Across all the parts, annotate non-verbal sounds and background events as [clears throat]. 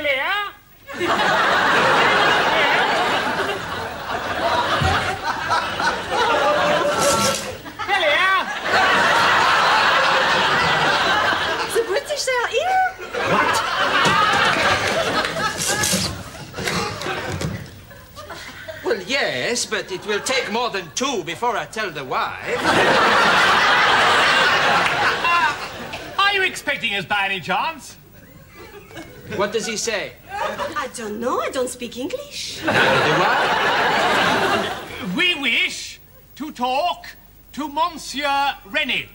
Hello? Hello? The British, are here. Well, yes, but it will take more than two before I tell the wife. Are you expecting us by any chance? What does he say? I don't know. I don't speak English. Do I? We wish to talk to Monsieur René.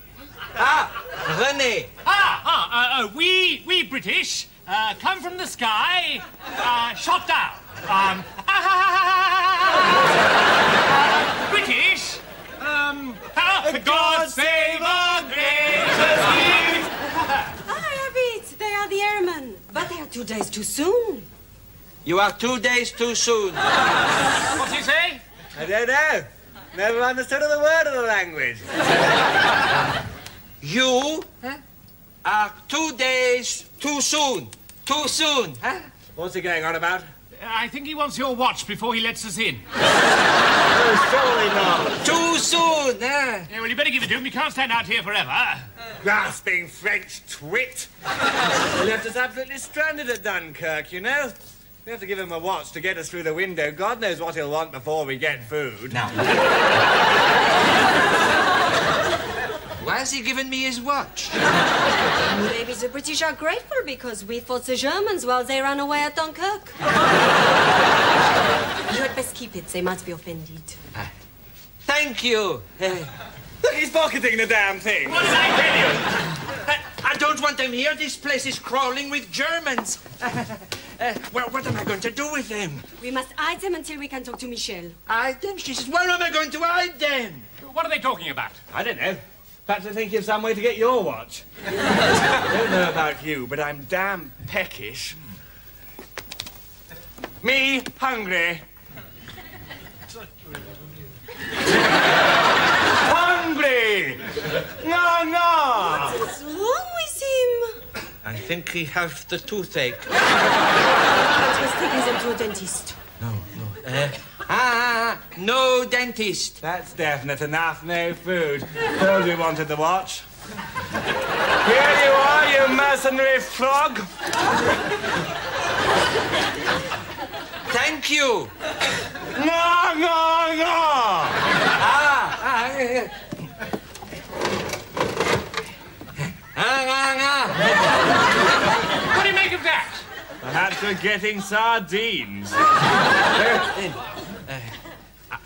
Ah, René. Ah, ah, uh, uh, we, we British, uh, come from the sky, uh, shot down. Um, ah, British, um, ah, God save our gracious king. Ah, Rabbit, they are the airmen. But they are two days too soon. You are two days too soon. What's he say? I don't know. Never understood a word of the language. [laughs] You are two days too soon. Too soon, huh? What's he going on about? I think he wants your watch before he lets us in. Oh, surely not. Too soon, huh? Yeah, well, you better give it to him. You can't stand out here forever. Grasping French twit. he left us absolutely stranded at Dunkirk, you know. We have to give him a watch to get us through the window. God knows what he'll want before we get food. Now. [laughs] Why has he given me his watch? [laughs] Maybe the British are grateful because we fought the Germans while they ran away at Dunkirk. you had best keep it. They might be offended. Thank you. Uh, Look, he's pocketing the damn thing. What did I tell you? I, I don't want them here. This place is crawling with Germans. [laughs] Uh, well, what am I going to do with them? We must hide them until we can talk to Michel. Hide them? She says, where am I going to hide them? What are they talking about? I don't know. Perhaps they're thinking of some way to get your watch. I [laughs] don't know about you, but I'm damn peckish. Me, hungry. [laughs] hungry! No, no! What's wrong with him? I think he has the toothache. It was taking them to a dentist. No, Uh, ah, no dentist. That's definite enough. No food. Told you wanted the watch. Here you are, you mercenary frog. Thank you. No, no, no! Ah, ah. Ah, ah, ah. What do you make of that? Perhaps we're getting sardines. [laughs] Uh, uh,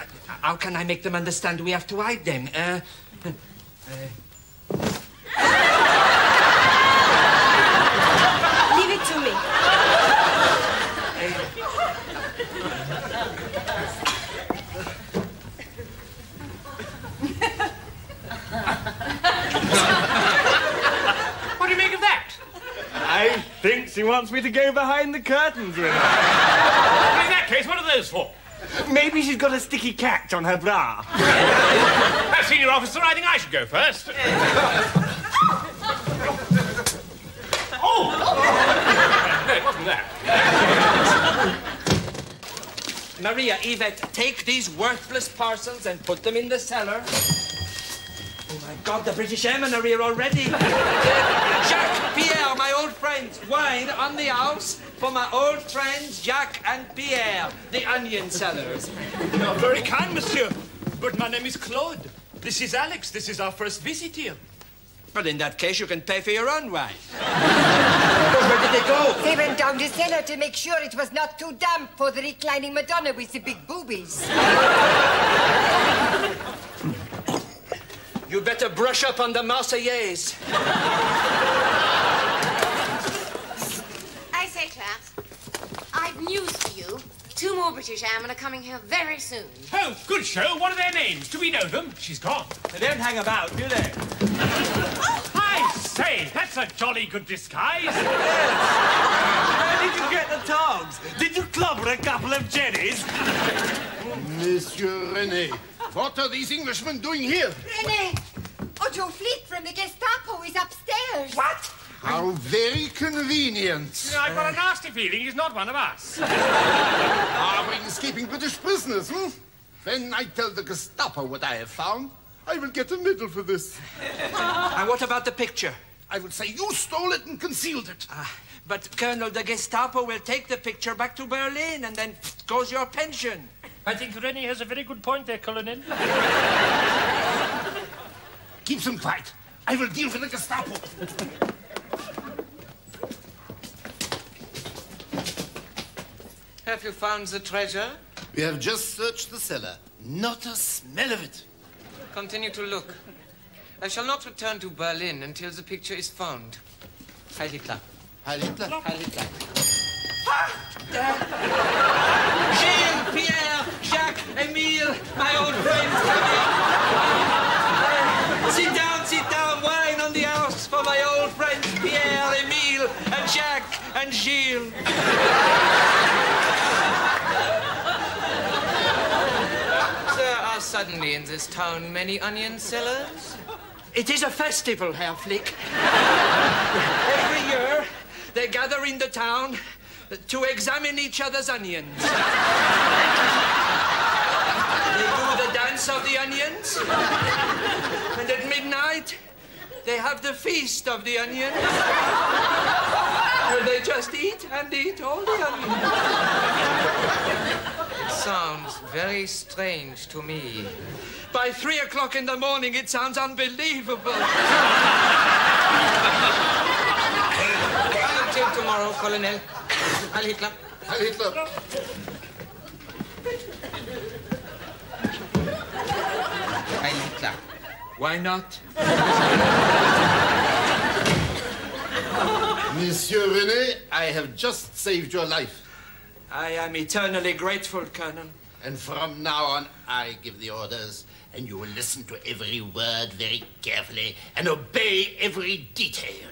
how can I make them understand we have to hide them? Uh, Leave it to me. [laughs] What do you make of that? I think she wants me to go behind the curtains with her. In that case, what are those for? Maybe she's got a sticky catch on her bra. As senior officer, I think I should go first. [laughs] oh! No, it wasn't that. Maria, Yvette, take these worthless parcels and put them in the cellar. Oh my God, the British airmen are here already. [laughs] Jacques, Pierre, my old friends, wine on the house for my old friends Jacques and Pierre, the onion sellers. You're very kind, monsieur. But my name is Claude. This is Alex. This is our first visit here. But in that case, you can pay for your own wine. Where did they go? They went down the cellar to make sure it was not too damp for the reclining Madonna with the big boobies. You better brush up on the Marseillaise. I say, class, I've news for you. Two more British airmen are coming here very soon. Oh, good show. What are their names? Do we know them? She's gone. They don't hang about, do they? [laughs] I say, that's a jolly good disguise. Where did you get the togs? Did you clobber a couple of jennies? Monsieur René, what are these Englishmen doing here? Rene! Otto Flick from the Gestapo is upstairs. What? How very convenient. You know, I've got a nasty feeling he's not one of us. [laughs] Ah, we're escaping British prisoners, hmm? When I tell the Gestapo what I have found, I will get a medal for this. [laughs] And what about the picture? I will say you stole it and concealed it. Ah, but, Colonel, the Gestapo will take the picture back to Berlin, and then goes your pension. I think René has a very good point there, Colonel. Keep them quiet. I will deal with the Gestapo. Have you found the treasure? We have just searched the cellar. Not a smell of it. Continue to look. I shall not return to Berlin until the picture is found. Heil Hitler. Heil Hitler. Heil Hitler. Gilles, Pierre, Jacques, Emile, my old friends coming. Sit down, sit down. Wine on the house for my old friends Pierre, Emile, and Jacques, and Gilles. There are suddenly in this town many onion sellers. It is a festival, Herr Flick. Every year, they gather in the town to examine each other's onions. They do the dance of the onions. And at midnight, they have the feast of the onions. Where they just eat and eat all the onions. It sounds very strange to me. By three o'clock in the morning, it sounds unbelievable. Until tomorrow, Colonel. Heil Hitler. Heil Hitler. Heil Hitler. Why not? Monsieur René, I have just saved your life. I am eternally grateful, Colonel. And from now on, I give the orders, and you will listen to every word very carefully and obey every detail.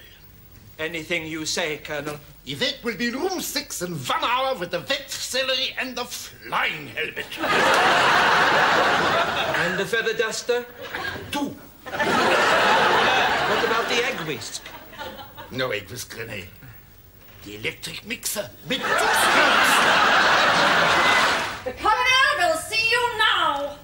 Anything you say, Colonel. Yvette will be in room six in one hour with the wet celery and the flying helmet. And the feather duster? Two. What about the egg whisk? No egg whisk, René. The electric mixer with two screws. The Colonel will see you now.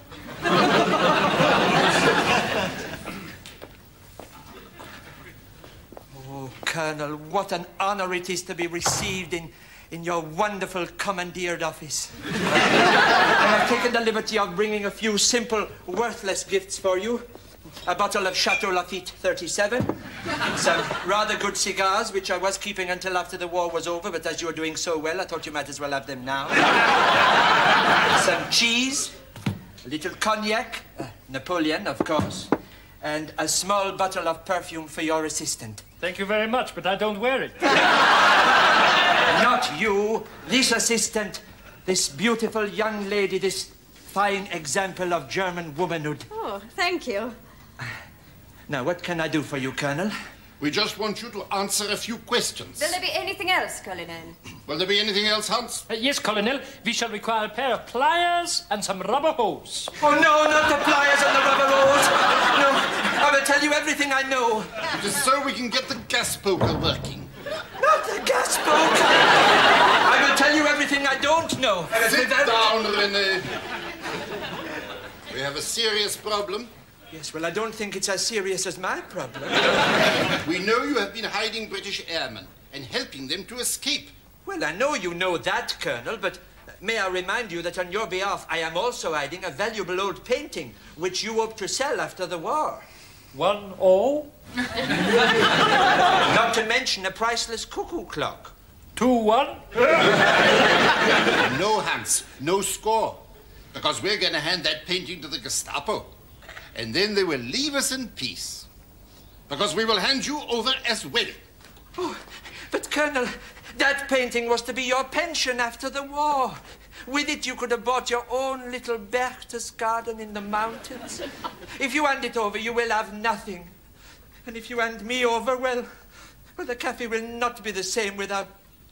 Oh, Colonel, what an honor it is to be received in, in your wonderful commandeered office. [laughs] I have taken the liberty of bringing a few simple, worthless gifts for you. A bottle of Chateau Lafitte 37, some rather good cigars, which I was keeping until after the war was over, but as you are doing so well, I thought you might as well have them now. [laughs] some cheese, a little cognac, uh, Napoleon, of course, and a small bottle of perfume for your assistant. Thank you very much, but I don't wear it. [laughs] Not you, this assistant, this beautiful young lady, this fine example of German womanhood. Oh, thank you. Now, what can I do for you, Colonel? We just want you to answer a few questions. Will there be anything else, Colonel? [clears throat] Will there be anything else, Hans? Uh, yes, Colonel, we shall require a pair of pliers and some rubber hose. Oh, no, not the pliers and the rubber hose. No, I will tell you everything I know. It is so we can get the gas poker working. Not the gas poker. I will tell you everything I don't know. Sit down, René. We have a serious problem. Yes, well, I don't think it's as serious as my problem. [laughs] We know you have been hiding British airmen and helping them to escape. Well, I know you know that, Colonel, but uh, may I remind you that on your behalf I am also hiding a valuable old painting which you hope to sell after the war. One all, [laughs] Not to mention a priceless cuckoo clock. two one. [laughs] No, Hans, no score. Because we're going to hand that painting to the Gestapo. And then they will leave us in peace. Because we will hand you over as well. Oh, but, Colonel, that painting was to be your pension after the war. With it, you could have bought your own little Berchtesgaden in the mountains. If you hand it over, you will have nothing. And if you hand me over, well, well, the cafe will not be the same without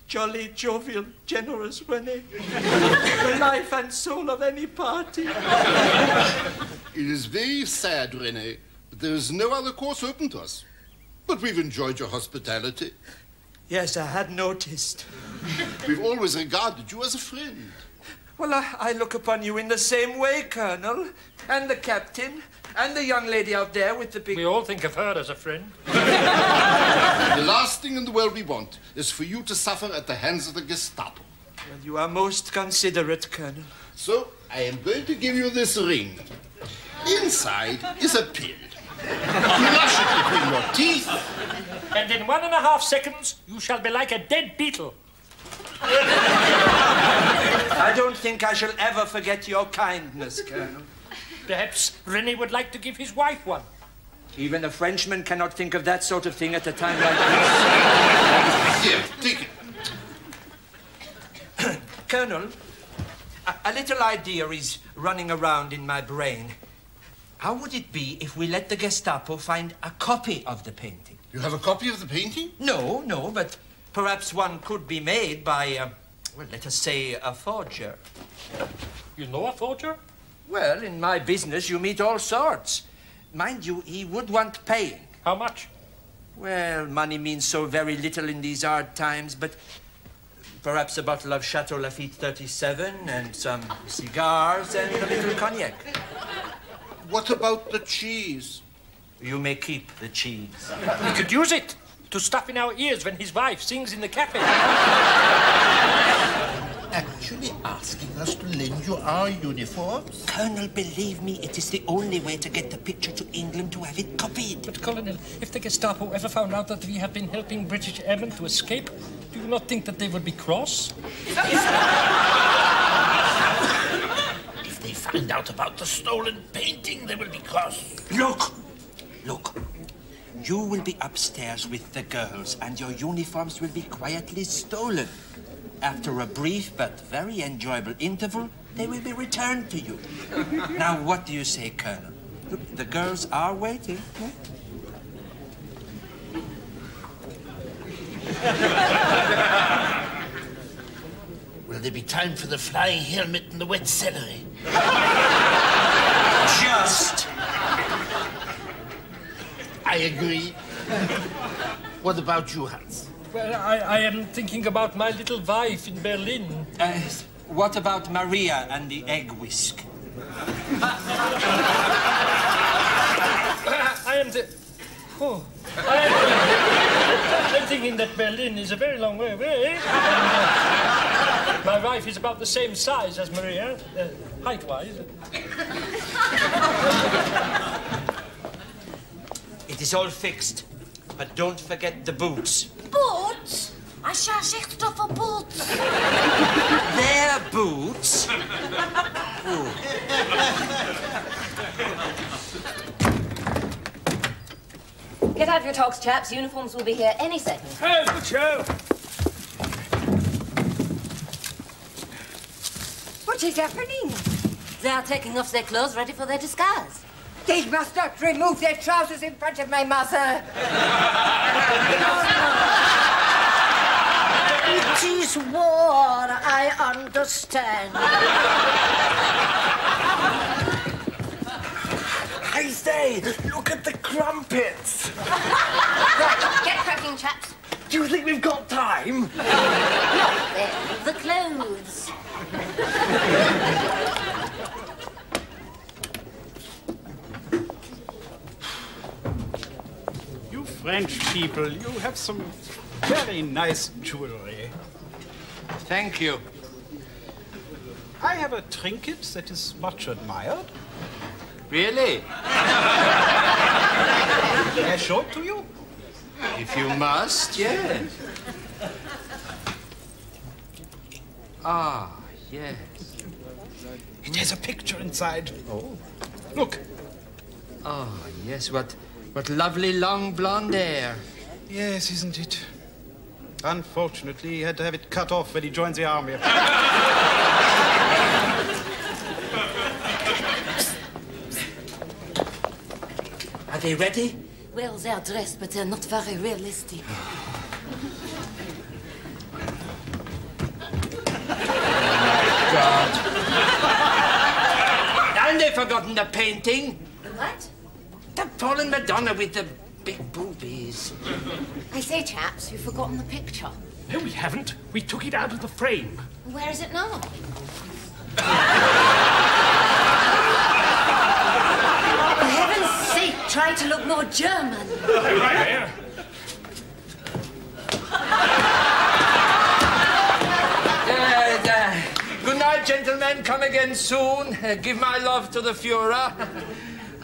jolly, jovial, generous Rene. the life and soul of any party. It is very sad, René, but there is no other course open to us. But we've enjoyed your hospitality. Yes, I had noticed. We've always regarded you as a friend. Well, I, I look upon you in the same way, Colonel. And the captain. And the young lady out there with the big... We all think of her as a friend. [laughs] the last thing in the world we want is for you to suffer at the hands of the Gestapo. Well, you are most considerate, Colonel. So, I am going to give you this ring. Inside is a pill. You mash it between your teeth. And in one and a half seconds, you shall be like a dead beetle. I don't think I shall ever forget your kindness, Colonel. Perhaps René would like to give his wife one. Even a Frenchman cannot think of that sort of thing at a time like this. Here, take it. Colonel, a, a little idea is running around in my brain. How would it be if we let the Gestapo find a copy of the painting? You have a copy of the painting? No, no, but perhaps one could be made by, uh, well, let us say, a forger. You know a forger? Well, in my business, you meet all sorts. Mind you, he would want paying. How much? Well, money means so very little in these hard times, but perhaps a bottle of Chateau Lafitte 37 and some cigars and a little cognac. What about the cheese? You may keep the cheese. We could use it to stuff in our ears when his wife sings in the cafe. Actually asking us to lend you our uniforms? Colonel, believe me, it is the only way to get the picture to England to have it copied. But, Colonel, if the Gestapo ever found out that we have been helping British airmen to escape, do you not think that they would be cross? if they find out about the stolen painting, they will be cross. Look! Look. You will be upstairs with the girls, and your uniforms will be quietly stolen. After a brief but very enjoyable interval, they will be returned to you. now, what do you say, Colonel? Look, the girls are waiting. Will there be time for the flying helmet and the wet celery? Just. I agree. what about you, Hans? Well, I, I, am thinking about my little wife in Berlin. Uh, what about Maria and the egg whisk? I am the. Oh. I am, I'm thinking that Berlin is a very long way away. And, uh, my wife is about the same size as Maria, uh, height wise. It is all fixed, but don't forget the boots. Boots? I cherche extra for boots. Their boots? Ooh. Get out of your togs, chaps. Uniforms will be here any second. Oh, good show. What is happening? They are taking off their clothes, ready for their disguise. They must not remove their trousers in front of my mother. It is war, I understand. I say, look at the crumpets. right, get cracking, chaps. Do you think we've got time? Not them, the clothes. You French people, you have some very nice jewelry. Thank you. I have a trinket that is much admired. Really? May I show it to you? If you must, yes. Ah, yes. It has a picture inside. Oh. Look. Oh, yes, what, what lovely long blonde hair. Yes, isn't it? Unfortunately, he had to have it cut off when he joined the army. Are they ready? Well, they're dressed, but they're not very realistic. Oh, God. [laughs] and they've forgotten the painting. The what? The fallen Madonna with the big boobies. I say, chaps, you've forgotten the picture. No, we haven't. We took it out of the frame. Where is it now? For heaven's sake, try to look more German. Right there. Uh, uh, good night, gentlemen. Come again soon. Uh, give my love to the Fuhrer.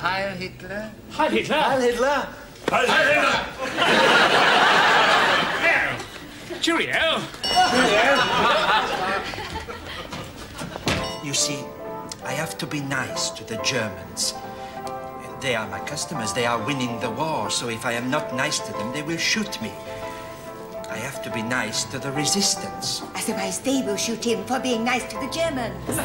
Heil Hitler. Heil Hitler. Heil Hitler. Heil Hitler. Cheerio. You see, I have to be nice to the Germans. They are my customers. They are winning the war, so if I am not nice to them, they will shoot me. I have to be nice to the resistance. Otherwise, they will shoot him for being nice to the Germans.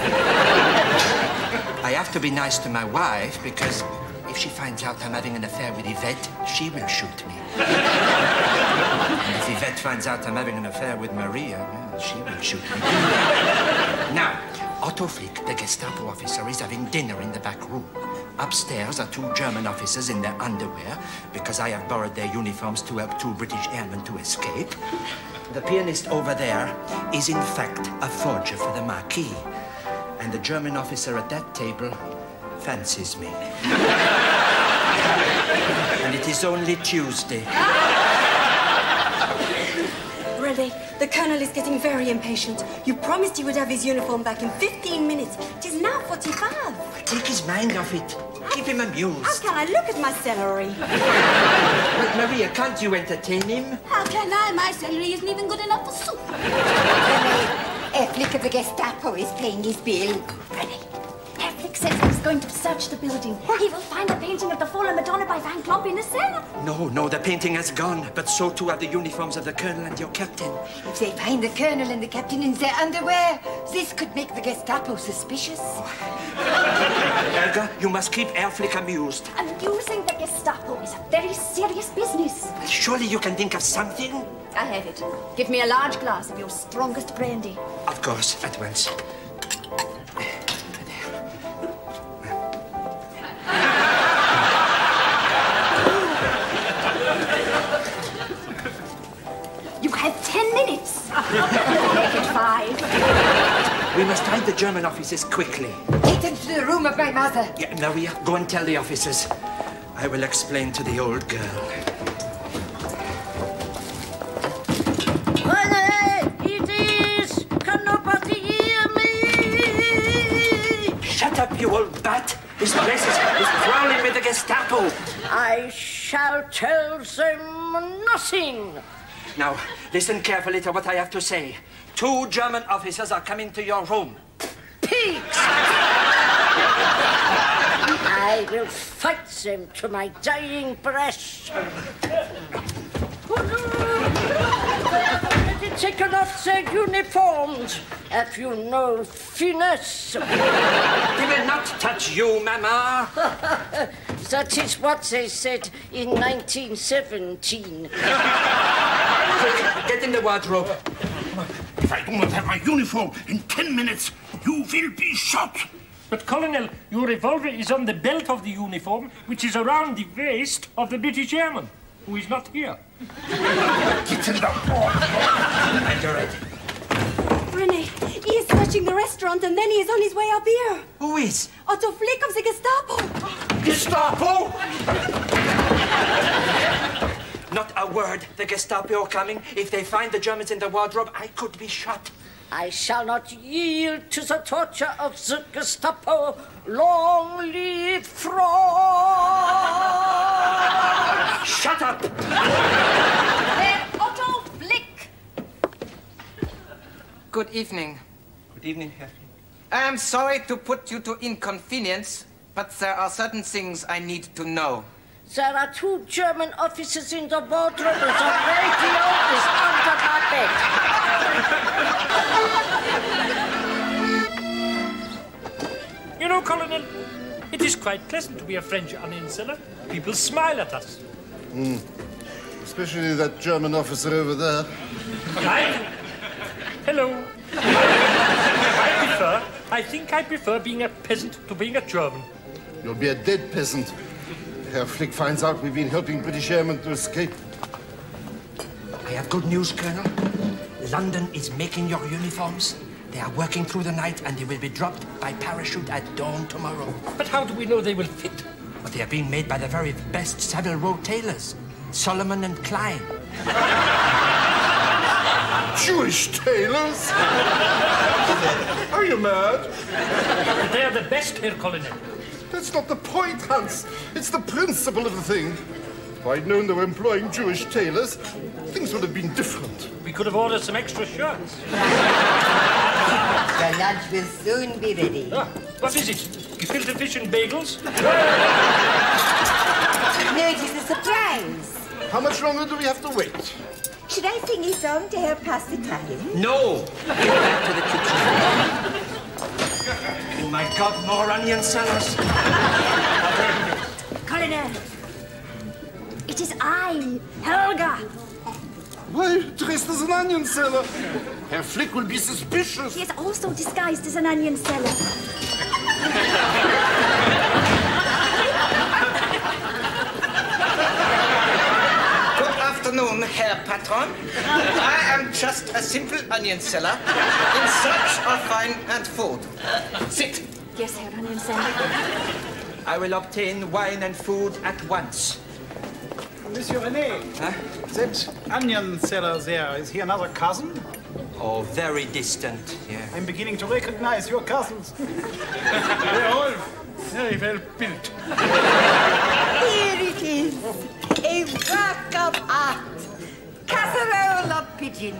I have to be nice to my wife because if she finds out I'm having an affair with Yvette, she will shoot me. and if Yvette finds out I'm having an affair with Maria, well, she will shoot me. now, Otto Flick, the Gestapo officer, is having dinner in the back room. Upstairs are two German officers in their underwear because I have borrowed their uniforms to help two British airmen to escape. The pianist over there is, in fact, a forger for the Maquis. And the German officer at that table fancies me. [laughs] and it is only Tuesday. Really, the Colonel is getting very impatient. You promised he would have his uniform back in 15 minutes. It is now 45. Take his mind off it. Keep him amused. How can I look at my salary? But Maria, can't you entertain him? How can I? My salary isn't even good enough for soup. Herr Flick of the Gestapo is paying his bill. Flick says he's going to search the building. He will find a painting of the fallen Madonna by Van Klomp in the cellar. No, no, the painting has gone, but so too are the uniforms of the colonel and your captain. If they find the colonel and the captain in their underwear, this could make the Gestapo suspicious. [laughs] Helga, you must keep Herr Flick amused. Amusing the Gestapo is a very serious business. Surely you can think of something? I have it. Give me a large glass of your strongest brandy. Of course, at once. Make it five. We must find the German officers quickly. Take them to the room of my mother. Yeah, Maria, go and tell the officers. I will explain to the old girl. Eh, it is! Can nobody hear me? Shut up, you old bat! This place is, is crawling with the Gestapo. I shall tell them nothing. Now, listen carefully to what I have to say. Two German officers are coming to your room. Pigs! I will fight them to my dying breath. Taken off their uniforms. Have you no finesse? They will not touch you, Mama. [laughs] that is what they said in 1917. [laughs] Get in the wardrobe. If I do not have my uniform in ten minutes, you will be shot. But, Colonel, your revolver is on the belt of the uniform, which is around the waist of the British airman, who is not here. Get in the And you're ready. Rene, he is searching the restaurant and then he is on his way up here. Who is? Otto Flick of the Gestapo. Gestapo? Not a word. The Gestapo are coming. If they find the Germans in the wardrobe, I could be shot. I shall not yield to the torture of the Gestapo. Long live France! Shut up! Herr Otto Flick. Good evening. Good evening, Herr. I am sorry to put you to inconvenience, but there are certain things I need to know. There are two German officers in the wardrobe. The radio is under my bed. You know, Colonel, it is quite pleasant to be a French uninsular. People smile at us. Hmm. Especially that German officer over there. Right? Hello. I prefer, I think I prefer being a peasant to being a German. You'll be a dead peasant. Herr Flick finds out we've been helping British airmen to escape. I have good news, Colonel. London is making your uniforms. They are working through the night and they will be dropped by parachute at dawn tomorrow. But how do we know they will fit? But they are being made by the very best Savile Row tailors, Solomon and Klein. [laughs] Jewish tailors? [laughs] Are you mad? They are the best, Herr Colonel. That's not the point, Hans. It's the principle of the thing. If I'd known they were employing Jewish tailors, things would have been different. We could have ordered some extra shirts. [laughs] The lunch will soon be ready. Ah, what is it? You Gefilte fish and bagels? [laughs] No, it is a surprise. How much longer do we have to wait? Should I sing a song to help pass the time? No! Get back to the kitchen. Oh my God, more onion sellers. Colonel, it is I, Helga. Why, dressed as an onion seller? Herr Flick will be suspicious. He is also disguised as an onion seller. Good afternoon, Herr Patron. I am just a simple onion seller in search of wine and food. Sit. Yes, Herr Onion seller. I will obtain wine and food at once. Monsieur René, that onion seller there, is he another cousin? Oh, very distant, yeah. I'm beginning to recognize your cousins. [laughs] They're all very well built. Here it is. A work of art. Casserole of pigeon.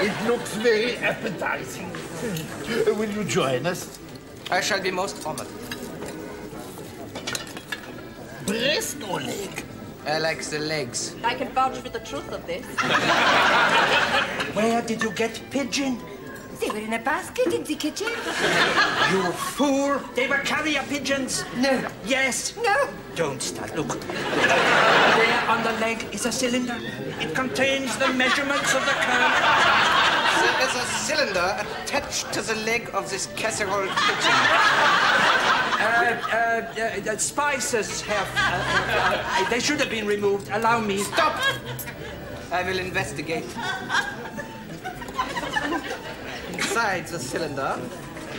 It looks very appetizing. Will you join us? I shall be most honored. Breast or leg? I like the legs. I can vouch for the truth of this. [laughs] Where did you get pigeon? They were in a basket in the kitchen. [laughs] You fool! They were carrier pigeons. No. Yes. No. Don't start. Look. There on the leg is a cylinder. It contains the measurements of the curve. There is a cylinder attached to the leg of this casserole pigeon. Uh, uh, uh, uh, spices have. Uh, uh, they should have been removed. Allow me. Stop! I will investigate. Inside the cylinder,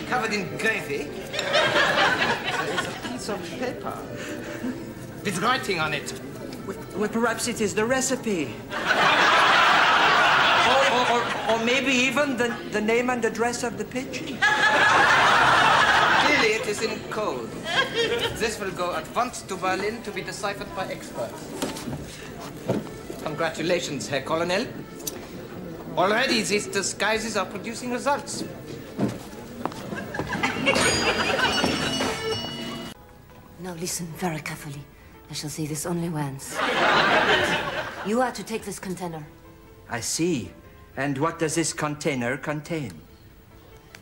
covered in gravy, there is a piece of paper with writing on it. Well, perhaps it is the recipe. Or, or, or, or maybe even the, the name and address of the pigeon. Clearly, it is in code. This will go at once to Berlin to be deciphered by experts. Congratulations, Herr Colonel. Already, these disguises are producing results. Now listen very carefully. I shall say this only once. You are to take this container. I see. And what does this container contain?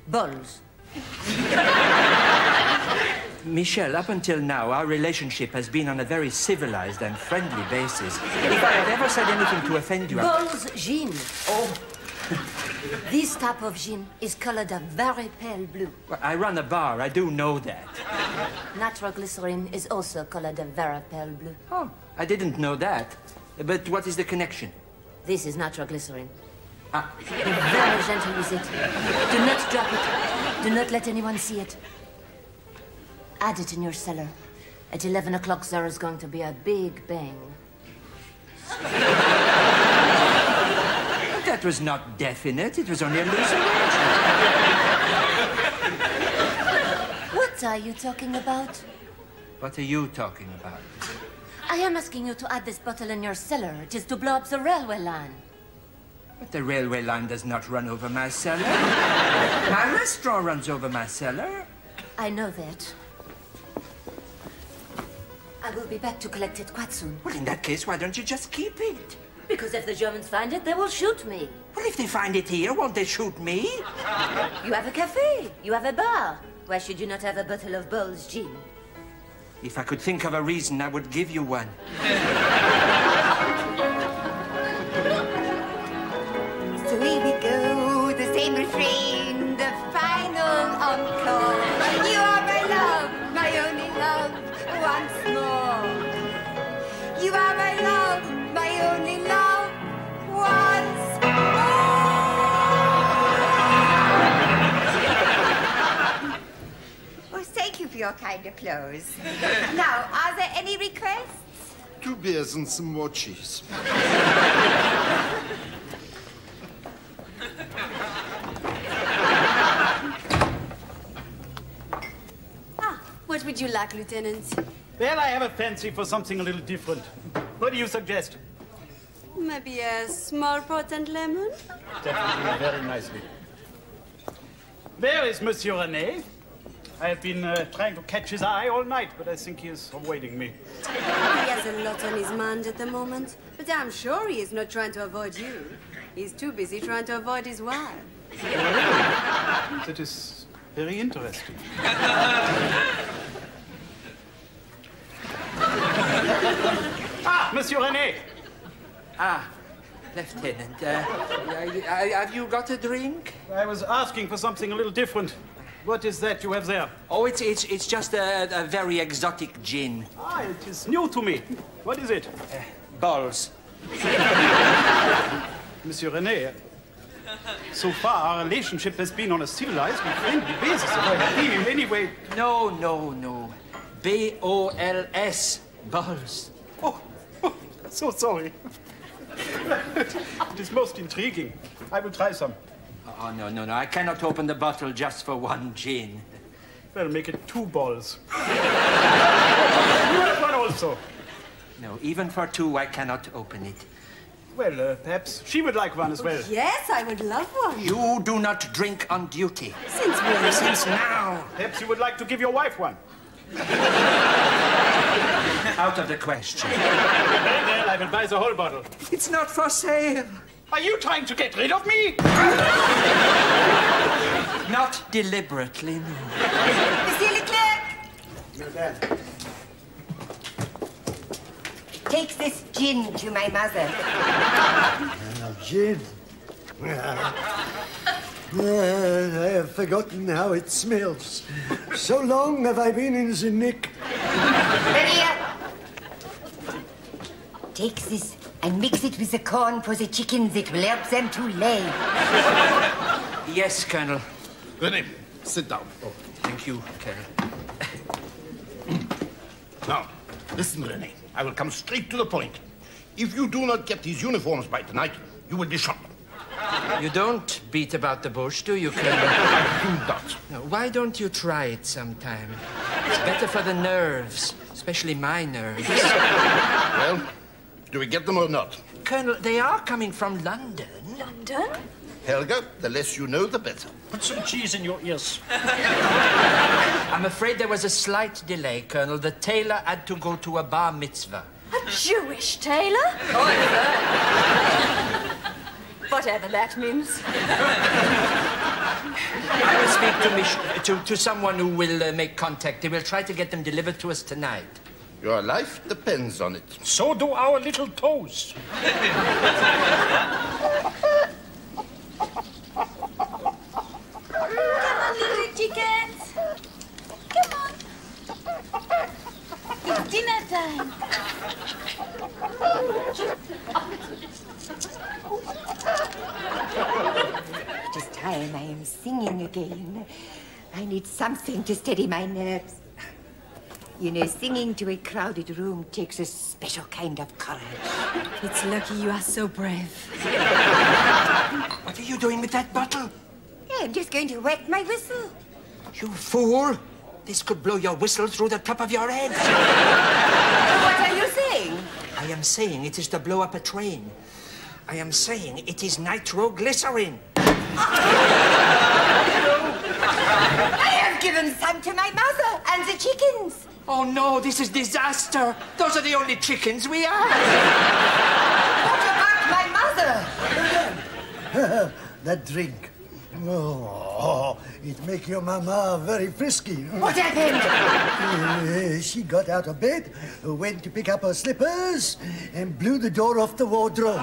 Balls. [laughs] Michel, up until now, our relationship has been on a very civilized and friendly basis. If I have ever said anything to offend you. Balls gin. Oh. [laughs] this type of gin is colored a very pale blue. Well, I run a bar, I do know that. Nitroglycerin is also colored a very pale blue. Oh, I didn't know that. But what is the connection? This is nitroglycerin. Ah. Be very gentle with it. Do not drop it. Do not let anyone see it. Add it in your cellar. At 11 o'clock, there is going to be a big bang. That was not definite. It was only a loose arrangement. What are you talking about? What are you talking about? I am asking you to add this bottle in your cellar. It is to blow up the railway line. But the railway line does not run over my cellar. [laughs] my restaurant runs over my cellar. I know that. I will be back to collect it quite soon. Well, in that case, why don't you just keep it? Because if the Germans find it, they will shoot me. Well, if they find it here, won't they shoot me? You have a cafe. You have a bar. Why should you not have a bottle of Bols gin? If I could think of a reason, I would give you one. [laughs] your kind of clothes. [laughs] now, are there any requests? Two beers and some more cheese. [laughs] ah, What would you like, Lieutenant? Well, I have a fancy for something a little different. What do you suggest? Maybe a small pot and lemon? Definitely, very nicely. Where is Monsieur René? I have been uh, trying to catch his eye all night, but I think he is avoiding me. He has a lot on his mind at the moment, but I'm sure he is not trying to avoid you. He's too busy trying to avoid his wife. [laughs] That is very interesting. [laughs] ah, Monsieur René! Ah, Lieutenant, uh, uh, have you got a drink? I was asking for something a little different. What is that you have there? Oh, it's, it's, it's just a, a very exotic gin. Ah, it is new to me. What is it? balls. [laughs] Monsieur René, so far our relationship has been on a civilized and friendly basis. If I have in any way... No, no, no. B-O-L-S. Balls. Oh, oh, so sorry. [laughs] it is most intriguing. I will try some. Oh, no, no, no. I cannot open the bottle just for one gin. Well, make it two balls. [laughs] you have one also. No, even for two, I cannot open it. Well, uh, perhaps she would like one as well. Yes, I would love one. You do not drink on duty. Since when? Since now. Perhaps you would like to give your wife one. Out of the question. Very well, I will buy the whole bottle. It's not for sale. Are you trying to get rid of me? Not deliberately, no. Monsieur Leclerc, Madame. take this gin to my mother. Ah, gin. Ah, I have forgotten how it smells. So long have I been in the nick. Maria, take this and mix it with the corn for the chickens. It will help them to lay. Yes, Colonel. René, sit down. Oh, thank you, Colonel. Now, listen, René. I will come straight to the point. If you do not get these uniforms by tonight, you will be shot. You don't beat about the bush, do you, Colonel? [laughs] I do not. No, why don't you try it sometime? It's better for the nerves, especially my nerves. Well, do we get them or not? Colonel, they are coming from London. London? Helga, the less you know, the better. Put some cheese in your ears. [laughs] I'm afraid there was a slight delay, Colonel. The tailor had to go to a bar mitzvah. A Jewish tailor? [laughs] Whatever that means. I will speak to, Mich- to, to someone who will uh, make contact. They will try to get them delivered to us tonight. Your life depends on it. So do our little toes. Come on, little chickens. Come on. It's dinner time. It is time I am singing again. I need something to steady my nerves. You know, singing to a crowded room takes a special kind of courage. It's lucky you are so brave. What are you doing with that bottle? Yeah, I'm just going to wet my whistle. You fool! This could blow your whistle through the top of your head. What are you saying? I am saying it is to blow up a train. I am saying it is nitroglycerin. I have given some to my mother and the chickens. Oh no, this is disaster. Those are the only chickens we have. What about my mother? [laughs] that drink. Oh, it make your mama very frisky. What happened? Uh, she got out of bed, went to pick up her slippers, and blew the door off the wardrobe.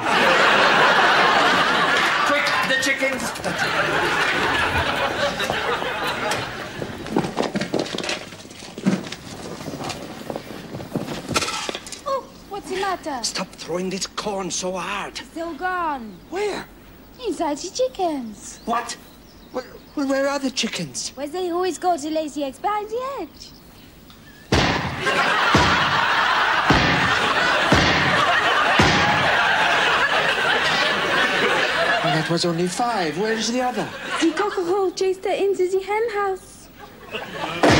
Quick, the chickens. Oh, Stop throwing this corn so hard. They're all gone. Where? Inside the chickens. What? Well, where are the chickens? Where they always go to lay the eggs behind the. Well, that was only five. Where is the other? The cockerel chased her into the hen house.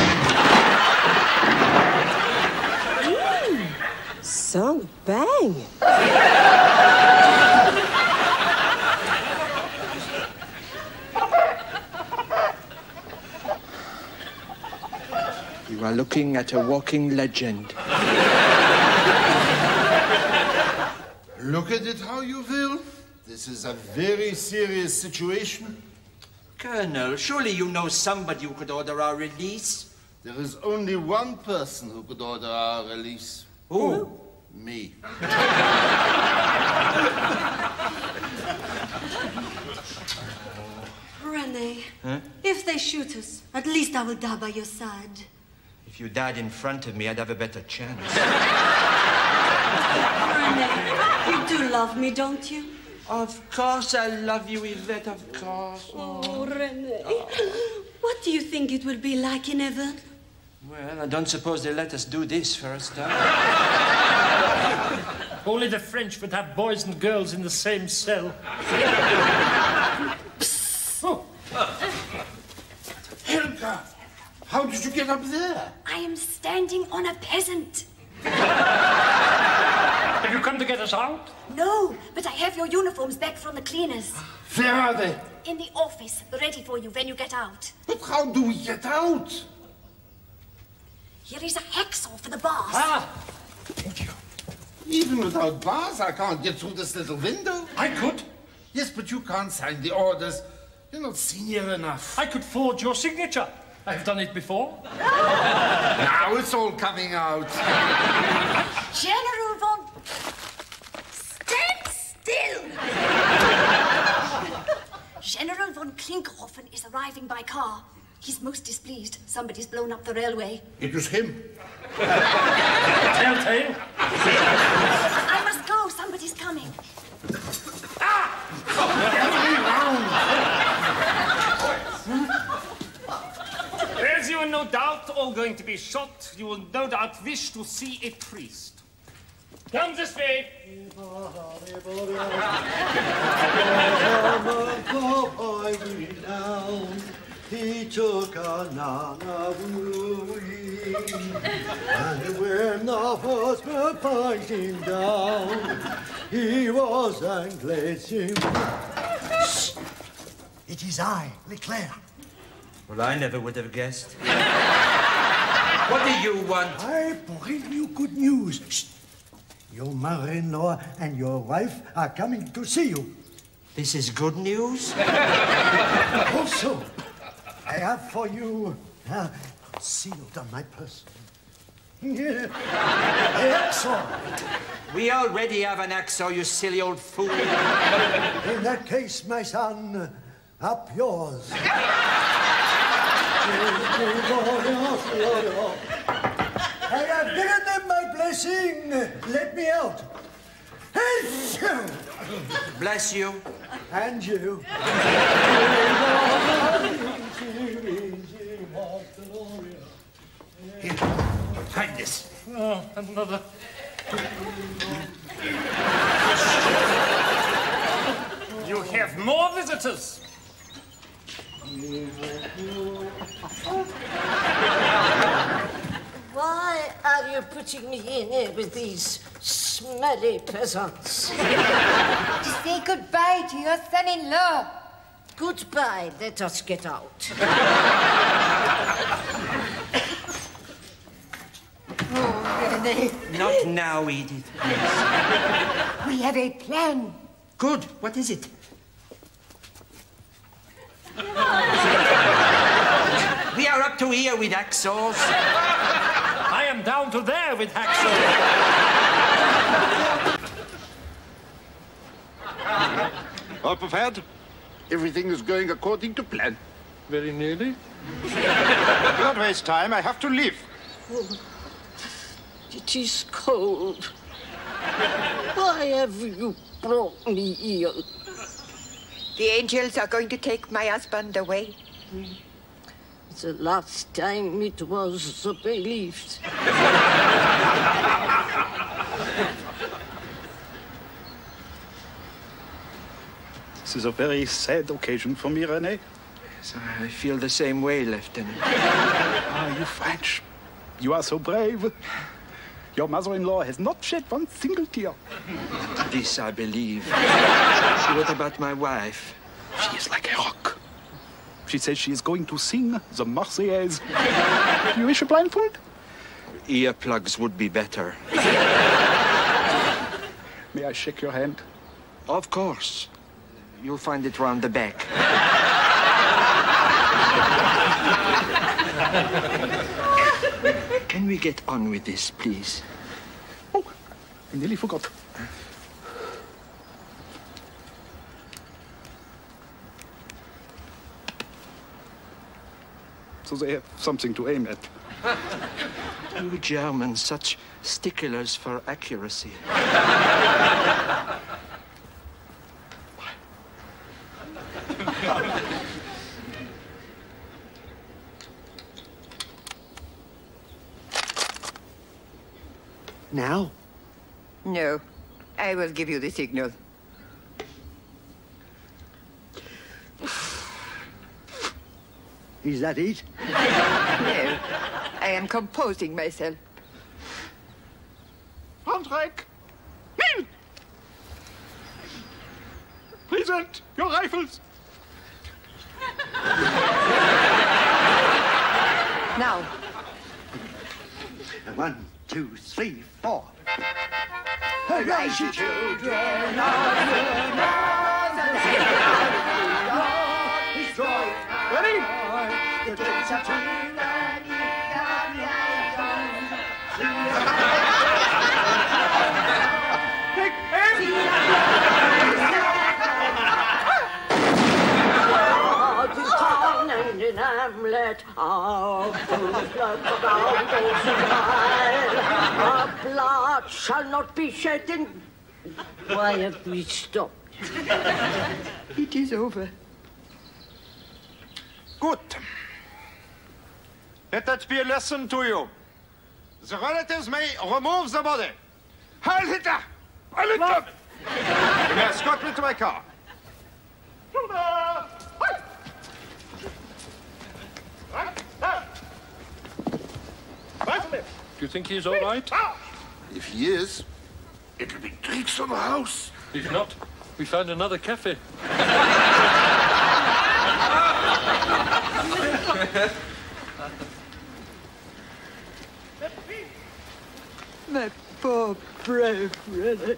Song bang. You are looking at a walking legend. Look at it how you will. This is a very serious situation. Colonel, surely you know somebody who could order our release. There is only one person who could order our release. Who? Me. [laughs] René, Huh? if they shoot us, at least I will die by your side. If you died in front of me, I'd have a better chance. [laughs] René, you do love me, don't you? Of course I love you, Yvette, of course. Oh, René. What do you think it will be like in heaven? Well, I don't suppose they let us do this first, huh? [laughs] Only the French would have boys and girls in the same cell. Oh. [laughs] Helga, how did you get up there? I am standing on a peasant. Have you come to get us out? No, but I have your uniforms back from the cleaners. Where are they? In the office, ready for you when you get out. But how do we get out? Here is a hacksaw for the bars. Ah! Thank you. Even without bars, I can't get through this little window. I could. Yes, but you can't sign the orders. You're not senior enough. I could forge your signature. I have done it before. [laughs] now it's all coming out. General von... Stand still! [laughs] General von Klinkerhoffen is arriving by car. He's most displeased. Somebody's blown up the railway. It was him. Telltale. I must go. Somebody's coming. Ah! As you are no doubt all going to be shot, you will no doubt wish to see a priest. Come this way. He took a nana wooing, and when the first were fighting down, he was anglacing. It is I, Leclerc. Well, I never would have guessed. [laughs] what do you want? I bring you good news. Shh. Your mother-in-law and your wife are coming to see you. This is good news? [laughs] also, I have for you uh, sealed on my person. [laughs] Excellent. We already have an axe, you silly old fool. In that case, my son, up yours. [laughs] I have given them my blessing. Let me out. Bless you. And you. Here, hide this. Oh, another. You have more visitors. [laughs] Why are you putting me in here with these smelly peasants? [laughs] To say goodbye to your son-in-law. Goodbye. Let us get out. [laughs] Oh, René. Not now, Edith. please. [laughs] We have a plan. Good. What is it? we are up to here with axles. I am down to there with hacksaw. [laughs] All prepared? Everything is going according to plan. Very nearly. [laughs] Do not waste time. I have to leave. Oh, it is cold. Why have you brought me here? The angels are going to take my husband away. Hmm. The last time it was believed. This is a very sad occasion for me, René. Yes, I feel the same way, Lieutenant. Ah, you French. You are so brave. Your mother-in-law has not shed one single tear. This I believe. what about my wife? She is like a rock. She says she is going to sing the Marseillaise. [laughs] you wish a blindfold? Earplugs would be better. May I shake your hand? Of course. You'll find it round the back. [laughs] Can we get on with this, please? Oh, I nearly forgot. So they have something to aim at. [laughs] You Germans, such sticklers for accuracy. Now? No. I will give you the signal. Is that it? no. I am composing myself. Handrek! Kneel! Present your rifles! Now. One, two, three, four. Arise, you children Ready? And in Hamlet, our fools lurk around those who smile. Our blood shall not be shed in... Why have we stopped? It is over. Good. Let that be a lesson to you. The relatives may remove the body. Heil Hitler! Heil Hitler! You may escort me to my car. Do you think he's all right? Ah! If he is, it'll be tricks on the house. If not, we found another cafe. [laughs] My poor, brave René.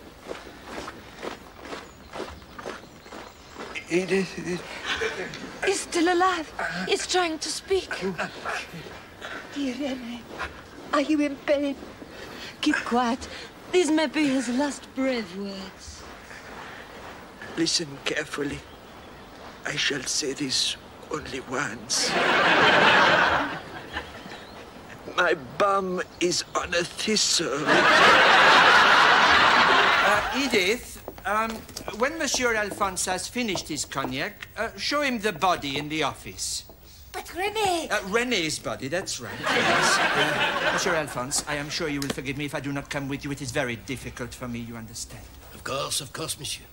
Edith. He's still alive. He's trying to speak. Dear René, are you in pain? Keep quiet. These may be his last brave words. Listen carefully. I shall say this only once. My bum is on a thistle. Uh, Edith, um, when Monsieur Alphonse has finished his cognac, uh, show him the body in the office. But René... Uh, René's body, that's right. Yes. Uh, Monsieur Alphonse, I am sure you will forgive me if I do not come with you. It is very difficult for me, you understand. Of course, of course, monsieur.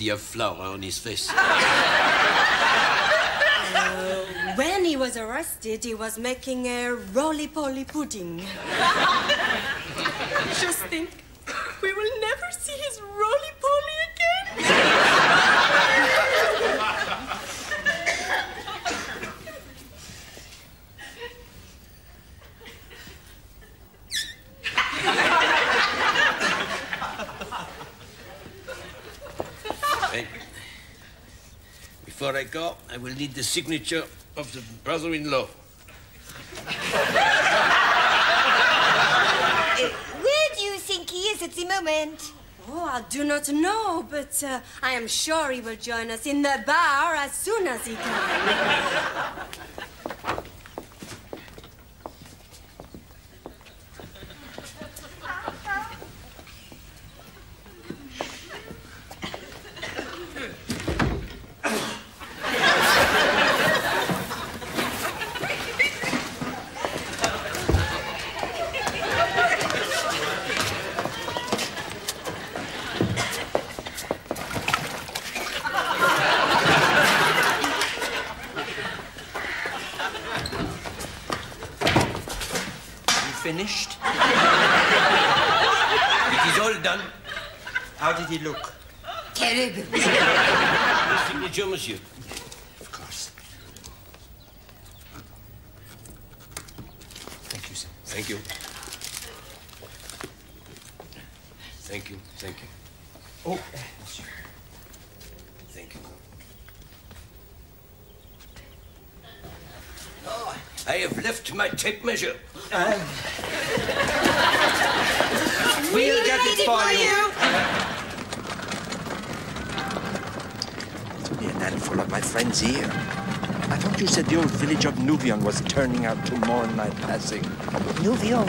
He have flour on his face? [laughs] Uh, when he was arrested, he was making a roly-poly pudding. [laughs] Just think, we will never see his roly-poly again. Hey, Before I go, I will need the signature of the brother-in-law. Where do you think he is at the moment? Oh, I do not know, but uh, I am sure he will join us in the bar as soon as he can. You finished? It is all done. How did he look? Terrible. The signature, monsieur. Of course. Thank you, sir. Thank you. Thank you, thank you. Oh, monsieur. Thank you. Oh, I have left my tape measure. We'll get it for you. It's only an handful of my friends here. I thought you said the old village of Nouvion was turning out to mourn my passing. Nouvion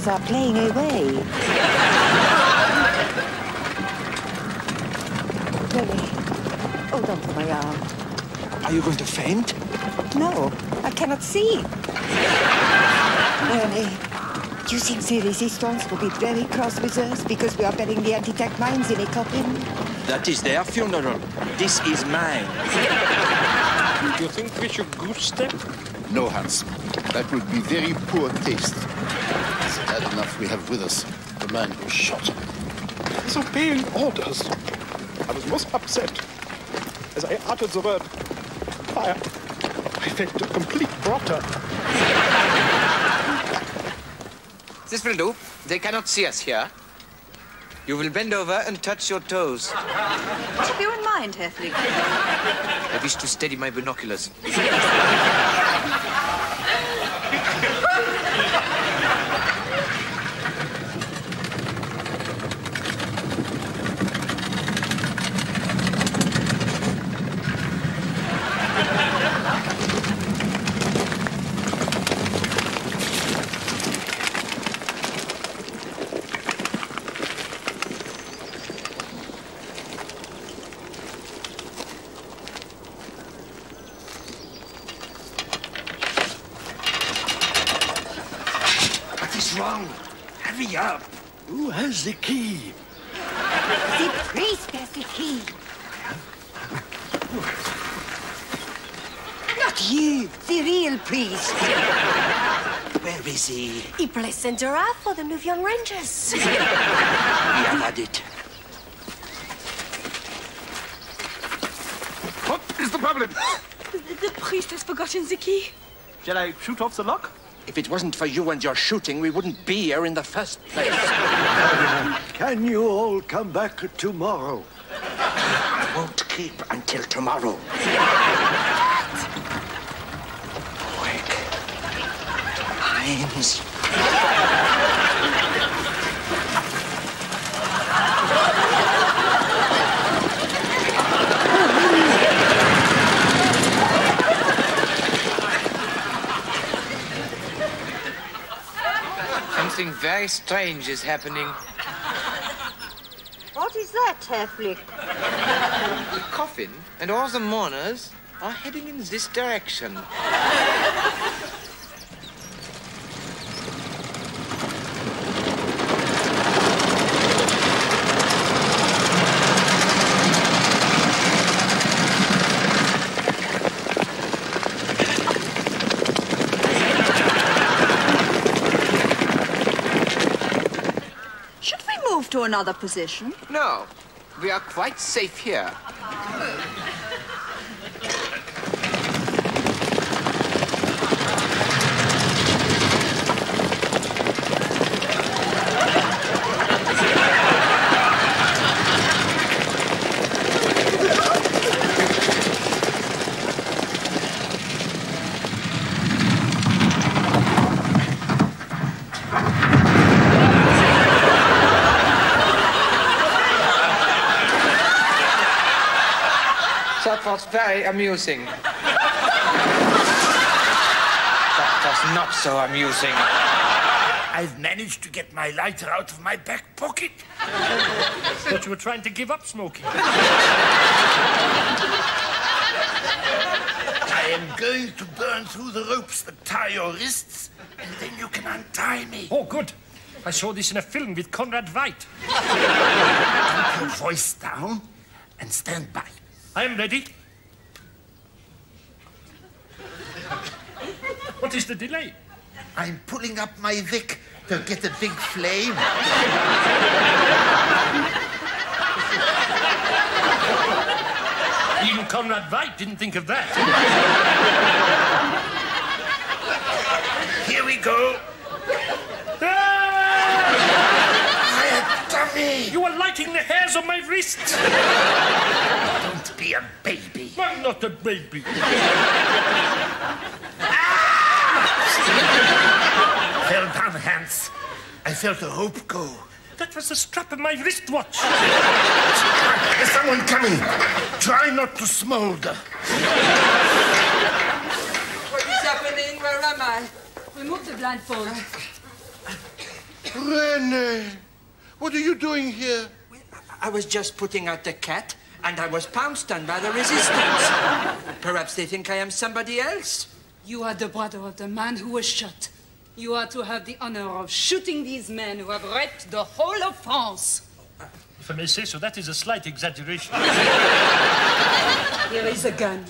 Rangers are playing away. Lily, hold on to my arm. Are you going to faint? No, I cannot see. Lily, do you think the resistance will be very cross with us because we are burying the anti-tank mines in a coffin? That is their funeral. This is mine. Do you think we should goose step? No, Hans. That would be very poor taste. It's bad enough we have with us the man who shot him. Disobeying orders. I was most upset. As I uttered the word fire, I felt a complete blotter. This will do. They cannot see us here. You will bend over and touch your toes. What have you in mind, Herr Flick. I wish to steady my binoculars. What is wrong? Hurry up. Who has the key? The priest has the key. Not you, the real priest. Where is he? He plays center half for the Nouvion Rangers. We have had it. What is the problem? The, the priest has forgotten the key. Shall I shoot off the lock? If it wasn't for you and your shooting, we wouldn't be here in the first place. [laughs] Can you all come back tomorrow? I won't keep until tomorrow. Quick. Heinz. Something very strange is happening. What is that, Herr Flick? The coffin and all the mourners are heading in this direction. Should we move another position? No, we are quite safe here. That was very amusing. that was not so amusing. I've managed to get my lighter out of my back pocket. Thought you were trying to give up smoking. I am going to burn through the ropes that tie your wrists, and then you can untie me. Oh, good. I saw this in a film with Conrad Veidt. Keep your voice down and stand by. I am ready. What is the delay? I'm pulling up my wick to get a big flame. Even Conrad Veidt didn't think of that. Here we go. dummy! You are lighting the hairs on my wrists. Don't be a baby. I'm not a baby. Ah! [laughs] Fell down, Hans. I felt a rope go. That was the strap of my wristwatch. There's someone coming. Try not to smolder. What is happening? Where am I? Remove the blindfold. René, what are you doing here? I was just putting out the cat, and I was pounced on by the resistance. Perhaps they think I am somebody else. You are the brother of the man who was shot. You are to have the honor of shooting these men who have wrecked the whole of France. If I may say so, that is a slight exaggeration. Here is a gun.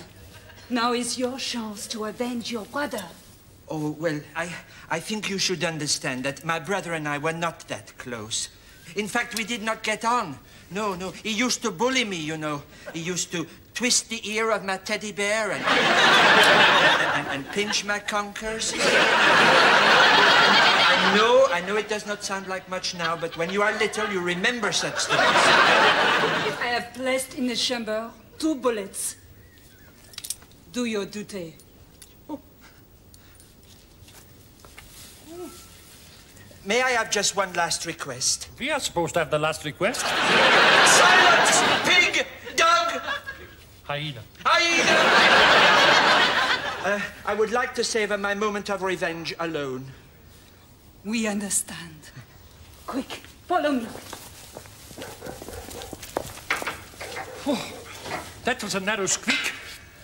Now is your chance to avenge your brother. Oh, well, I, I think you should understand that my brother and I were not that close. In fact, we did not get on. No, no. He used to bully me, you know. He used to twist the ear of my teddy bear and, and, and pinch my conkers. I know, I know it does not sound like much now, but when you are little, you remember such things. I have placed in the chamber two bullets. Do your duty. Oh. May I have just one last request? We are supposed to have the last request. Silence! Pig! Dog! Hyena. Hyena! Uh, I would like to savor my moment of revenge alone. We understand. Quick, follow me. Oh, that was a narrow squeak.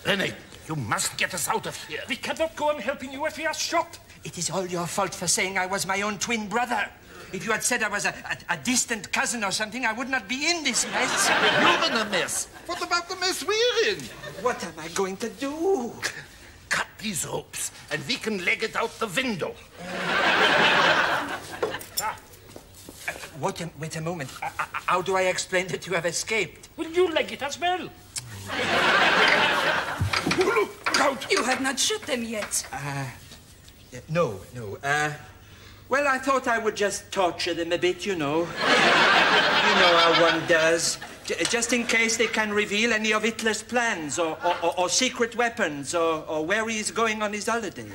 René, you must get us out of here. We cannot go on helping you if we are shot. It is all your fault for saying I was my own twin brother. If you had said I was a, a, a distant cousin or something, I would not be in this mess. You're in a mess. What about the mess we're in? What am I going to do? Cut these ropes, and we can leg it out the window. What a, wait a moment. Uh, uh, how do I explain that you have escaped? Will you leg it as well? Look out! You have not shot them yet. Uh, no, no. Uh, well, I thought I would just torture them a bit, you know. you know how one does. Just in case they can reveal any of Hitler's plans or, or, or, or secret weapons or, or where he is going on his holidays.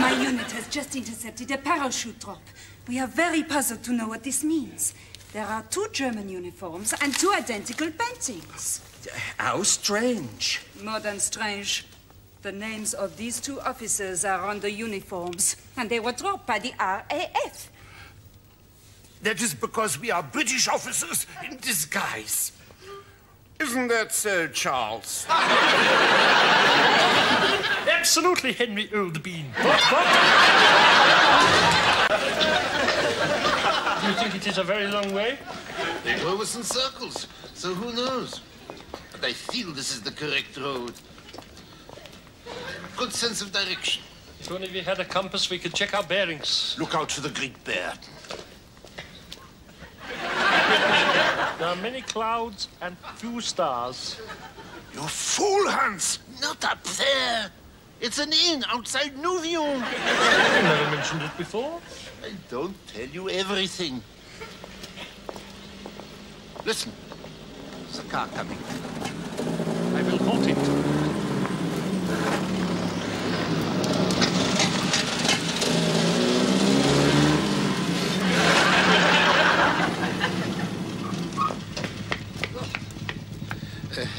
My unit has just intercepted a parachute drop. We are very puzzled to know what this means. There are two German uniforms and two identical paintings. How strange. More than strange. The names of these two officers are on the uniforms, and they were dropped by the RAF. That is because we are British officers in disguise. Isn't that so, Charles? [laughs] Absolutely, Henry Oldbean. What, what? Do you think it is a very long way? They go us in circles, so who knows? But I feel this is the correct road. Good sense of direction. If only we had a compass, we could check our bearings. Look out for the Great Bear. There are many clouds and few stars. You fool, Hans! Not up there. It's an inn outside Nouvion. You never mentioned it before. I don't tell you everything. Listen. There's a car coming. I will halt it.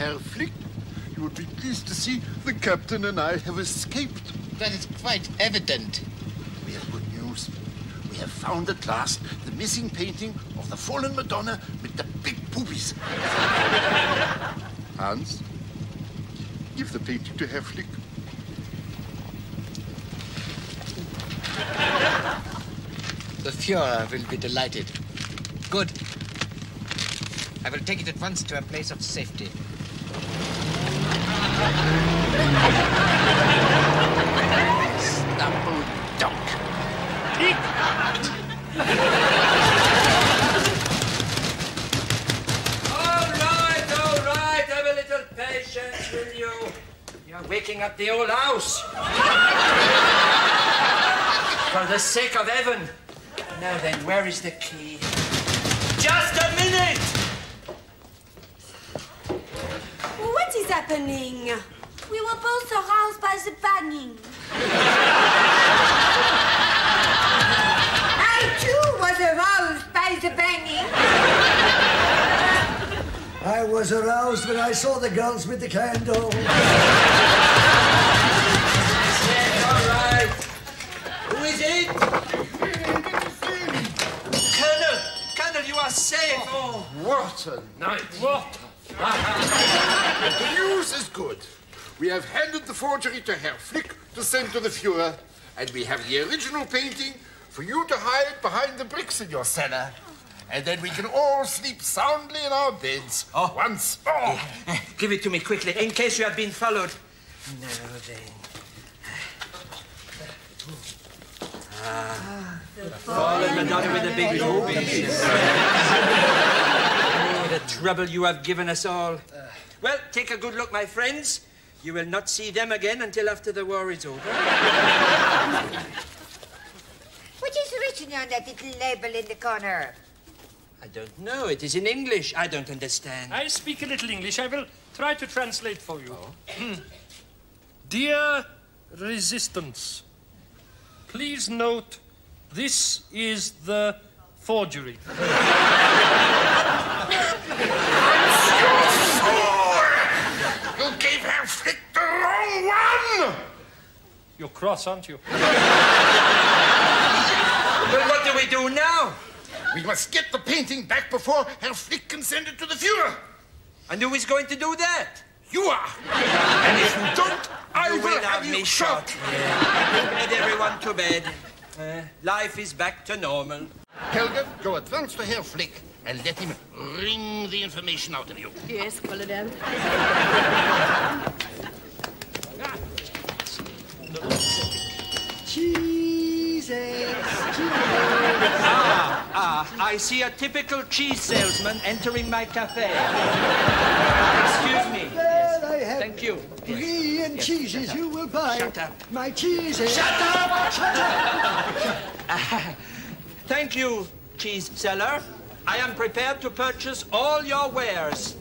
Herr Flick, you would be pleased to see the captain and I have escaped. That is quite evident. We have good news. We have found at last the missing painting of the fallen Madonna with the big boobies. [laughs] Hans, give the painting to Herr Flick. The Fuhrer will be delighted. Good. I will take it at once to a place of safety. Stumble. All right, all right. Have a little patience, will you? You're waking up the old house. For the sake of heaven. Now then, where is the key? Just a minute! What is happening? We were both aroused by the banging. [laughs] I too was aroused by the banging. I was aroused when I saw the girls with the candle. Yes, all right. Who is it? Colonel! Colonel, you are safe! Oh, What a night! What? The news is good. We have handed the forgery to Herr Flick to send to the Fuhrer, and we have the original painting for you to hide behind the bricks in your cellar. And then we can all sleep soundly in our beds once more. [laughs] Give it to me quickly, in case you have been followed. Now then. Ah, the fallen Madonna with the big boobies. [laughs] oh, the trouble you have given us all. Well, take a good look, my friends. You will not see them again until after the war is over. [laughs] What is written on that little label in the corner? I don't know. It is in English. I don't understand. I speak a little English. I will try to translate for you. Oh. [clears throat] Dear Resistance, please note this is the forgery. [laughs] You gave Herr Flick the wrong! You're cross, aren't you? [laughs] but what do we do now? We must get the painting back before Herr Flick can send it to the Fuhrer. And who is going to do that? You are. and if you don't, I You will will have have you me shot. Get everyone to bed. Uh, life is back to normal. Helga, go at once to Herr Flick and let him wring the information out of you. Yes, Colonel. [laughs] Cheeses, Ah, ah, I see a typical cheese salesman entering my cafe. Excuse me. Well, I have Thank you. brie and Yes, cheeses. shut. You will buy Shut up. my cheeses. Shut up! Shut up! [laughs] Thank you, cheese seller. I am prepared to purchase all your wares.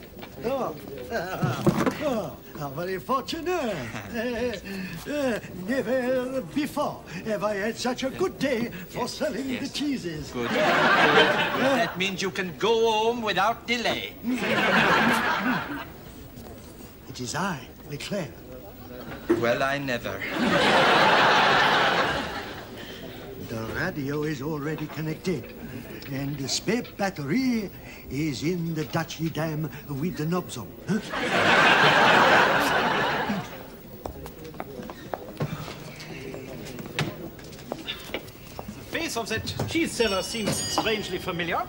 Oh, uh, [laughs] oh, how very fortunate. Uh, [laughs] uh, never before have I had such a good day for selling the cheeses. Good. That means you can go home without delay. [laughs] It is I, Leclerc. Well, I never. The radio is already connected. And the spare battery is in the Dutchy dam with the knobs on. Huh? The face of that cheese seller seems strangely familiar.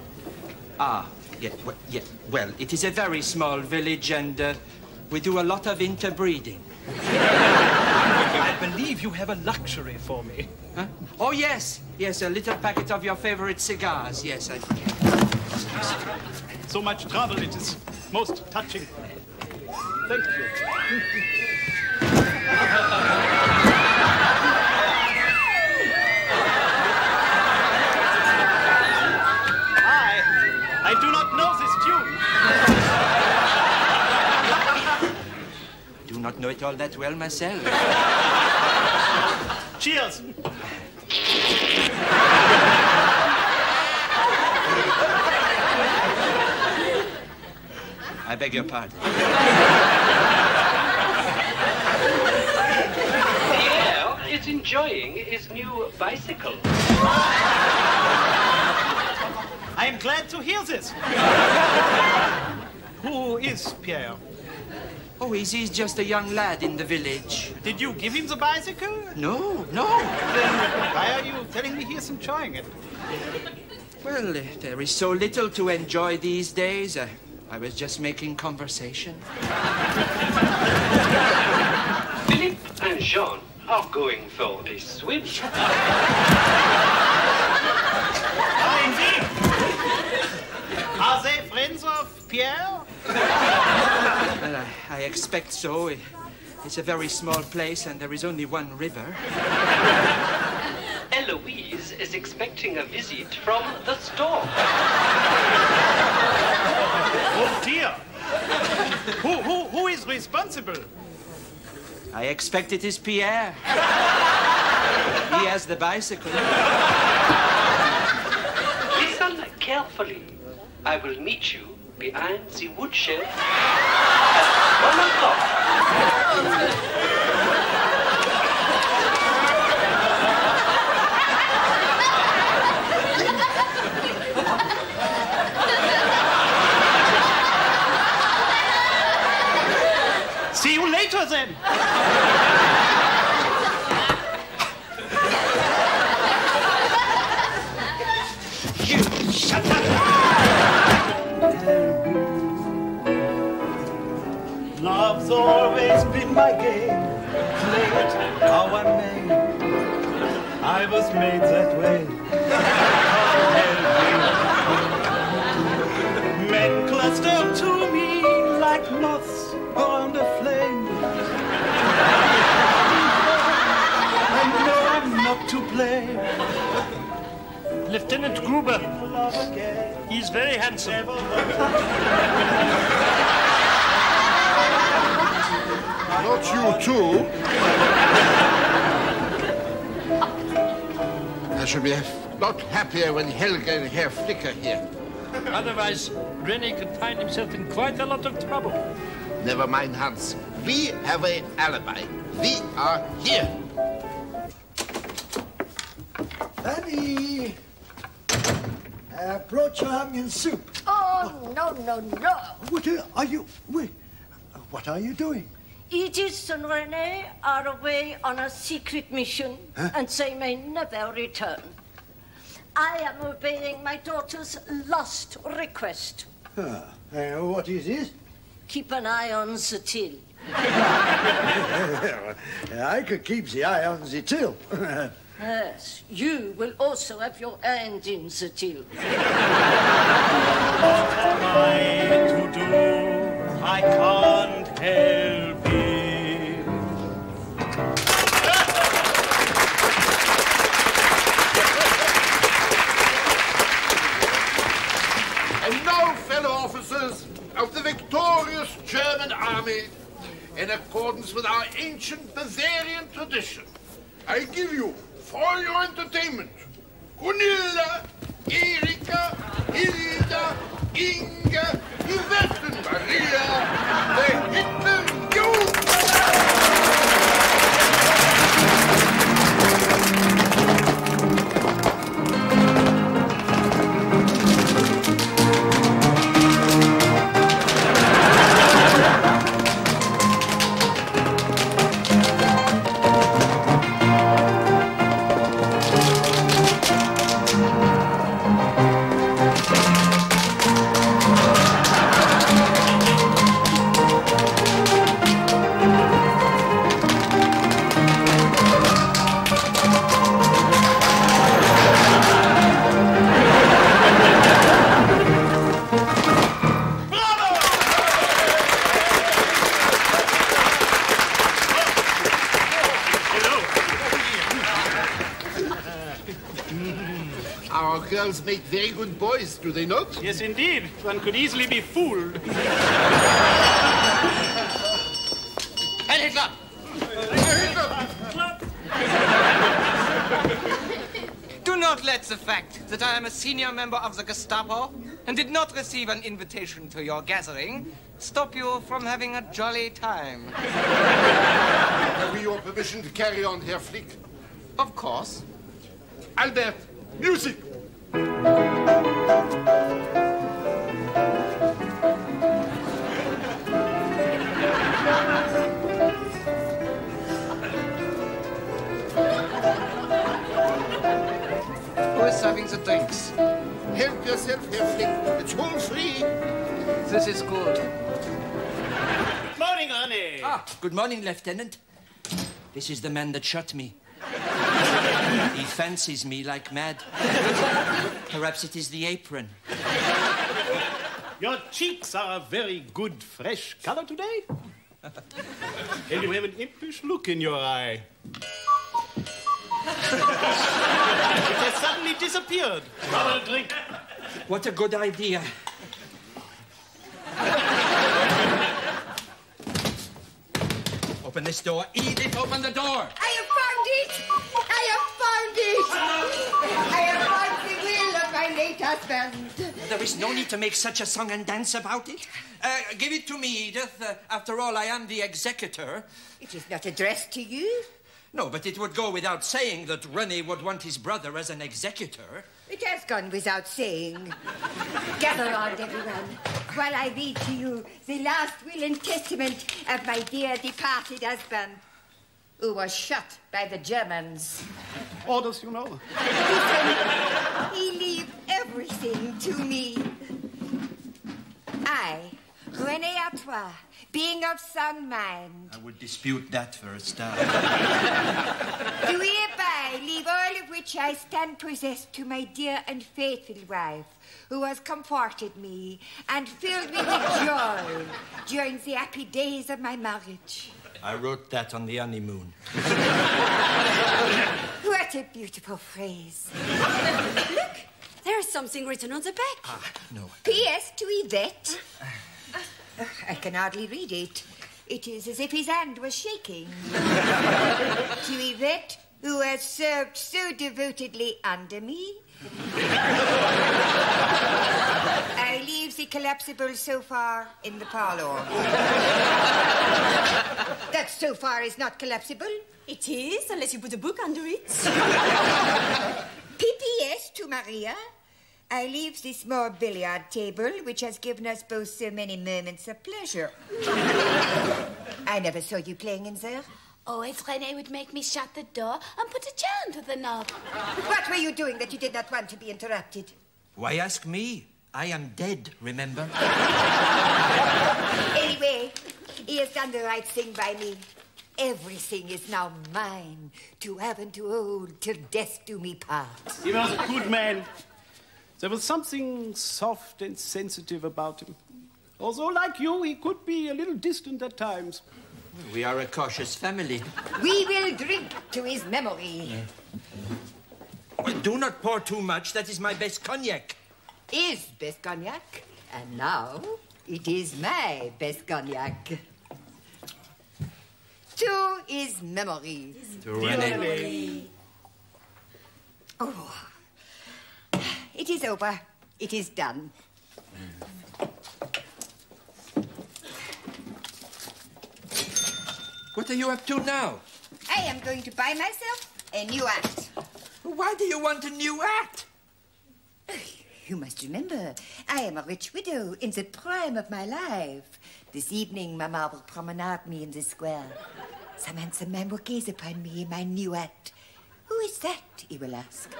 Ah, yeah, well, yeah, well, it is a very small village and uh, we do a lot of interbreeding. I believe you have a luxury for me. Huh? Oh, yes, yes, a little packet of your favorite cigars, yes. I... So much trouble, it is most touching. Thank you. I, I do not know this tune. do not know it all that well myself. Cheers. I beg your pardon. Pierre is enjoying his new bicycle. I am glad to hear this. Who is Pierre? Oh, he's, he's just a young lad in the village. Did you give him the bicycle? No, no. Then why are you telling me he is enjoying it? Well, there is so little to enjoy these days. Uh, I was just making conversation. Philippe and Jean are going for a swim. Indeed. Are they friends of Pierre? Well, I, I expect so. It- It's a very small place and there is only one river. Eloise is expecting a visit from the store. Oh dear. who, who, who is responsible? I expect it is Pierre. he has the bicycle. Listen carefully. I will meet you behind the woodshed at one o'clock. See you later. You shut up! Love's always been my game. Play it how I may. I was made that way. Men cluster to not blame. Lieutenant Gruber. He's very handsome. Not you too. I should be a lot happier when Helga and Herr Flicker here. Otherwise, Rennie could find himself in quite a lot of trouble. Never mind, Hans. We have an alibi. We are here. Brought you onion soup. Oh, no, no, no. What are, you... Wait. What are you doing? Edith and René are away on a secret mission, and they may never return. I am obeying my daughter's last request. Ah, uh, what is this? Keep an eye on the till. [laughs] I could keep the eye on the till. [laughs] Yes, you will also have your hand in the till. I to do? I can't help it. And now, fellow officers of the victorious German army, in accordance with our ancient Bavarian tradition, I give you, for your entertainment, Gunilla, Erika, Hilda, Inga, Yvette and Maria, the Hitler very good boys, do they not? Yes, indeed. One could easily be fooled. Heil Hitler! Do not let the fact that I am a senior member of the Gestapo and did not receive an invitation to your gathering stop you from having a jolly time. Have we your permission to carry on, Herr Flick? Of course. Albert, music! Who is serving the drinks? Help yourself, Herr Flick. It's all free. This is good. Good morning, René. Ah, good morning, Lieutenant. This is the man that shot me. He fancies me like mad. Perhaps it is the apron. Your cheeks are a very good, fresh color today. and you have an impish look in your eye. it has suddenly disappeared. Have a drink. What a good idea. Open this door. Edith, open the door. I have found it! I have found it! I have found the will of my late husband. There is no need to make such a song and dance about it. Uh, give it to me, Edith. Uh, after all, I am the executor. It is not addressed to you. No, but it would go without saying that Rene would want his brother as an executor. It has gone without saying. Gather round, everyone, while I read to you the last will and testament of my dear departed husband, who was shot by the Germans. Orders, you know. He leave everything to me. I, Rene Artois, being of sound mind, I would dispute that for a start. do hereby leave all of which I stand possessed to my dear and faithful wife, who has comforted me and filled me with joy during the happy days of my marriage. I wrote that on the honeymoon. What a beautiful phrase. Look, there is something written on the back. Ah, no. P.S. to Yvette. I can hardly read it. It is as if his hand was shaking. to Yvette, who has served so devotedly under me. I leave the collapsible sofa in the parlor. that sofa is not collapsible. It is, unless you put a book under it. PPS to Maria. I leave the small billiard table, which has given us both so many moments of pleasure. [laughs] I never saw you playing in there. Oh, if Rene would make me shut the door and put a chair under the knob. What were you doing that you did not want to be interrupted? Why ask me? I am dead, remember? [laughs] Anyway, he has done the right thing by me. Everything is now mine, to have and to hold, till death do me part. He was a good man. There was something soft and sensitive about him. Although, like you, he could be a little distant at times. We are a cautious family. We will drink to his memory. Well, do not pour too much. That is my best cognac. Is best cognac, and now it is my best cognac. To his memory. To Rene. Oh. It is over. It is done. What are you up to now? I am going to buy myself a new act. Why do you want a new act? You must remember, I am a rich widow in the prime of my life. This evening, Mama will promenade me in the square. Some handsome man will gaze upon me in my new hat. Who is that? He will ask.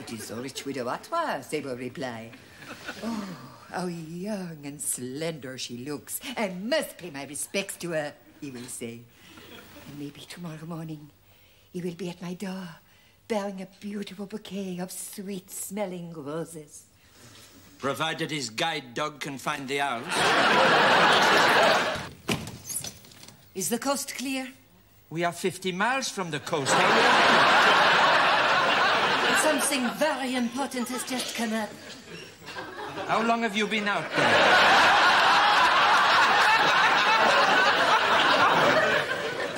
It is the rich widow Artois, they will reply. Oh, how young and slender she looks. I must pay my respects to her, he will say. And maybe tomorrow morning he will be at my door, bearing a beautiful bouquet of sweet smelling roses. Provided his guide dog can find the house. Is the coast clear? We are 50 miles from the coast. [laughs] Something very important has just come up. How long have you been out there?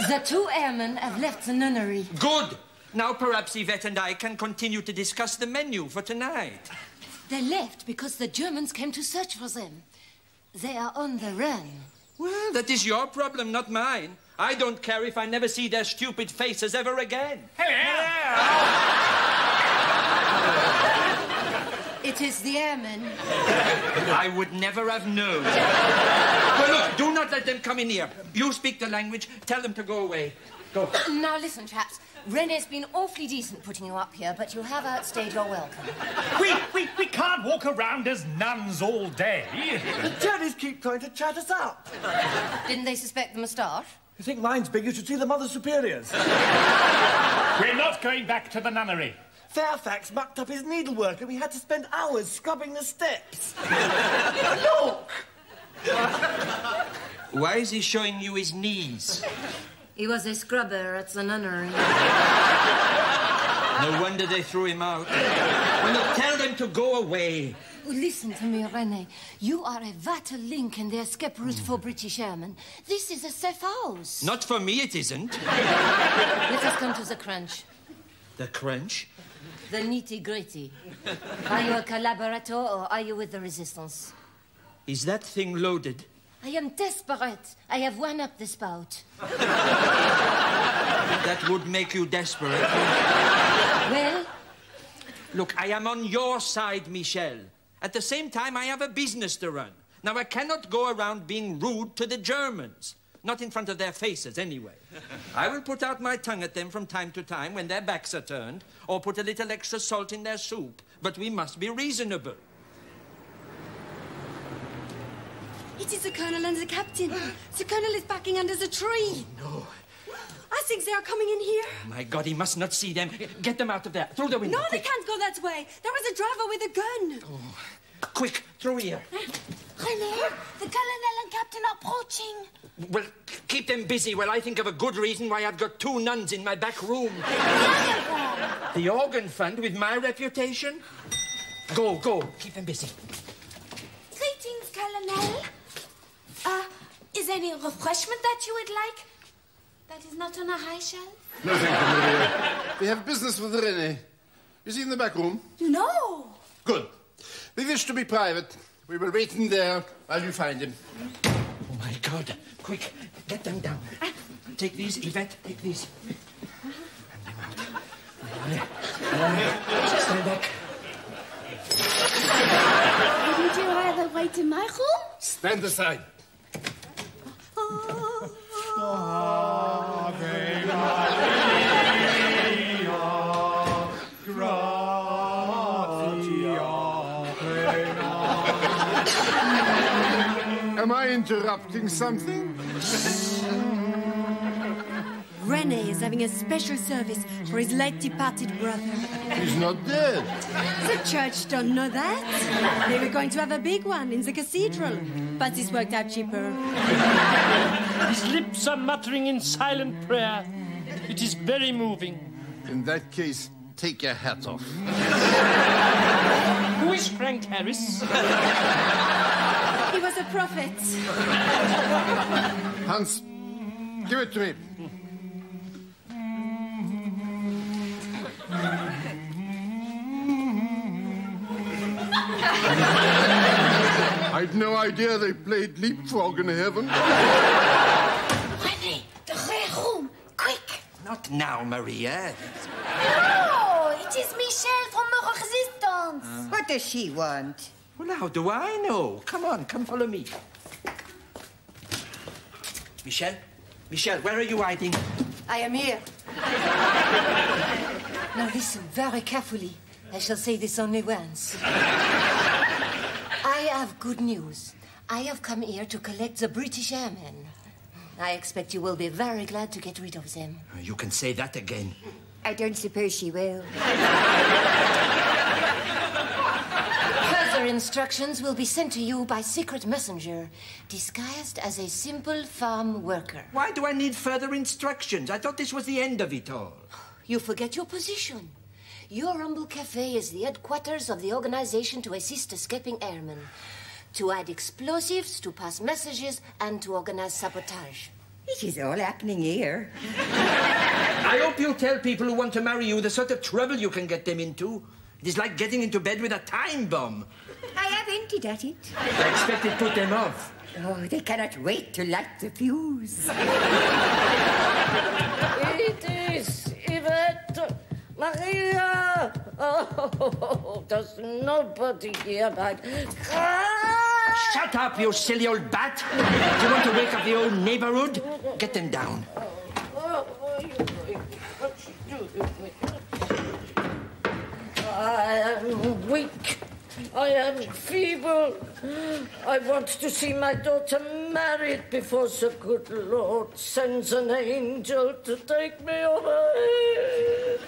The two airmen have left the nunnery. Good. Now perhaps Yvette and I can continue to discuss the menu for tonight. They left because the Germans came to search for them. They are on the run. Well, that is your problem, not mine. I don't care if I never see their stupid faces ever again. It is the airmen. I would never have known. well, look, do not let them come in here. You speak the language. Tell them to go away. Go. Now listen, chaps. Rene's been awfully decent putting you up here, but you have outstayed your welcome. We, we, we can't walk around as nuns all day. The Jerrys keep trying to chat us up. Didn't they suspect the moustache? You think mine's big? You should see the Mother Superiors. [laughs] We're not going back to the nunnery. Fairfax mucked up his needlework and we had to spend hours scrubbing the steps. [laughs] Look! Why is he showing you his knees? He was a scrubber at the nunnery. [laughs] No wonder they threw him out. Well, look, tell them to go away. Oh, listen to me, Rene. You are a vital link in the escape route for British airmen. This is a safe house. Not for me, it isn't. [laughs] Let us come to the crunch. The crunch? The nitty gritty. Are you a collaborator or are you with the resistance? Is that thing loaded? I am desperate. I have one up the spout. [laughs] That would make you desperate. Well? Look, I am on your side, Michelle. At the same time, I have a business to run. Now, I cannot go around being rude to the Germans. Not in front of their faces, anyway. I will put out my tongue at them from time to time when their backs are turned, or put a little extra salt in their soup. But we must be reasonable. It is the colonel and the captain. The colonel is backing under the tree. Oh, no. I think they are coming in here. My God, he must not see them. Get them out of there. Through the window. No, they can't go that way. There is a driver with a gun. Oh, Quick, through here. René, the colonel and captain are approaching. Well, keep them busy while I think of a good reason why I've got two nuns in my back room. the organ fund with my reputation? Go, go. Keep them busy. Greetings, colonel. Uh, is there any refreshment that you would like? That is not on a high shelf? No, thank you, Maria. We have business with Rene. Is he in the back room? No. Good. We wish to be private. We will wait in there while you find him. Oh, my God. Quick, get them down. Take these, Yvette. Take these. Stand back. Wouldn't you rather wait in my room? Stand aside. Oh. Am I interrupting something? [laughs] Rene is having a special service for his late departed brother. He's not dead. The church don't know that. They were going to have a big one in the cathedral, but this worked out cheaper. His lips are muttering in silent prayer. It is very moving. In that case, take your hat off. Who is Frank Harris? He was a prophet. Hans, give it to me. I'd no idea they played leapfrog in heaven. René, the red room, quick. Not now, Maria. Oh, it is Michelle from the Resistance. Uh-huh. What does she want? Well, how do I know? Come on, come follow me. Michelle? Michelle, where are you hiding? I am here. now listen very carefully. I shall say this only once. I have good news. I have come here to collect the British airmen. I expect you will be very glad to get rid of them. You can say that again. I don't suppose she will. Further instructions will be sent to you by secret messenger, disguised as a simple farm worker. Why do I need further instructions? I thought this was the end of it all. You forget your position. Your humble cafe is the headquarters of the organization to assist escaping airmen, to add explosives, to pass messages, and to organize sabotage. It is all happening here. I hope you tell people who want to marry you the sort of trouble you can get them into. It is like getting into bed with a time bomb. I have hinted at it. I expect it put them off. Oh, they cannot wait to light the fuse. [laughs] It is Yvette Maria. Oh, [laughs] does nobody hear that? Shut up, you silly old bat! Do you want to wake up the old neighborhood? Get them down. I am weak. I am feeble. I want to see my daughter married before the good Lord sends an angel to take me away.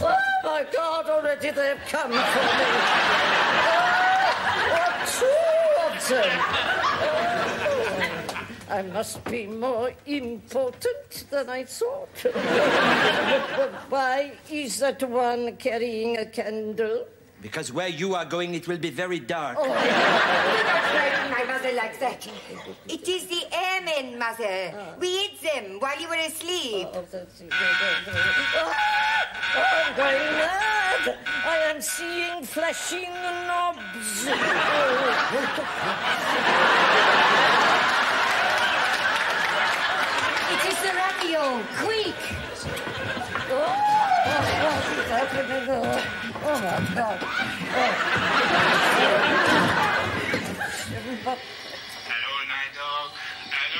Oh my God, already they have come for me. Two of them. I must be more important than I thought. Why is that one carrying a candle? Because where you are going, it will be very dark. Do not frighten my mother like that. It is the airmen, mother. We hid them while you were asleep. Oh, I'm going mad. I am seeing flashing knobs. It is the radio! Quick! Oh, what is happening?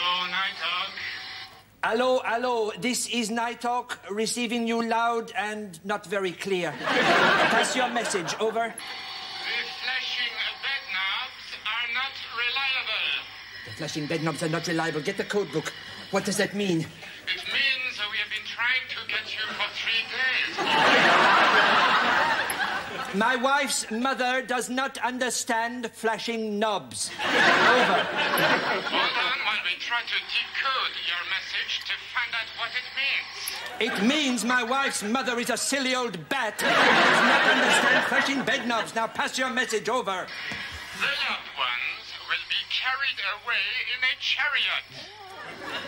Oh, my God. Hello, hello. This is Nighthawk, receiving you loud and not very clear. Pass your message. Over. The flashing bed knobs are not reliable. The flashing bed knobs are not reliable. Get the code book. What does that mean? It means that we have been trying to get you for three days. My wife's mother does not understand flashing knobs. Over. Hold on while we try to decode your message to find out what it means. It means my wife's mother is a silly old bat who does not understand flashing bed knobs. Now pass your message over. The loved ones will be carried away in a chariot.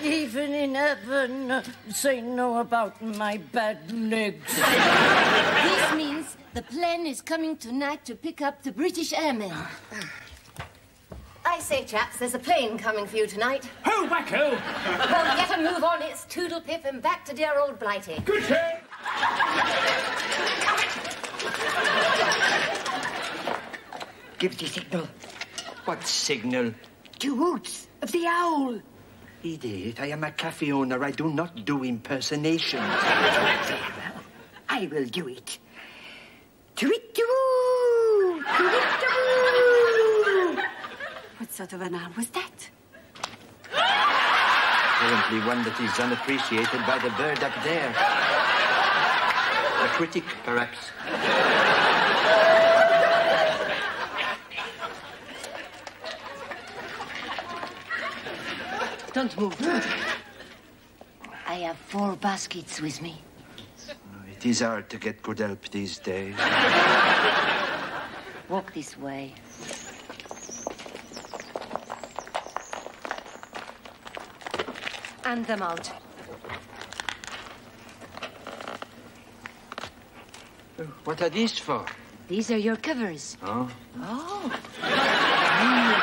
Even in heaven, they know about my bad legs. This means the plane is coming tonight to pick up the British airmen. I say, chaps, there's a plane coming for you tonight. Ho, wacko! Well, get a move on. It's Toodle Pip and back to dear old Blighty. Good day. Give the signal. What signal? Two hoots of the owl. Idiot, I am a cafe owner. I do not do impersonations. I will do it. Tweet-doo! Tweet-doo! What sort of an owl was that? Apparently one that is unappreciated by the bird up there. A critic, perhaps. Don't move. I have four baskets with me. It is hard to get good help these days. Walk this way. And them out. What are these for? These are your covers. Oh? Oh. Ah.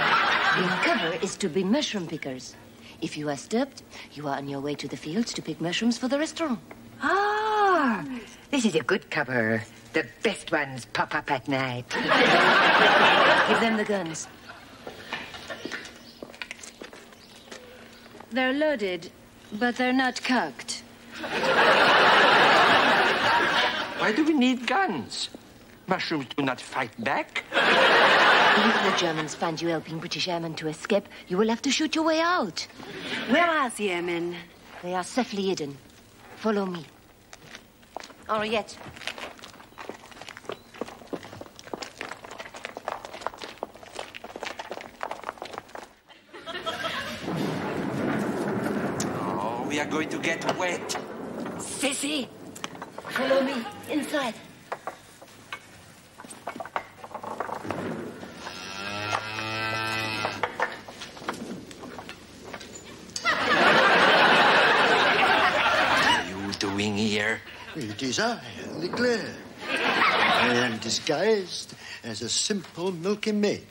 Your cover is to be mushroom pickers. If you are stopped, you are on your way to the fields to pick mushrooms for the restaurant. Ah, this is a good cover. The best ones pop up at night. [laughs] Give them the guns. They're loaded, but they're not cocked. Why do we need guns? Mushrooms do not fight back. If the Germans find you helping British airmen to escape, you will have to shoot your way out. Where are the airmen? They are safely hidden. Follow me. Henriette. Oh, we are going to get wet. Sissy! Follow me inside. It is I, Leclerc. I am disguised as a simple milking maid.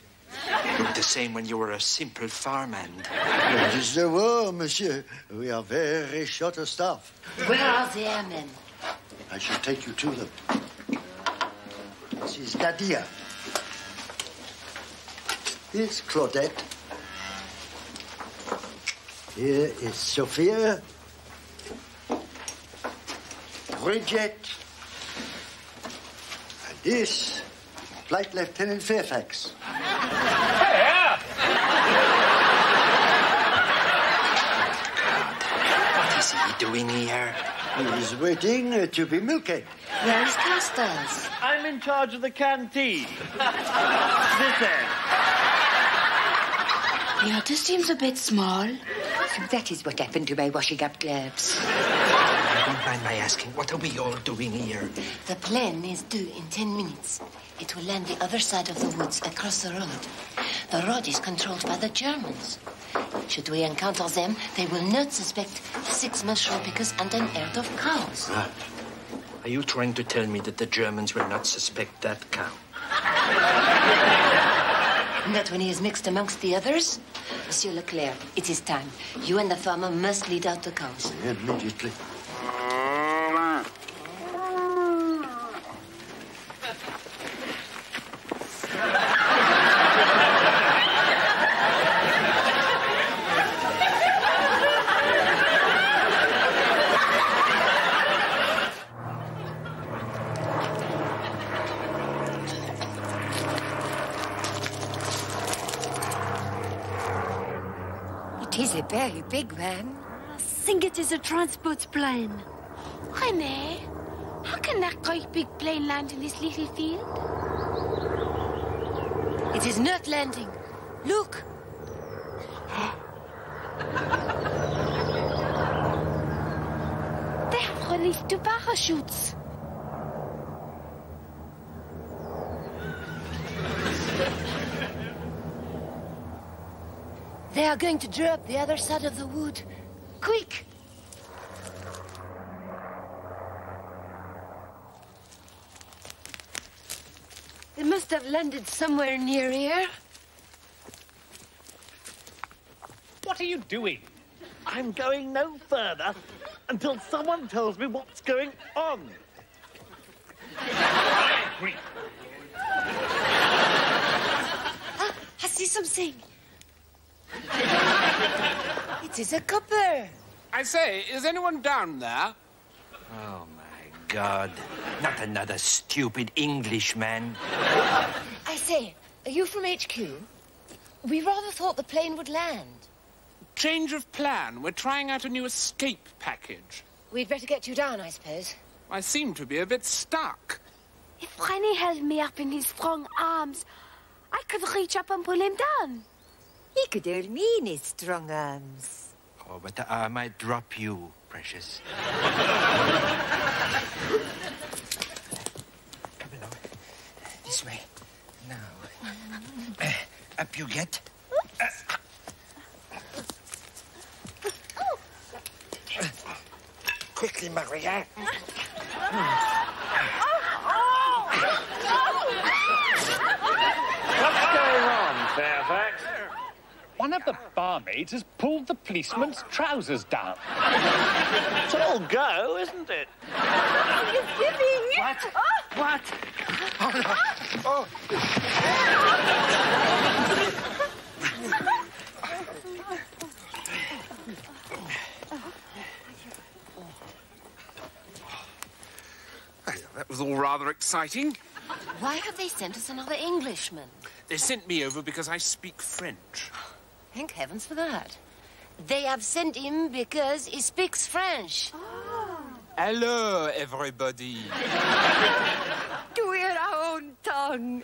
Looked the same when you were a simple farmhand. It is the war, monsieur. We are very short of staff. Where are the airmen? I shall take you to them. This is Nadia. Here's Claudette. Here is Sophia. Bridget. And this, Flight Lieutenant Fairfax. What is he doing here? He is waiting uh, to be milked. Where is Carstairs? I'm in charge of the canteen. this end. The other seems a bit small. So that is what happened to my washing up gloves. I don't mind my asking, what are we all doing here? The plane is due in ten minutes. It will land the other side of the woods across the road. The road is controlled by the Germans. Should we encounter them, they will not suspect six mushroom pickers and an herd of cows. Ah. Are you trying to tell me that the Germans will not suspect that cow? [laughs] Not when he is mixed amongst the others. Monsieur Leclerc, it is time. You and the farmer must lead out the cows. Immediately. It is a very big one. I think it transport plane. René, how can that great big plane land in this little field? It is not landing. Look. They have released two parachutes. They are going to drop the other side of the wood. Quick! Must have landed somewhere near here. What are you doing? I'm going no further until someone tells me what's going on. Ah, I see something. It is a copper. I say, is anyone down there? Oh, my God. Not another stupid Englishman. I say, are you from HQ? We rather thought the plane would land. Change of plan. We're trying out a new escape package. We'd better get you down, I suppose. I seem to be a bit stuck. If René held me up in his strong arms, I could reach up and pull him down. He could hold me in his strong arms. Oh, but I might drop you, precious. [laughs] Come along. This way. Now. Uh, up you get. Uh, quickly, Maria. What's going on, Fairfax? One of the barmaids has pulled the policeman's trousers down. It's all go, isn't it? He's giving. What? Oh. What? Oh, no. Oh, That was all rather exciting. Why have they sent us another Englishman? They sent me over because I speak French. Thank heavens for that. They have sent him because he speaks French. Ah. Hello, everybody. Do it our own tongue.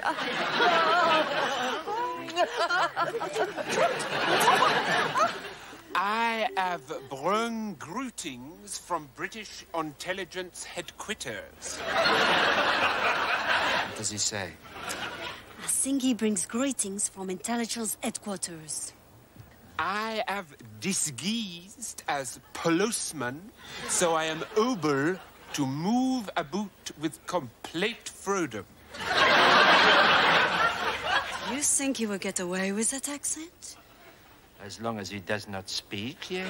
I have brung greetings from British intelligence headquarters. What does he say? I think he brings greetings from intelligence headquarters. I have disguised as policeman, so I am able to move about with complete freedom. You think he will get away with that accent? As long as he does not speak, yes.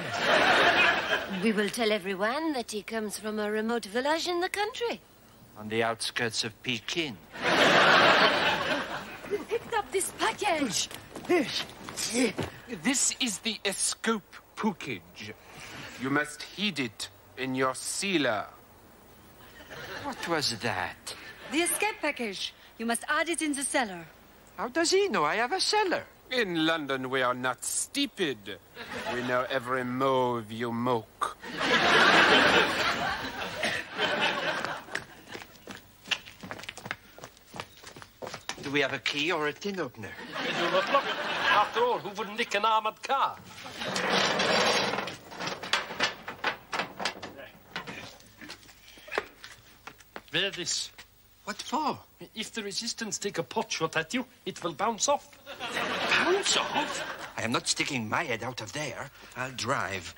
We will tell everyone that he comes from a remote village in the country. On the outskirts of Peking. [laughs] Who picked up this package? This is the escape package. You must heed it in your sealer. What was that? The escape package. You must add it in the cellar. How does he know I have a cellar? In London, we are not stupid. We know every move you moke. Do we have a key or a tin opener? You do not look. After all, who would nick an armored car? Wear this. What for? If the resistance take a pot shot at you, it will bounce off. Bounce off? I am not sticking my head out of there. I'll drive.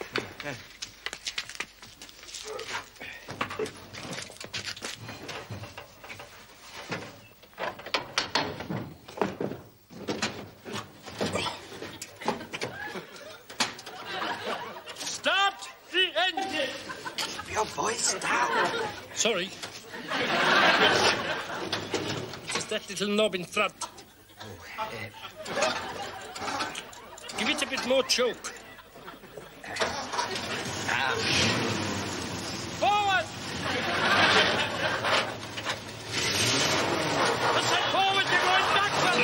Start the engine! Keep your voice down. Sorry. Just that little knob in front. Give it a bit more choke. Forward! Let's head forward, you're going backward!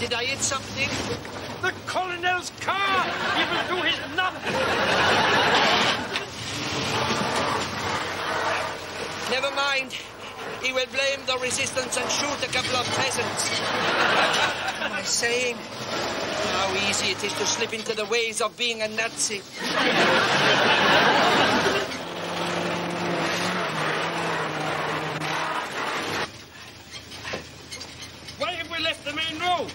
Did I hit something? The colonel's car! He will do his nut! Never mind. He will blame the resistance and shoot a couple of peasants. what am I saying? How easy it is to slip into the ways of being a Nazi. Why have we left the main road?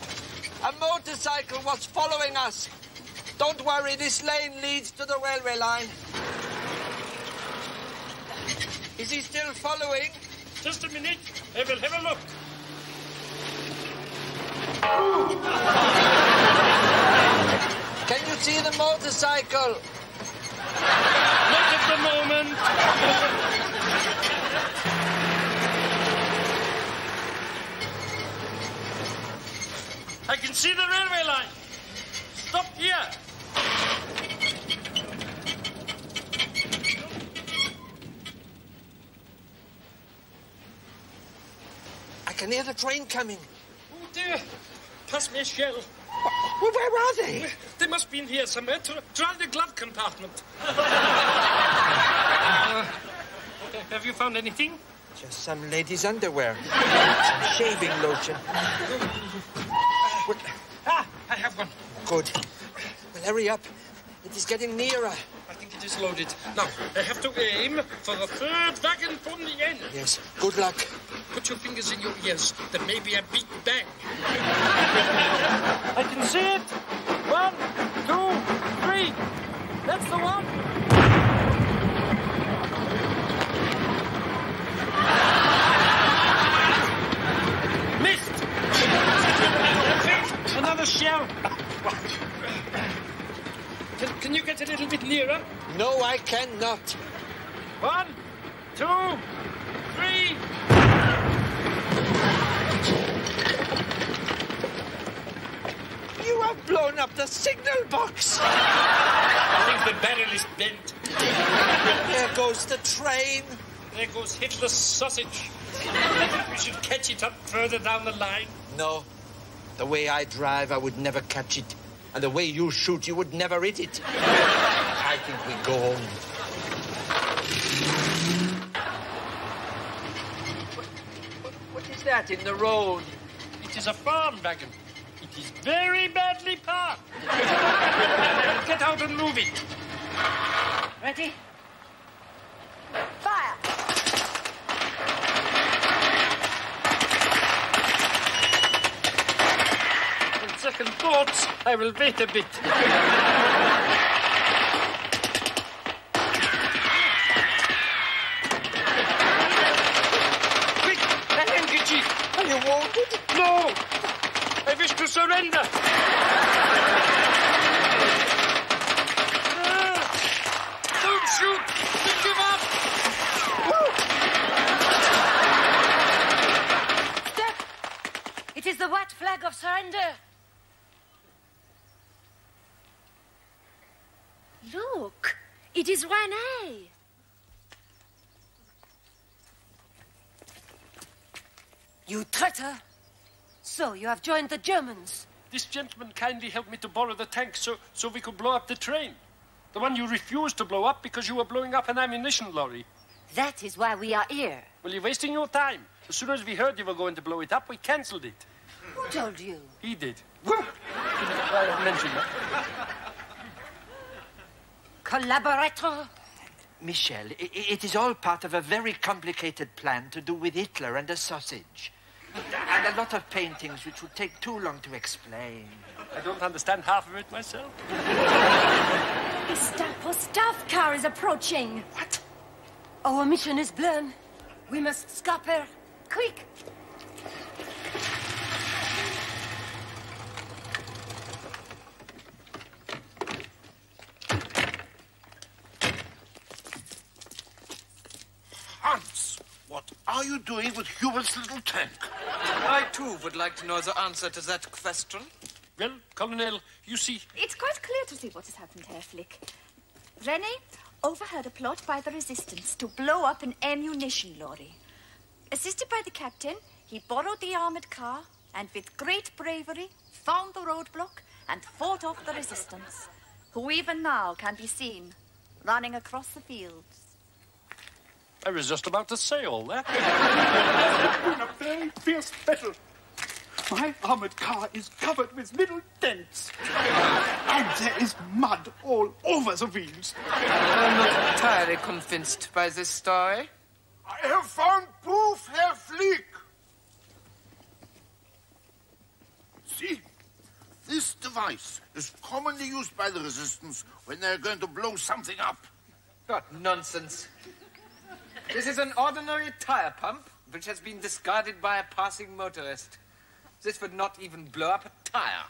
A motorcycle was following us. Don't worry, this lane leads to the railway line. Is he still following? Just a minute. I will have a look. Can you see the motorcycle? Not at the moment. I can see the railway line. Stop here. Can hear the train coming. Oh dear. Pass me a shell. Well, where are they? They must be in here somewhere. Try the glove compartment. [laughs] Uh, have you found anything? Just some lady's underwear. some shaving lotion. Ah, I have one. Good. Well, hurry up. It is getting nearer. I think it is loaded. Now, I have to aim for the third wagon from the end. Yes. Good luck. Put your fingers in your ears. There may be a big bang. I can see it. One, two, three. That's the one. Missed. Another shell. Can, can you get a little bit nearer? No, I cannot. One, two, three. You have blown up the signal box. I think the barrel is bent. There goes the train. There goes Hitler's sausage. We should catch it up further down the line. No. The way I drive, I would never catch it. And the way you shoot, you would never hit it. [laughs] I think we go home. What is that in the road? It is a farm wagon. It is very badly parked. [laughs] Get out and move it. Ready? Fire! second thoughts, I will wait a bit. Quick, the handkerchief. Are you wounded? No. I wish to surrender. Ah, don't shoot. Give up. It is the white flag of surrender. Look, it is Rene. You traitor! So you have joined the Germans. This gentleman kindly helped me to borrow the tank so, so we could blow up the train. The one you refused to blow up because you were blowing up an ammunition lorry. That is why we are here. Well, you're wasting your time. As soon as we heard you were going to blow it up, we cancelled it. Who told you? He did. [laughs] I mentioned that. Collaborator? Michelle, i- i- it is all part of a very complicated plan to do with Hitler and a sausage. And a lot of paintings which would take too long to explain. I don't understand half of it myself. Gestapo staff car is approaching. What? Our mission is blown. We must stop her. Quick! Are you doing with Hubert's little tank? I too would like to know the answer to that question. Well, Colonel, you see. It's quite clear to see what has happened, Herr Flick. Rene overheard a plot by the resistance to blow up an ammunition lorry. Assisted by the captain, he borrowed the armored car and, with great bravery, found the roadblock and fought off the resistance, who even now can be seen running across the fields. I was just about to say all that. been a very fierce battle. My armored car is covered with little dents. and there is mud all over the wheels. I'm not entirely convinced by this story. I have found proof, Herr Flick. See, this device is commonly used by the resistance when they're going to blow something up. What nonsense. This is an ordinary tire pump which has been discarded by a passing motorist. This would not even blow up a tire.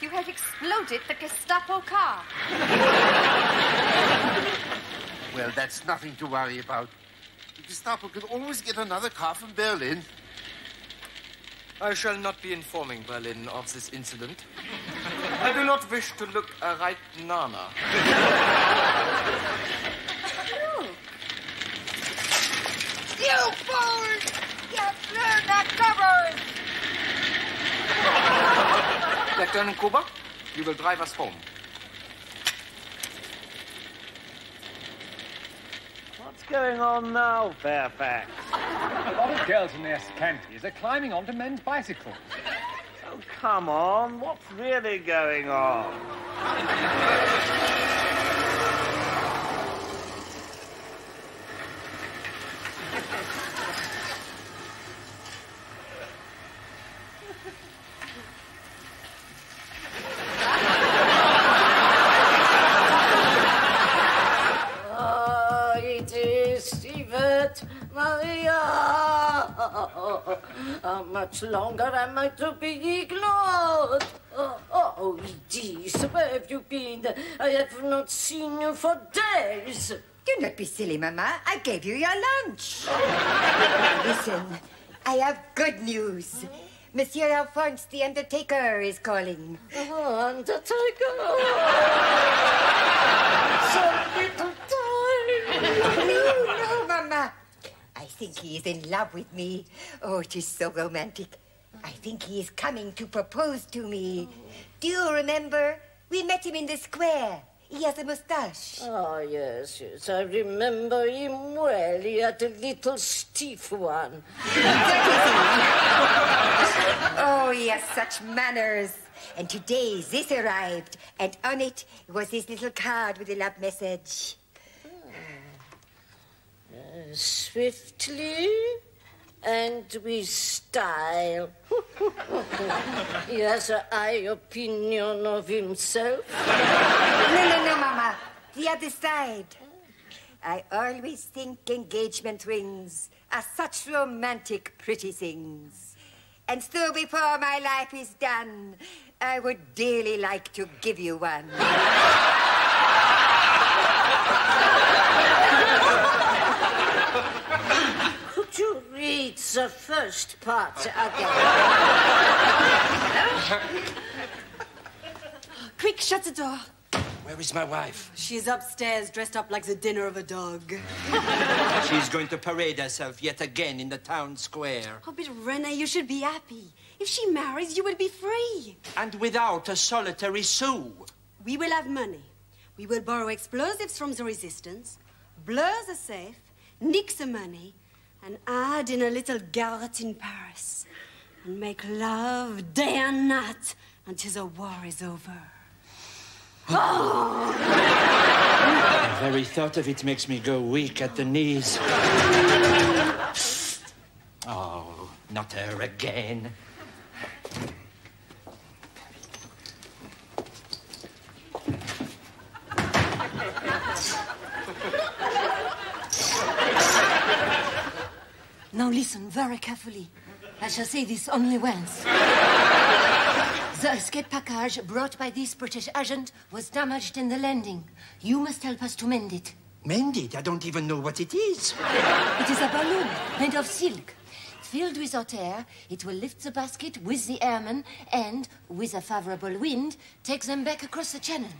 You have exploded the Gestapo car. Well, that's nothing to worry about. The Gestapo can always get another car from Berlin. I shall not be informing Berlin of this incident. [laughs] I do not wish to look a right nana. You fools! You blew the covers! Lieutenant Gruber, you will drive us home. Going on now, Fairfax? A lot of girls in their scanties are climbing onto men's bicycles. Oh, come on. What's really going on? Ah, it is Yvette Maria. How much longer am I to be ignored? Oh, oh, Edith, where have you been? I have not seen you for days. Do not be silly, Mama. I gave you your lunch. Listen, I have good news. Monsieur Alphonse the Undertaker is calling. Oh, Undertaker! [laughs] so little time! No, no, Mama. I think he is in love with me. Oh, it is so romantic. I think he is coming to propose to me. Do you remember? We met him in the square. He has a mustache. Oh, ah, yes, yes, I remember him well. He had a little stiff one. [laughs] Oh, he has such manners. And today this arrived, and on it was this little card with a love message. Swiftly and with style. [laughs] he has a high opinion of himself. No, no, no, Mama. The other side. I always think engagement rings are such romantic, pretty things. And so before my life is done, I would dearly like to give you one. [laughs] Could you read the first part [laughs] again? Quick, shut the door. Where is my wife? She's upstairs, dressed up like the dinner of a dog. [laughs] She's going to parade herself yet again in the town square. Oh, but Rene, you should be happy. If she marries, you will be free. And without a solitary sou. We will have money. We will borrow explosives from the resistance, blur the safe, nick the money, and hide in a little garret in Paris. And make love day and night until the war is over. Oh! The very thought of it makes me go weak at the knees. Oh, not her again. Now listen very carefully. I shall say this only once. The escape package brought by this British agent was damaged in the landing. You must help us to mend it. Mend it? I don't even know what it is. It is a balloon made of silk. Filled with hot air, it will lift the basket with the airmen and, with a favorable wind, take them back across the channel.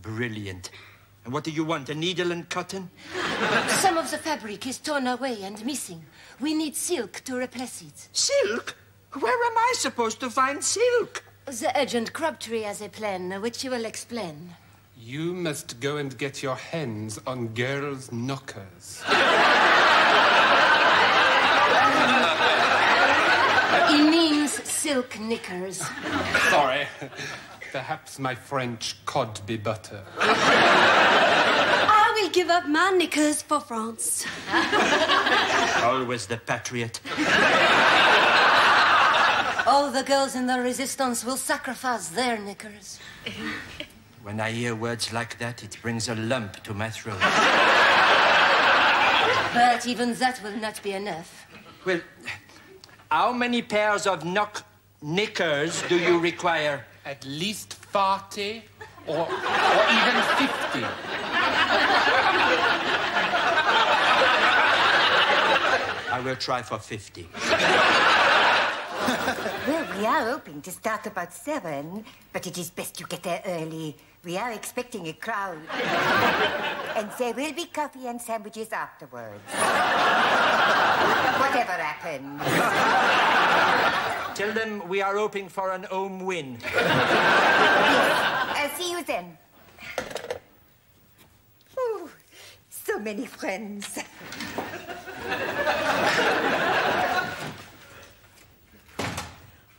Brilliant. And what do you want, a needle and cotton? Some of the fabric is torn away and missing. We need silk to replace it. Silk? Where am I supposed to find silk? The agent Crabtree has a plan, which he will explain. You must go and get your hands on girls' knockers. He means silk knickers. Sorry. Perhaps my French cod be butter. I will give up my knickers for France. [laughs] Always the patriot. All the girls in the resistance will sacrifice their knickers. When I hear words like that, it brings a lump to my throat. But even that will not be enough. Well, how many pairs of knock knickers do you require? At least 40 or, or even 50. I will try for 50. [laughs] Well, we are hoping to start about seven, but it is best you get there early. We are expecting a crowd. [laughs] and there will be coffee and sandwiches afterwards. [laughs] Whatever happens. Tell them we are hoping for an home win. I'll see you then. Ooh, so many friends.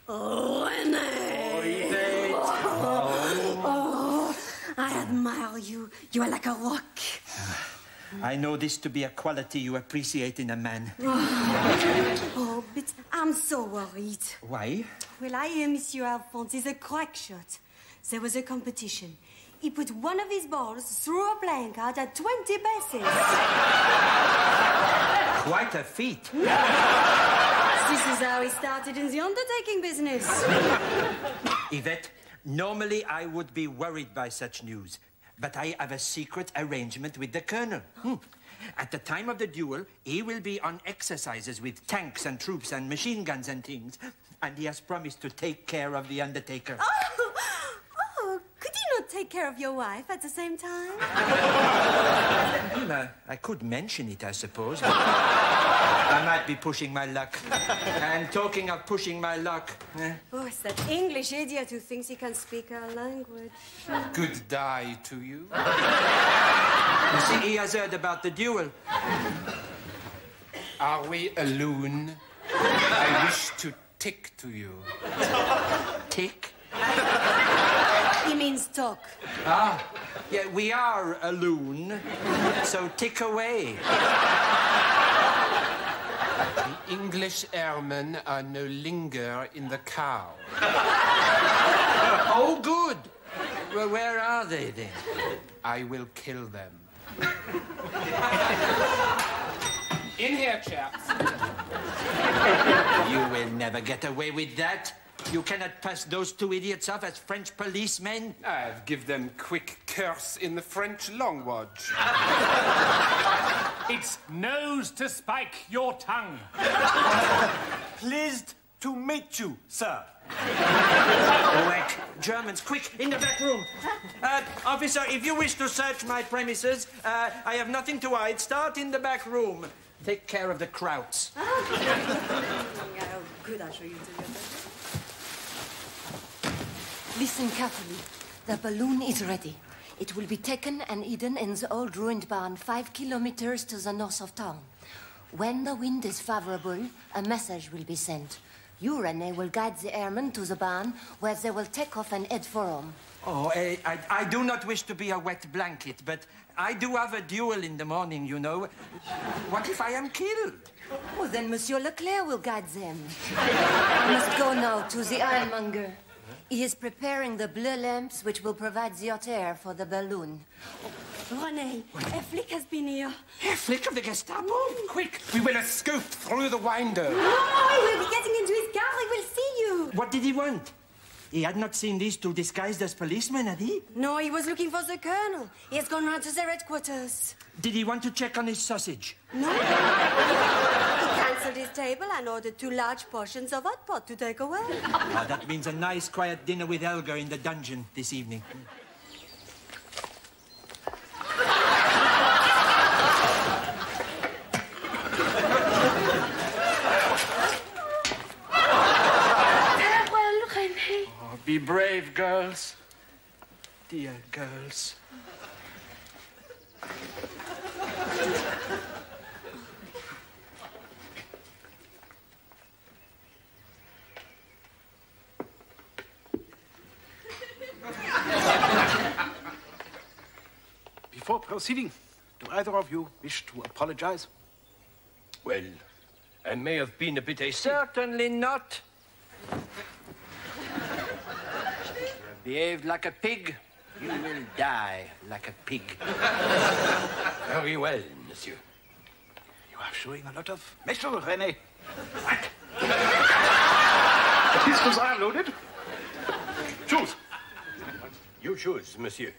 Oh, Rene! Oh, I admire you. You are like a rock. Ah. I know this to be a quality you appreciate in a man. [laughs] Oh, oh, but I'm so worried. Why? Well, I hear Monsieur Alphonse is a crack shot. There was a competition. He put one of his balls through a blank out at 20 bases. Quite a feat. This is how he started in the undertaking business. [laughs] Yvette, normally I would be worried by such news, but I have a secret arrangement with the colonel. Hmm. At the time of the duel, he will be on exercises with tanks and troops and machine guns and things, and he has promised to take care of the undertaker. Oh, could you not take care of your wife at the same time? Well, uh, I could mention it, I suppose. I might be pushing my luck. And talking of pushing my luck, eh, Oh, it's that English idiot who thinks he can speak our language. Good day to you. you see, he has heard about the duel. Are we alone? I wish to tick to you. Tick? He means talk. Ah, yeah, we are a loon, so tick away. the English airmen are no linger in the cow. oh, good. Well, where are they then? I will kill them. In here, chaps. You will never get away with that. You cannot pass those two idiots off as French policemen. I'll give them quick curse in the French language. [laughs] It's nose to spike your tongue. Pleased to meet you, sir. Quick, Germans, quick, in the back room. Uh, officer, if you wish to search my premises, uh, I have nothing to hide. Start in the back room. Take care of the krauts. [laughs] Oh, good, I'll show you to your Listen carefully. The balloon is ready. It will be taken and hidden in the old ruined barn five kilometers to the north of town. When the wind is favorable, a message will be sent. You, Rene, will guide the airmen to the barn where they will take off and head for home. Oh, eh, I, I do not wish to be a wet blanket, but I do have a duel in the morning, you know. What if I am killed? Oh, then Monsieur Leclerc will guide them. I [laughs] must go now to the ironmonger. He is preparing the blue lamps which will provide the hot air for the balloon. René, a flick has been here. A flick of the Gestapo? Quick, we will escape through the window. No, he will be getting into his car. He will see you. What did he want? He had not seen these two disguised as policemen, had he? No, he was looking for the colonel. He has gone round to their headquarters. Did he want to check on his sausage? No. he cancelled his table and ordered two large portions of hot pot to take away. Ah, that means a nice, quiet dinner with Elga in the dungeon this evening. Farewell, René. Oh, be brave, girls. Dear girls. Before proceeding, do either of you wish to apologize? Well, I may have been a bit hasty. Certainly not. Behaved like a pig, you will die like a pig. Very well, monsieur. You are showing a lot of mettle, René. What? The pistols are loaded. Choose. You choose, monsieur.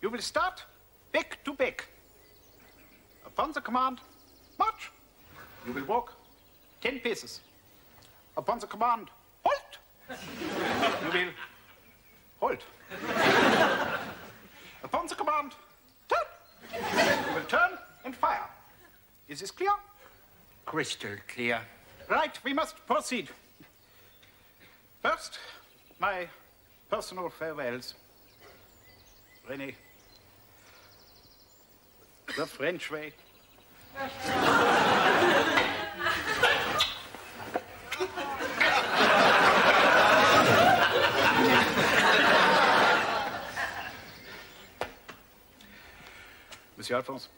You will start back to back. Upon the command, march. You will walk ten paces. Upon the command, halt. You will halt. Upon the command, turn. You will turn and fire. Is this clear? Crystal clear. Right, we must proceed. First, my personal farewells. René, the French way. Monsieur Alphonse.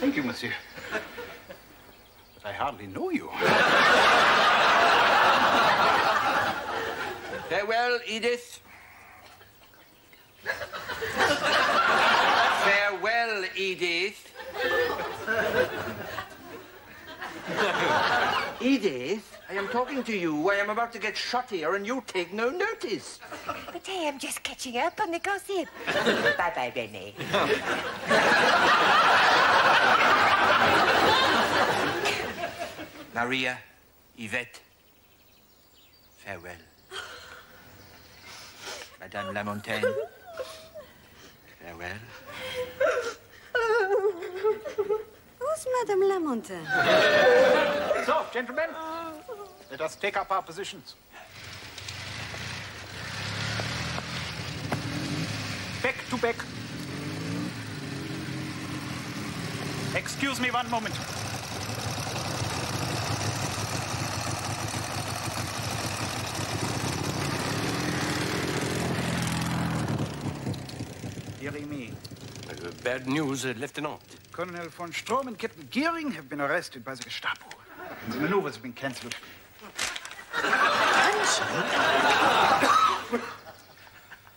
Thank you, monsieur. But I hardly know you. Farewell, Edith. [laughs] Farewell, Edith. Edith, I am talking to you. I am about to get shot here, and you take no notice. But hey, I am just catching up on the gossip. [laughs] Bye-bye, René. Maria, Yvette, farewell. Madame Lamontagne, farewell. Who's Madame Lamontagne? So, gentlemen, let us take up our positions. Back to back. Excuse me one moment. Dearie me. Uh, bad news, uh, Lieutenant. Colonel von Strohm and Captain Geering have been arrested by the Gestapo. And the maneuvers have been cancelled.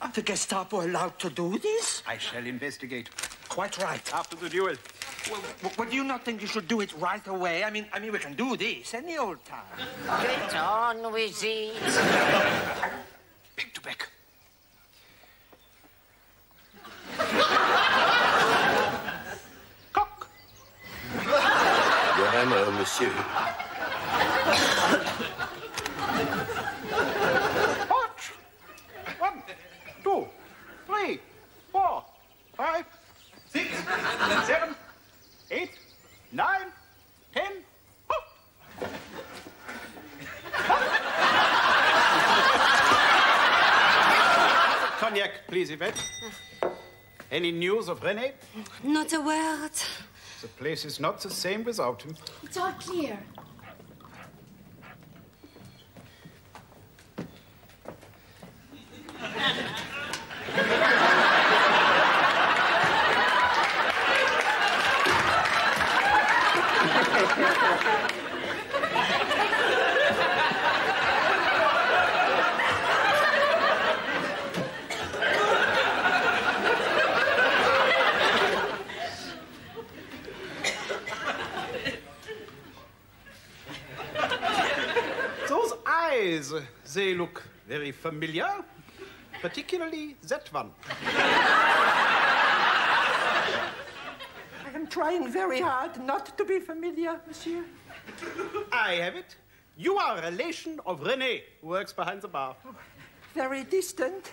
Are the Gestapo allowed to do this? I shall investigate. Quite right. After the duel. Well, w- well, do you not think you should do it right away? I mean, I mean, we can do this any old time. Get on with it. Back to back. Your monsieur. March! One, two, three, four, five, six, seven, eight, nine, ten. Cognac, please, Yvette. Any news of Rene? Not a word. The place is not the same without him. It's all clear. Those eyes, they look very familiar. Particularly that one. I am trying very hard not to be familiar, monsieur. I have it. You are a relation of Rene, who works behind the bar. Oh, very distant.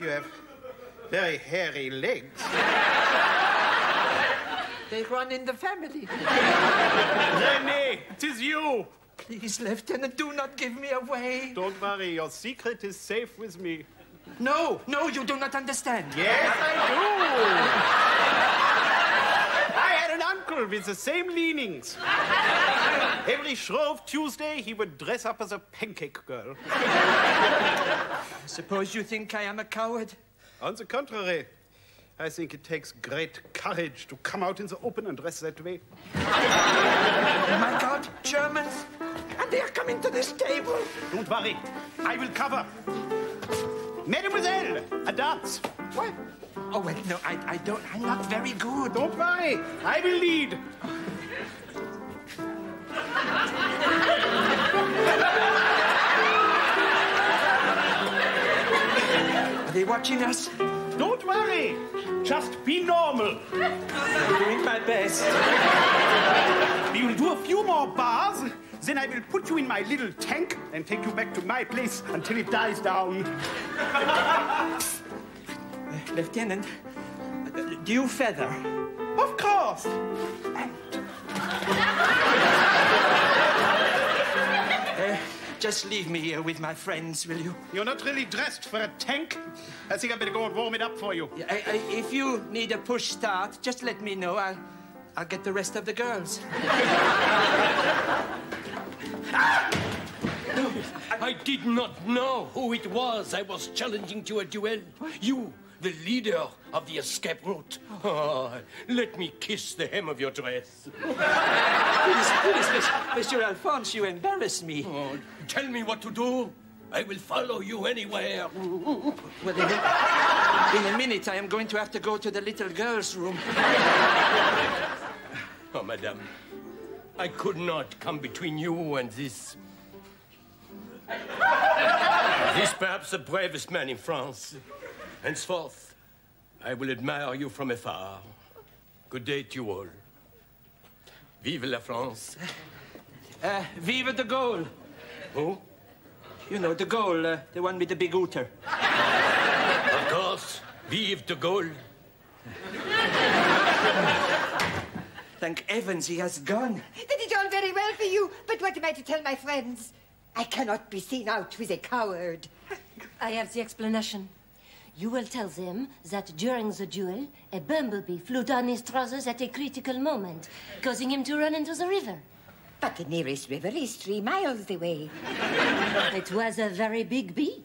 You have very hairy legs. They run in the family. Rene, it is you. Please, Lieutenant, do not give me away. Don't worry, your secret is safe with me. No, no, you do not understand. Yes, I do. I had an uncle with the same leanings. Every Shrove Tuesday, he would dress up as a pancake girl. Suppose you think I am a coward? On the contrary, I think it takes great courage to come out in the open and dress that way. Oh my God, Germans! And they are coming to this table. Don't worry, I will cover. Mademoiselle, a dance. What? Oh, wait, no, I, I don't, I'm not very good. Don't worry, I will lead. Are they watching us? Don't worry, just be normal. I'm doing my best. We will do a few more bars, then I will put you in my little tank and take you back to my place until it dies down. Lieutenant, do you feather? Of course. Uh, just leave me here with my friends, will you? You're not really dressed for a tank. I think I better go and warm it up for you. I, I, if you need a push start, just let me know. I'll, I'll get the rest of the girls. [laughs] I did not know who it was I was challenging to a duel. You, the leader of the escape route. Oh, let me kiss the hem of your dress. Please, please, Monsieur Alphonse, you embarrass me. Oh, tell me what to do. I will follow you anywhere. Well, in a, in a minute, I am going to have to go to the little girl's room. Oh, madame, I could not come between you and this. This perhaps the bravest man in France. Henceforth, I will admire you from afar. Good day to you all. Vive la France. Uh, vive de Gaulle. Who? You know, de Gaulle, uh, the one with the big ooter. Of course, vive de Gaulle. Thank heavens he has gone. That is all very well for you, but what am I to tell my friends? I cannot be seen out with a coward. I have the explanation. You will tell them that during the duel, a bumblebee flew down his trousers at a critical moment, causing him to run into the river. But the nearest river is three miles away. [laughs] It was a very big bee.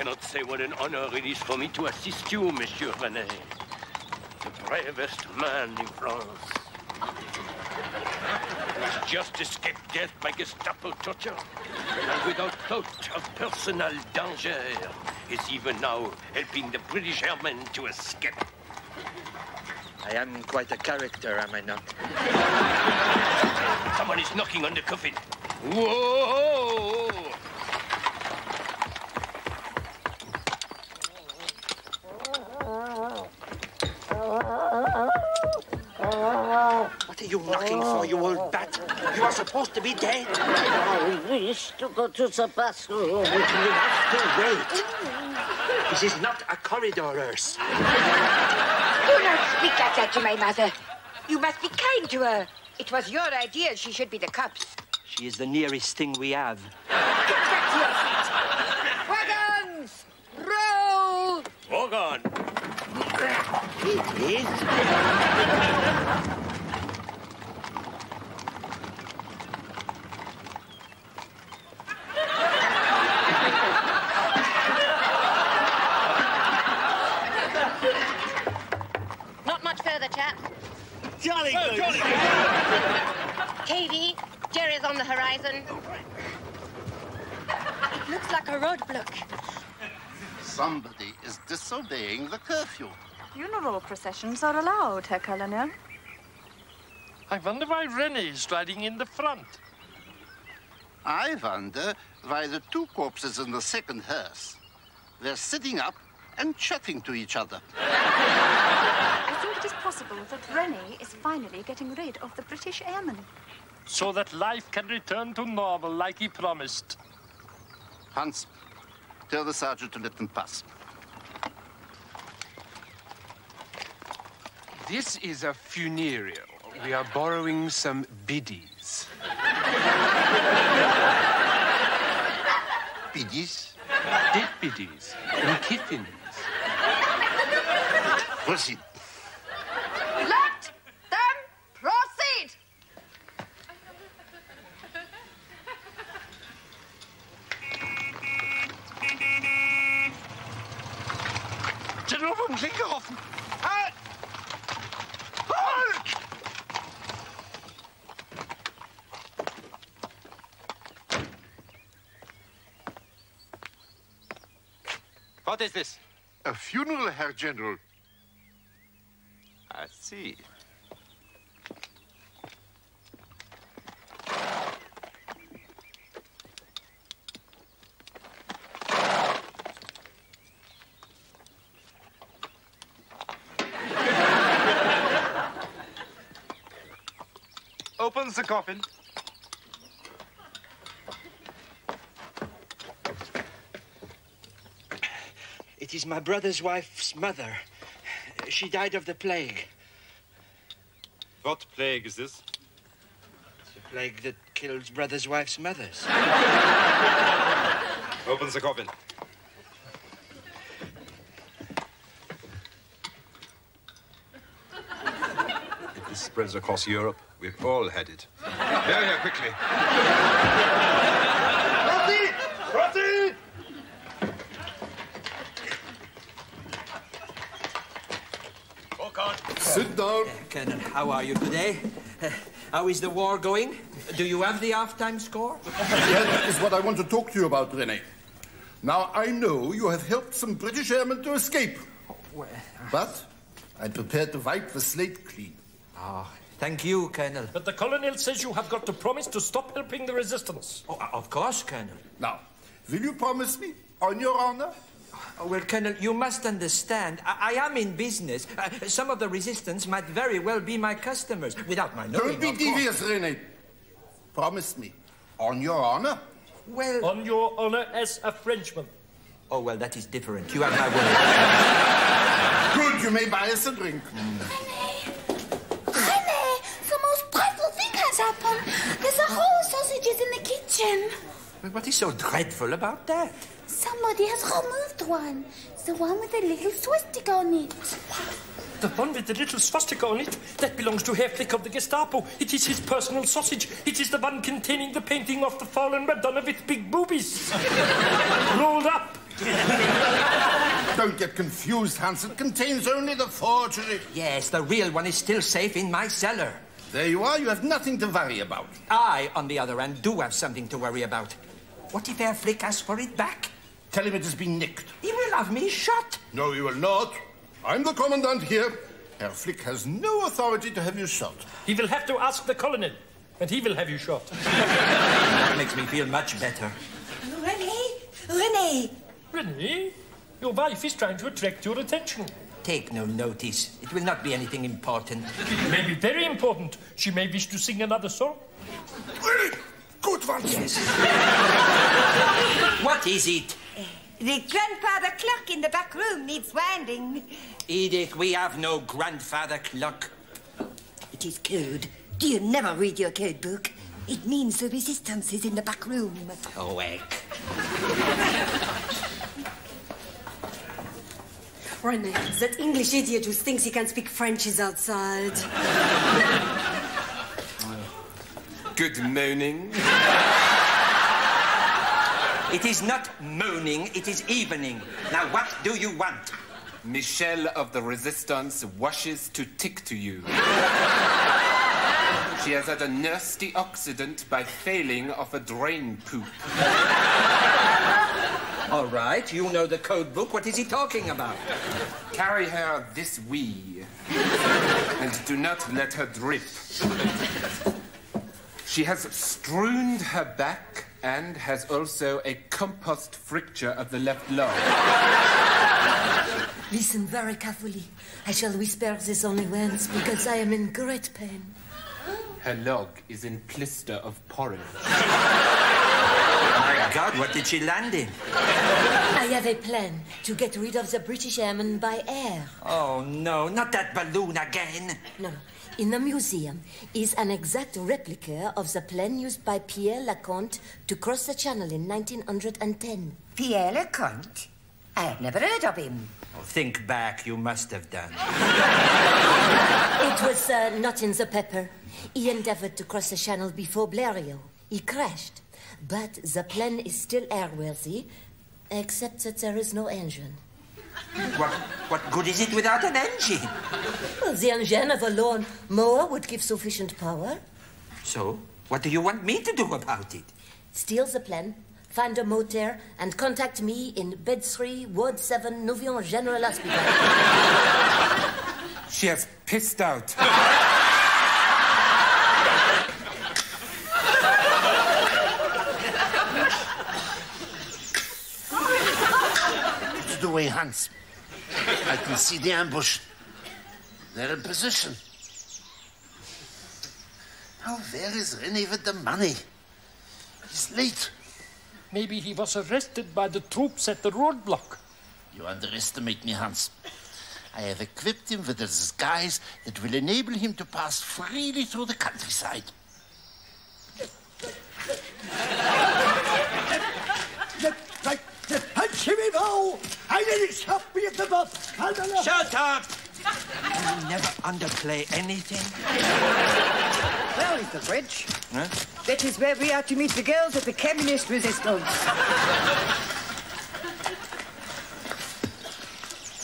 Cannot say what an honor it is for me to assist you, Monsieur René. The bravest man in France. He's just escaped death by Gestapo torture. And without thought of personal danger, is even now helping the British airmen to escape. I am quite a character, am I not? Someone is knocking on the coffin. Whoa! What are you knocking for, you old bat? You are supposed to be dead. I wish to go to the bathroom. You have to wait. This is not a corridor, Urs. Do not speak like that to my mother. You must be kind to her. It was your idea she should be the cops. She is the nearest thing we have. Wagons! Roll! Walk on. It is. Not much further, chaps. Oh, jolly good. Katie, Jerry's on the horizon. It looks like a roadblock. Somebody is disobeying the curfew. Funeral processions are allowed, Herr Colonel. I wonder why René is riding in the front. I wonder why the two corpses in the second hearse were sitting up and chatting to each other. I think it is possible that René is finally getting rid of the British airmen. So that life can return to normal like he promised. Hans, tell the sergeant to let them pass. This is a funereal. We are borrowing some biddies. Biddies? Dead biddies and kiffins. Proceed. Let them proceed! General von Klinkerhoffen! Halt! Halt! What is this? A funeral, General. I see. Opens the coffin. It is my brother's wife's mother. She died of the plague. What plague is this? The plague that kills brothers' wife's mothers. [laughs] Opens the coffin. If this spreads across Europe, we've all had it. Here, here, quickly. [laughs] Proceed! Proceed! Sit down. Colonel, how are you today? Uh, how is the war going? Do you have the half-time score? that is what I want to talk to you about, Rene. Now, I know you have helped some British airmen to escape. But I'm prepared to wipe the slate clean. Ah, thank you, Colonel. But the colonel says you have got to promise to stop helping the resistance. Oh, of course, Colonel. Now, will you promise me, on your honor? Oh, well, Colonel, you must understand. I, I am in business. Uh, some of the resistance might very well be my customers, without my knowing. Don't be of course. devious, Rene. Promise me, on your honor? Well... On your honor as a Frenchman. Oh, well, that is different. You have my word. Good, you may buy us a drink. Rene, the most dreadful thing has happened. There's a whole sausages in the kitchen. Well, what is so dreadful about that? Somebody has removed one. The one with the little swastika on it. The one with the little swastika on it, that belongs to Herr Flick of the Gestapo. It is his personal sausage. It is the one containing the painting of the fallen Madonna with big boobies. [laughs] Rolled up. Don't get confused, Hans. It contains only the forgery. Yes, the real one is still safe in my cellar. There you are. You have nothing to worry about. I, on the other hand, do have something to worry about. What if Herr Flick asks for it back? Tell him it has been nicked. He will have me shot. No, he will not. I'm the commandant here. Herr Flick has no authority to have you shot. He will have to ask the colonel, and he will have you shot. [laughs] That makes me feel much better. René! René! René, your wife is trying to attract your attention. Take no notice. It will not be anything important. It may be very important. She may wish to sing another song. Good one. Yes. what is it? The grandfather clock in the back room needs winding. Edith, we have no grandfather clock. It is code. Do you never read your code book? It means the resistance is in the back room. Oh, heck. René, that English idiot who thinks he can speak French is outside. Good moaning. It is not moaning, it is evening. Now, what do you want? Michelle of the Resistance wishes to tick to you. She has had a nasty accident by failing of a drain poop. All right, you know the code book. What is he talking about? Carry her this wee. And do not let her drip. She has strewn her back and has also a compost fracture of the left lung. Listen very carefully. I shall whisper this only once because I am in great pain. Her log is in blister of porridge. My God, what did she land in? I have a plan to get rid of the British airmen by air. Oh, no, not that balloon again. No. In the museum is an exact replica of the plane used by Pierre Leconte to cross the channel in 1910. Pierre Leconte? I have never heard of him. Oh, think back, you must have done. It was uh, not in the paper. He endeavored to cross the channel before Blériot. He crashed. But the plane is still airworthy, except that there is no engine. What, what good is it without an engine? Well, the engine of a lawn mower would give sufficient power. So, what do you want me to do about it? Steal the plane, find a motor, and contact me in Bed 3, Ward 7, Nouvion General Hospital. She has pissed out. Put way, Hans. I can see the ambush. They're in position. Now, where is René with the money? He's late. Maybe he was arrested by the troops at the roadblock. You underestimate me, Hans. I have equipped him with a disguise that will enable him to pass freely through the countryside. Shut up! You never underplay anything. Where is the bridge? Huh? That is where we are to meet the girls of the communist resistance.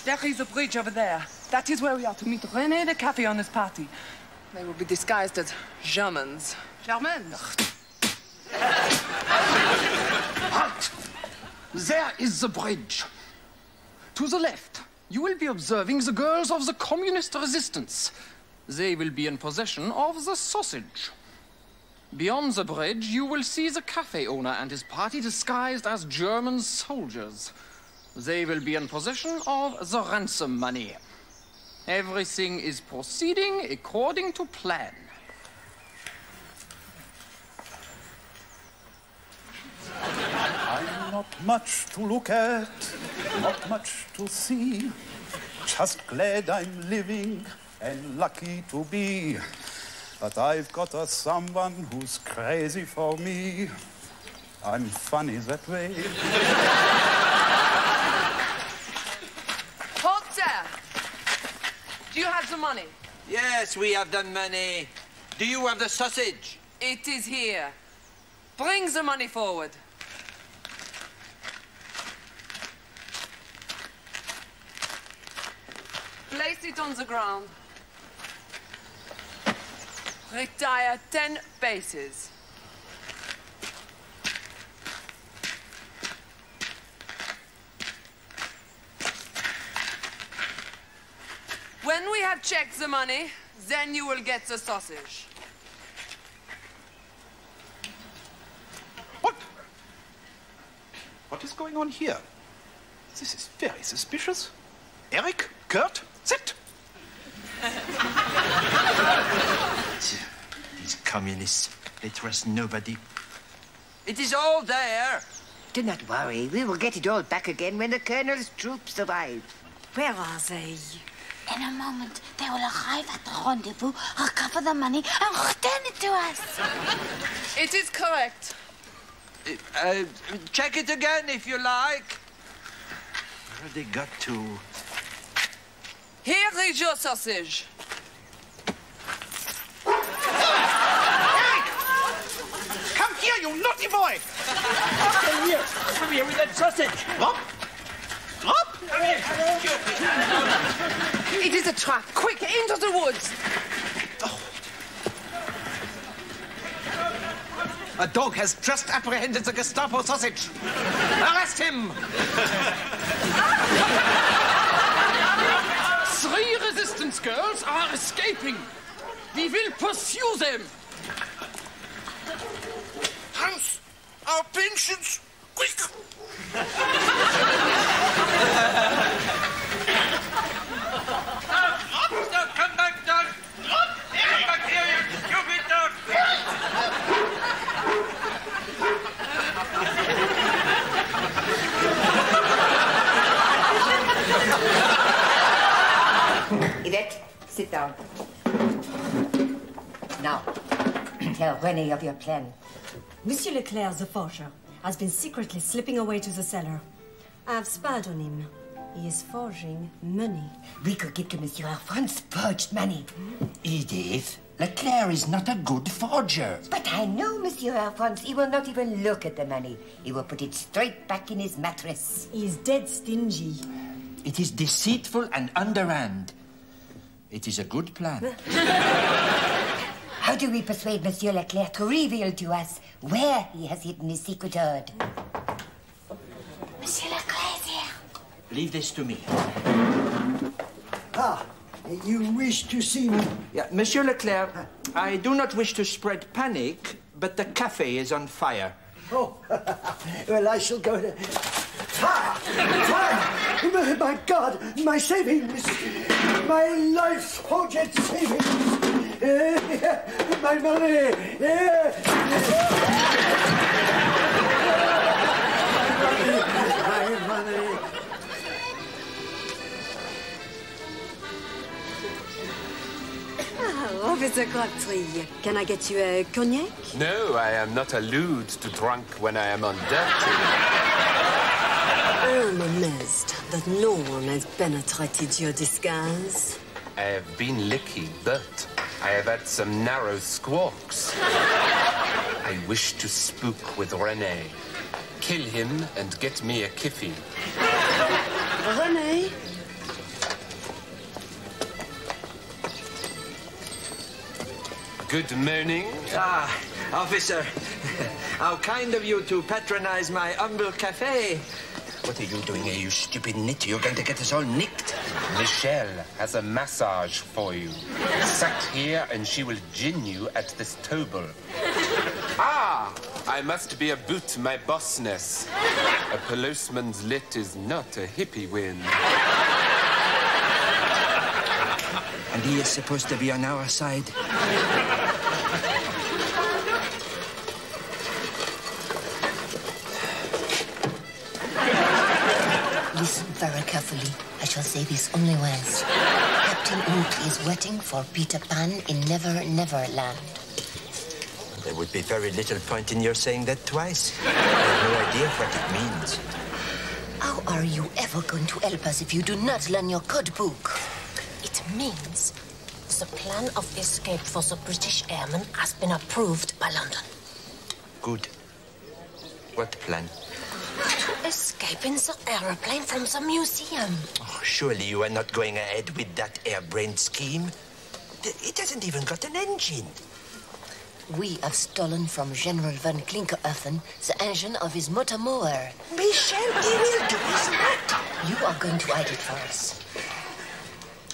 There is a bridge over there. That is where we are to meet René the Cafe on his party. They will be disguised as Germans. Germans? Halt! There is the bridge. To the left, you will be observing the girls of the communist resistance. They will be in possession of the sausage. Beyond the bridge, you will see the cafe owner and his party disguised as German soldiers. They will be in possession of the ransom money. Everything is proceeding according to plan. I'm not much to look at, not much to see. Just glad I'm living and lucky to be. But I've got a someone who's crazy for me. I'm funny that way. Halt there! Do you have the money? Yes, we have the money. Do you have the sausage? It is here. Bring the money forward. Place it on the ground. Retire ten paces. When we have checked the money, then you will get the sausage. What? What is going on here? This is very suspicious. Eric, Kurt, sit. [laughs] These communists, they trust nobody. It is all there. Do not worry. We will get it all back again when the Colonel's troops arrive. Where are they? In a moment, they will arrive at the rendezvous, recover the money, and return it to us. [laughs] It is correct. Uh, check it again if you like. Where they got to? Here is your sausage. Come here, you naughty boy! Come here. Come here with that sausage. Drop. Drop. It is a trap. Quick, into the woods. A dog has just apprehended the Gestapo sausage. Arrest him! [laughs] Three girls are escaping. We will pursue them. Hans, our pensions! Quick! [laughs] Stop, come back, dog. Come back here, you stupid dog. Yvette, sit down. Now, tell René of your plan. Monsieur Leclerc, the forger, has been secretly slipping away to the cellar. I have spied on him. He is forging money. We could give to Monsieur Alphonse forged money. Hmm? Edith, Leclerc is not a good forger. But I know Monsieur Alphonse. He will not even look at the money. He will put it straight back in his mattress. He is dead stingy. It is deceitful and underhand. It is a good plan. [laughs] How do we persuade Monsieur Leclerc to reveal to us where he has hidden his secret hoard? Monsieur Leclerc is here. Leave this to me. Ah, you wish to see me? Yeah, Monsieur Leclerc, I do not wish to spread panic, but the cafe is on fire. Oh, [laughs] well, I shall go to. Fire! Fire! My, my God, my savings! My life's forged savings! Eh, my money! My money! Ah, Officer Crabtree, can I get you a cognac? No, I am not allowed to drunk when I am on duty. I'm amazed that no one has penetrated your disguise. I have been licky, but I have had some narrow squawks. I wish to spook with René. Kill him and get me a kiffy. René? Good morning. Ah, officer, [laughs] how kind of you to patronize my humble cafe. What are you doing here, you stupid nit? You're going to get us all nicked. Michelle has a massage for you. Sat here and she will gin you at this table. Ah, I must be a boot my bossness. A policeman's lit is not a hippie win. And he is supposed to be on our side. Listen very carefully. I shall say this only once. Captain Oot is waiting for Peter Pan in Never Never Land. There would be very little point in your saying that twice. I have no idea what it means. How are you ever going to help us if you do not learn your code book? It means the plan of escape for the British airmen has been approved by London. Good. What plan? To escape escape in the aeroplane from the museum. Oh, surely you are not going ahead with that airbrained scheme. It hasn't even got an engine. We have stolen from General von Klinkerhoffen the engine of his motor mower. Michel, he will do his motor. You are going to hide it for us.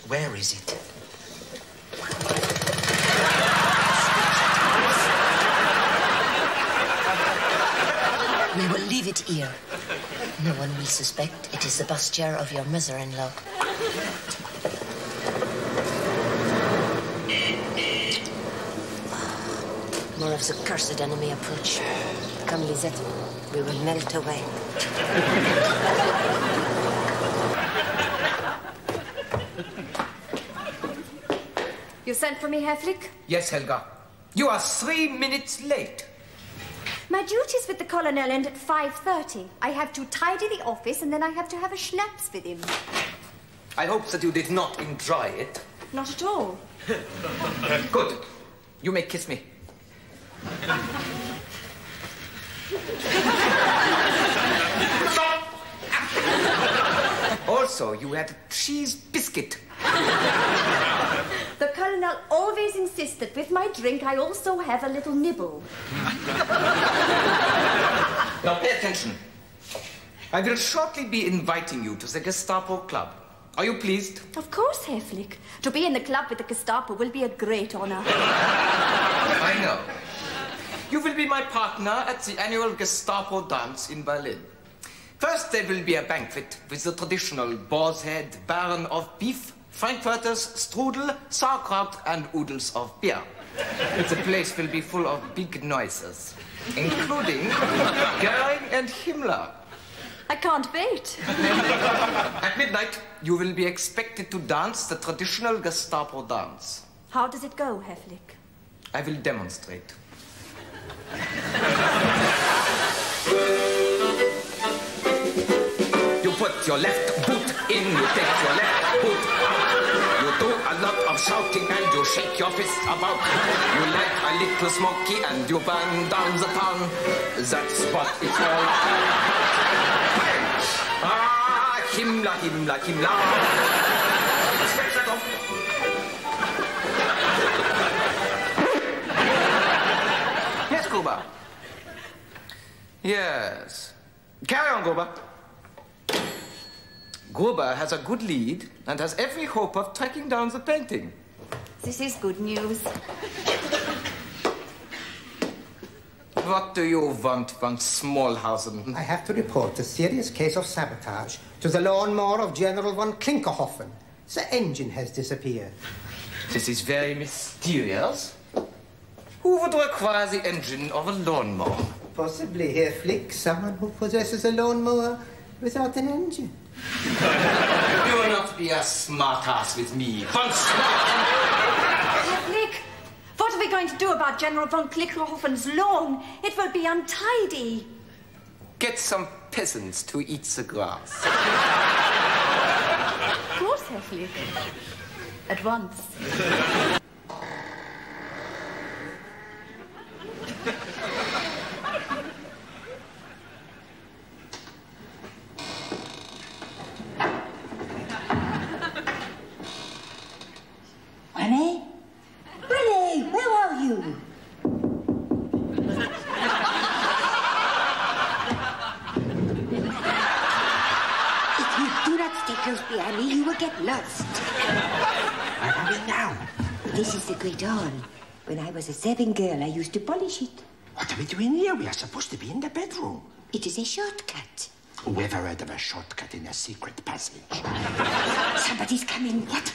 Where is it? We will leave it here. No one will suspect it is the bus chair of your mother-in-law. More of the cursed enemy approach. Come, Lisette. We will melt away. You sent for me, Herr Flick? Yes, Helga. You are three minutes late. My duty's with the colonel end at 5.30. I have to tidy the office and then I have to have a schnapps with him. I hope that you did not enjoy it. Not at all. [laughs] Good. You may kiss me. [laughs] Also, you had a cheese biscuit. Colonel always insist that with my drink I also have a little nibble. [laughs] Now pay attention. I will shortly be inviting you to the Gestapo Club. Are you pleased? Of course, Herr Flick. To be in the club with the Gestapo will be a great honor. [laughs] I know. You will be my partner at the annual Gestapo dance in Berlin. First, there will be a banquet with the traditional boar's head, baron of beef, frankfurters, strudel, sauerkraut, and oodles of beer. The place will be full of big noises, including Goering and Himmler. I can't wait. [laughs] At midnight, you will be expected to dance the traditional Gestapo dance. How does it go, Herr Flick? I will demonstrate. You put your left boot in, you take your left boot out. You do a lot of shouting and you shake your fists about. You like a little smoky and you burn down the town. That's what it's all about. Ah, Himmler, Himmler, Himmler. Yes, Gruber. Yes. Carry on, Gruber. Gruber has a good lead and has every hope of tracking down the painting. This is good news. What do you want, von Smallhausen? I have to report a serious case of sabotage to the lawnmower of General von Klinkerhoffen. The engine has disappeared. This is very mysterious. Who would require the engine of a lawnmower? Possibly, Herr Flick, someone who possesses a lawnmower without an engine. [laughs] Do not be a smartass with me. Von Herr Flick, what are we going to do about General von Klinkerhoffen's lawn? It will be untidy. Get some peasants to eat the grass. Of course, Herr Flick. At once. This is the great hall. When I was a servant girl, I used to polish it. What are we doing here? We are supposed to be in the bedroom. It is a shortcut. Whoever heard of a shortcut in a secret passage? [laughs] Somebody's coming. What?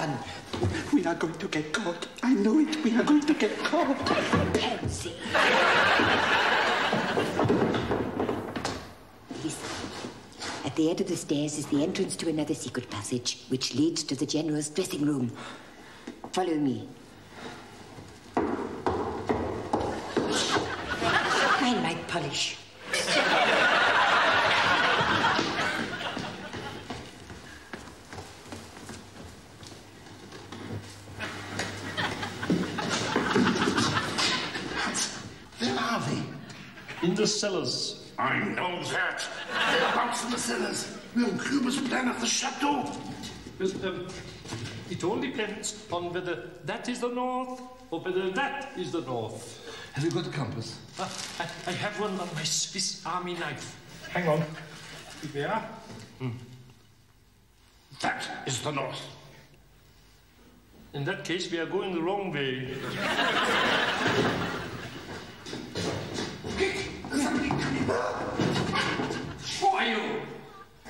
Gone. We are going to get caught. I know it. We are going to get caught. Pansy. Listen. At the end of the stairs is the entrance to another secret passage, which leads to the general's dressing room. Follow me. punish. Where In the cellars. I know that. Whereabouts in the cellars? Will Cuba's plan of the chateau? Yes, um, it all depends on whether that is the north or whether that is the north. Have you got a compass? Ah, I, I have one on my Swiss Army knife. Hang on. There. That is the north. In that case, we are going the wrong way. [laughs] Who are you?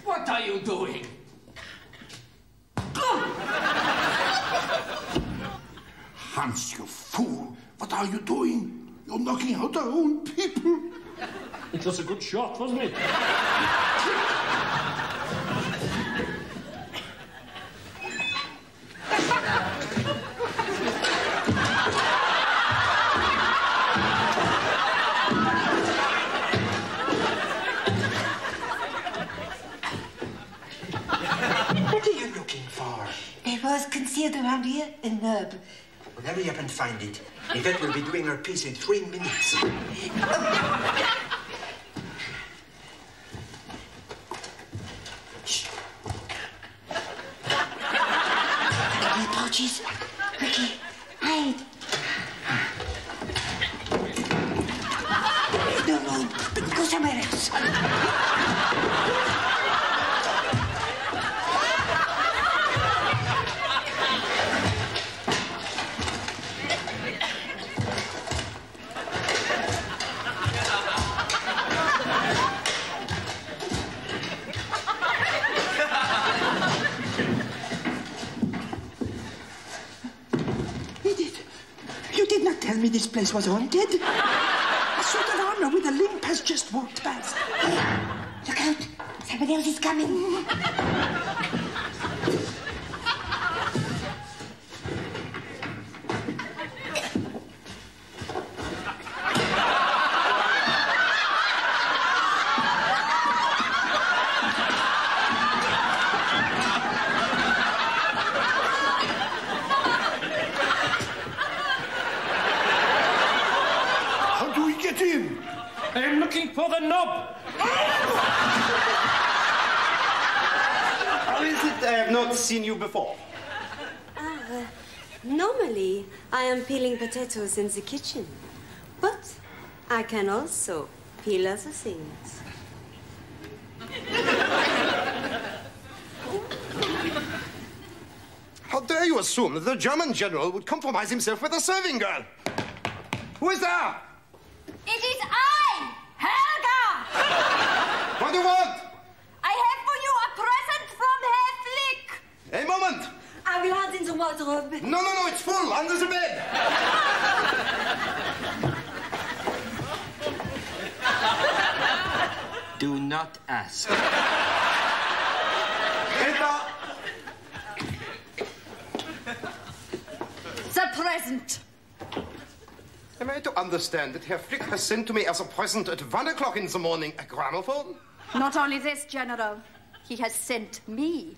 What are you doing? Hans, you fool! What are you doing? You're knocking out our own people. It was a good shot, wasn't it? [laughs] was concealed around here in herb. Well, hurry up and find it. Yvette will be doing her piece in three minutes. Approaches. Quickly, place was haunted. A sort of armor with a limp has just walked past. Look out. Somebody else is coming. How do we get in? I am looking for the knob. How is it I have not seen you before? Ah, normally, I am peeling potatoes in the kitchen. But I can also peel other things. How dare you assume that the German general would compromise himself with a serving girl? Who is there? It is I, Helga! What do you want? I have for you a present from Herr Flick. A moment. I will hide in the wardrobe. No, no, no, it's full, under the bed. Do not ask. The present. Am I to understand that Herr Flick has sent to me as a present at one o'clock in the morning a gramophone? Not only this, General, he has sent me.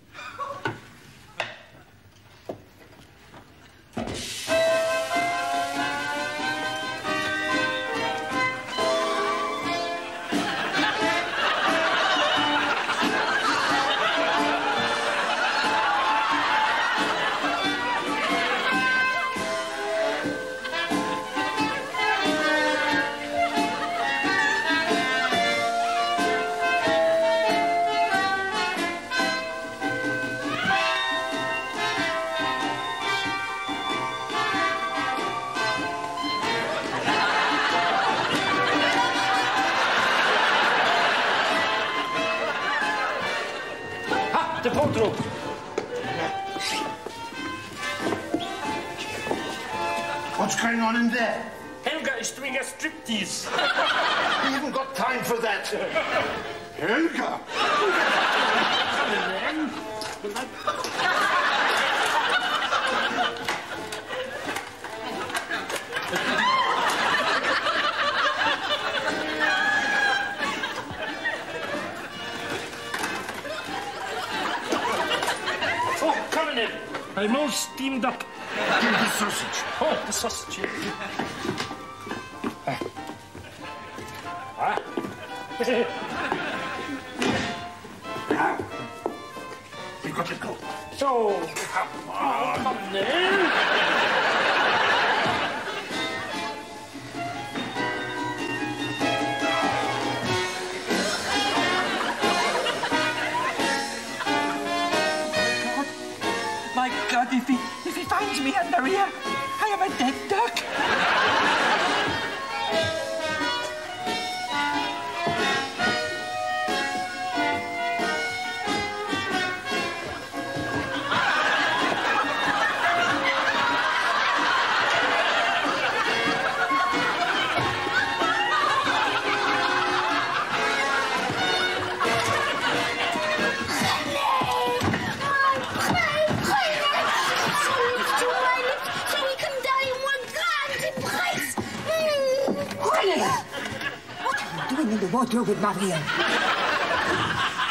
Doing in the wardrobe with Maria?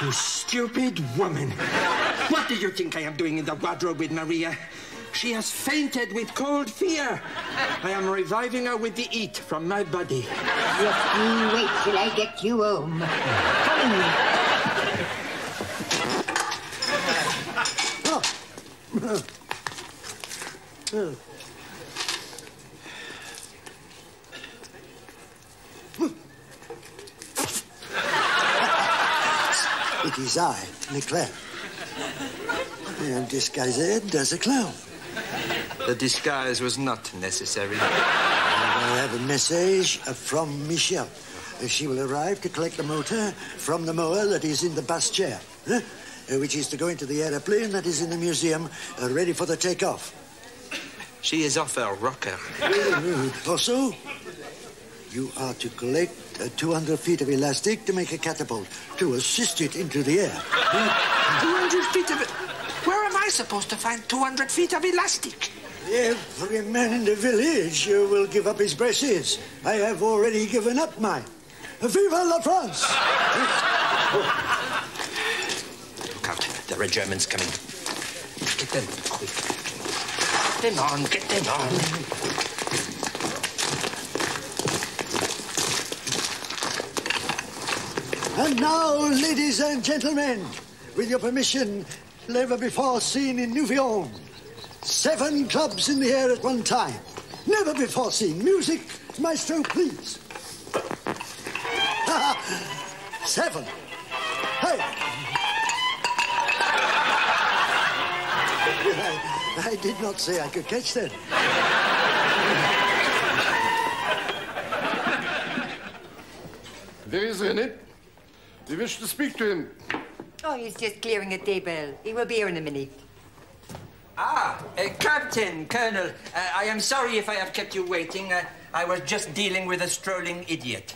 You stupid woman. What do you think I am doing in the wardrobe with Maria? She has fainted with cold fear. I am reviving her with the heat from my body. Just you wait till I get you home. Come in. It is I, Leclerc. I am disguised as a clown. The disguise was not necessary. And I have a message from Michelle. She will arrive to collect the motor from the mower that is in the bus chair, huh? Uh, which is to go into the aeroplane that is in the museum, uh, ready for the takeoff. She is off her rocker. Also, you are to collect uh, 200 feet of elastic to make a catapult to assist it into the air. 200 feet of it. Where am I supposed to find 200 feet of elastic? Every man in the village uh, will give up his braces. I have already given up mine. Viva la France! [laughs] Look out, there are Germans coming. Get them quick. Get them on, get them on. And now, ladies and gentlemen, with your permission, never before seen in Nouvion. Seven clubs in the air at one time. Never before seen. Music, maestro, please. [laughs] Seven. Hey. I, [laughs] I did not say I could catch that. There is René. We wish to speak to him. Oh, he's just clearing a table. He will be here in a minute. Ah, uh, Captain, Colonel, uh, I am sorry if I have kept you waiting. Uh, I was just dealing with a strolling idiot. [laughs]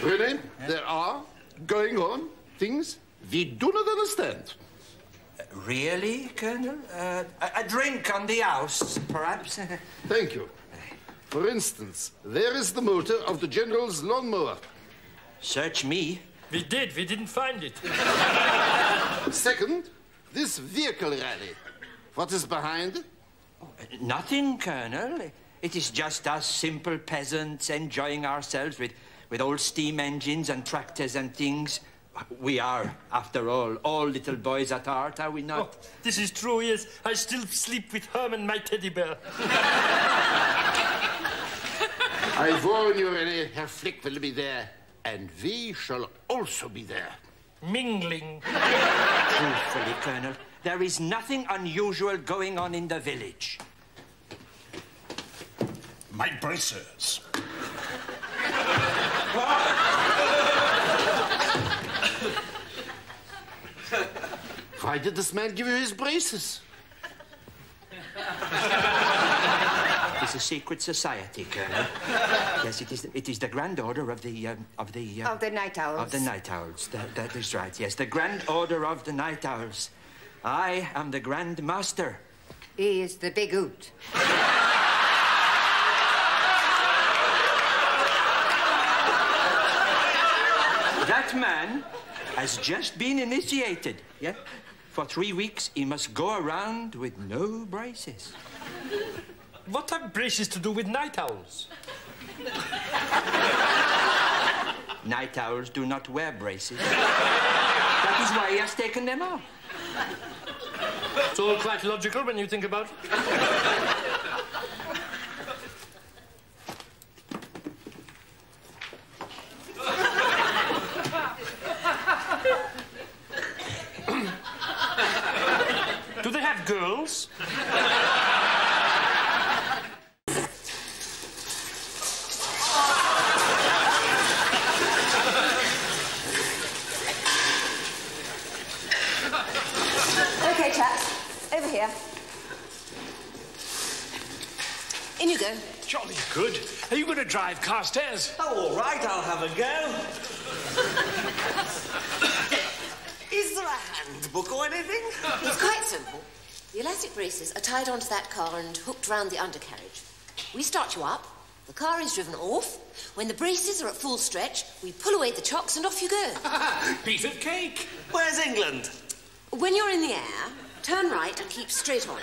René, there are going on things we do not understand. Really, Colonel? Uh, a, a drink on the house, perhaps? [laughs] Thank you. For instance, there is the motor of the General's lawnmower. Search me. We did, we didn't find it. Second, this vehicle rally. What is behind? Oh, nothing, Colonel. It is just us simple peasants enjoying ourselves with, with old steam engines and tractors and things. We are, after all, all little boys at heart, are we not? Oh, this is true, yes. I still sleep with Herman, my teddy bear. I warn you, René, Herr Flick will be there, and we shall also be there. Mingling. Truthfully, Colonel, there is nothing unusual going on in the village. My braces. Why did this man give you his braces? [laughs] It's a secret society, Colonel. [laughs] yes, it is. The, it is the Grand Order of the um, of the uh, Of the Night Owls. of the Night Owls. That, that is right. Yes, the Grand Order of the Night Owls. I am the Grand Master. He is the big oot. That man has just been initiated. Yeah. For three weeks, he must go around with no braces. What have braces to do with night owls? Night owls do not wear braces. that is why he has taken them off. It's all quite logical when you think about it. Do they have girls? Okay, chaps. Over here. In you go. Jolly good. Are you going to drive Carstairs? Oh, all right, I'll have a go. Is there a handbook or anything? It's quite simple. The elastic braces are tied onto that car and hooked round the undercarriage. We start you up, the car is driven off. When the braces are at full stretch, we pull away the chocks and off you go. [laughs] Piece of cake. Where's England? When you're in the air, turn right and keep straight on.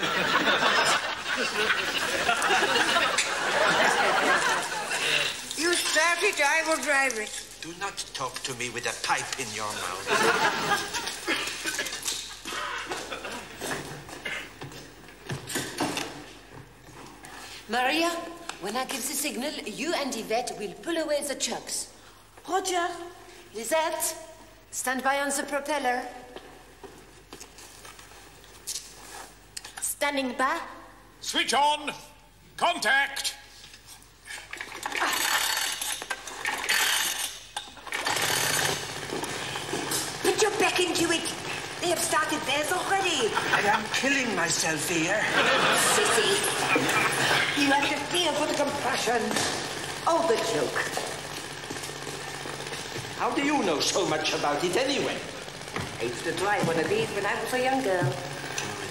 [laughs] [laughs] You start it, I will drive it. Do not talk to me with a pipe in your mouth. Maria, when I give the signal, you and Yvette will pull away the chucks. Roger. Lisette, stand by on the propeller. Standing by. Switch on. Contact. Put your back into it. They have started theirs already. I am killing myself here. Sissy. You have to feel for the compression. Oh, the joke. How do you know so much about it anyway? I used to drive one of these when I was a young girl.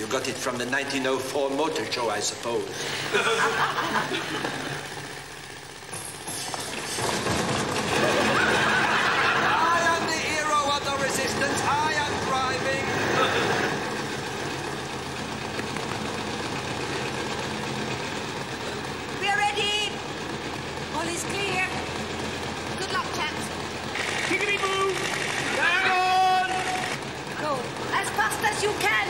You got it from the 1904 motor show, I suppose. [laughs] I am the hero of the resistance. I am driving. We're ready. All is clear. Good luck, chaps. Kickety boo. Hang on. Go as you can.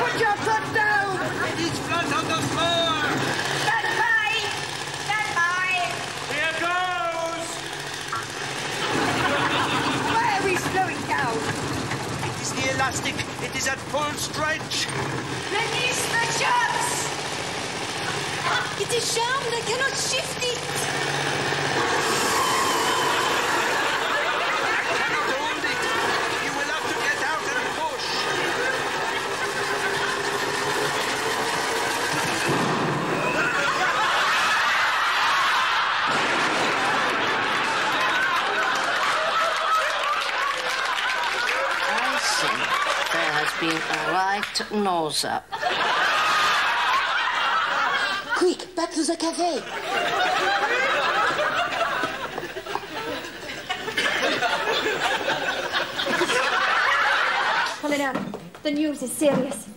Put your foot down. It is flat on the floor. Stand by. Stand by. Here goes. Why are we slowing down? It is the elastic. It is at full stretch. Release the chocks. It is jammed. I cannot shift it. cannot hold it. You will have to get out and push. I see. There has been a right nose up. Quick, back to the cafe. Helena, the news is serious.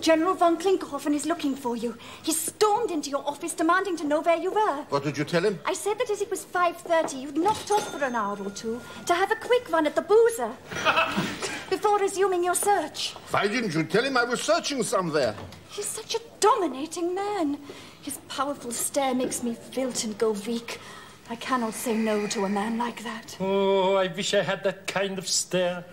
General von Klinkerhoffen is looking for you. He stormed into your office demanding to know where you were. What did you tell him? I said that as it was 5.30, you'd knocked off for an hour or two to have a quick run at the boozer [laughs] before resuming your search. Why didn't you tell him I was searching somewhere? He's such a dominating man. His powerful stare makes me wilt and go weak. I cannot say no to a man like that. Oh, I wish I had that kind of stare.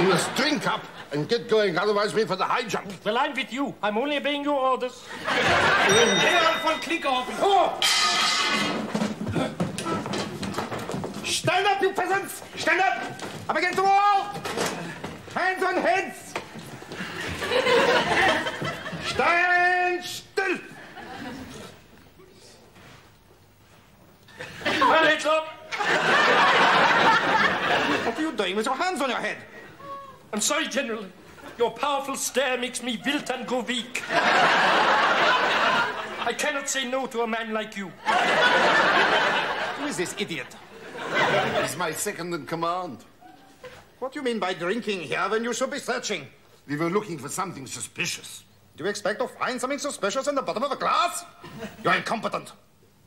You must drink up and get going, otherwise we for the high jump. Well, I'm with you. I'm only obeying your orders. General von Klinkerhoffen. Oh! Stand up, you peasants! Stand up! Up against the wall! Hands on heads! Stand still! Well, heads up. [laughs] What are you doing with your hands on your head? I'm sorry, General. Your powerful stare makes me wilt and go weak. I [laughs] I cannot say no to a man like you. Who is this idiot? He's my second in command. What do you mean by drinking here when you should be searching? We were looking for something suspicious. Do you expect to find something suspicious in the bottom of a glass? You're incompetent.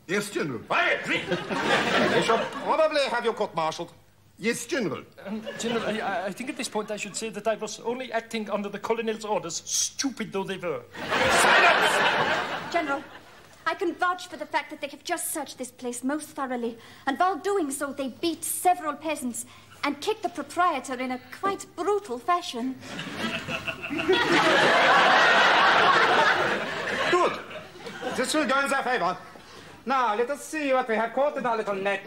Yes, General. Quiet! they should probably have you court-martialed. Yes, General. Um, General, I- I, I think at this point I should say that I was only acting under the colonel's orders, stupid though they were. Silence! General, I can vouch for the fact that they have just searched this place most thoroughly, and while doing so, they beat several peasants and kicked the proprietor in a quite brutal fashion. Good. This will go in their favor. Now, let us see what we have caught in our little net.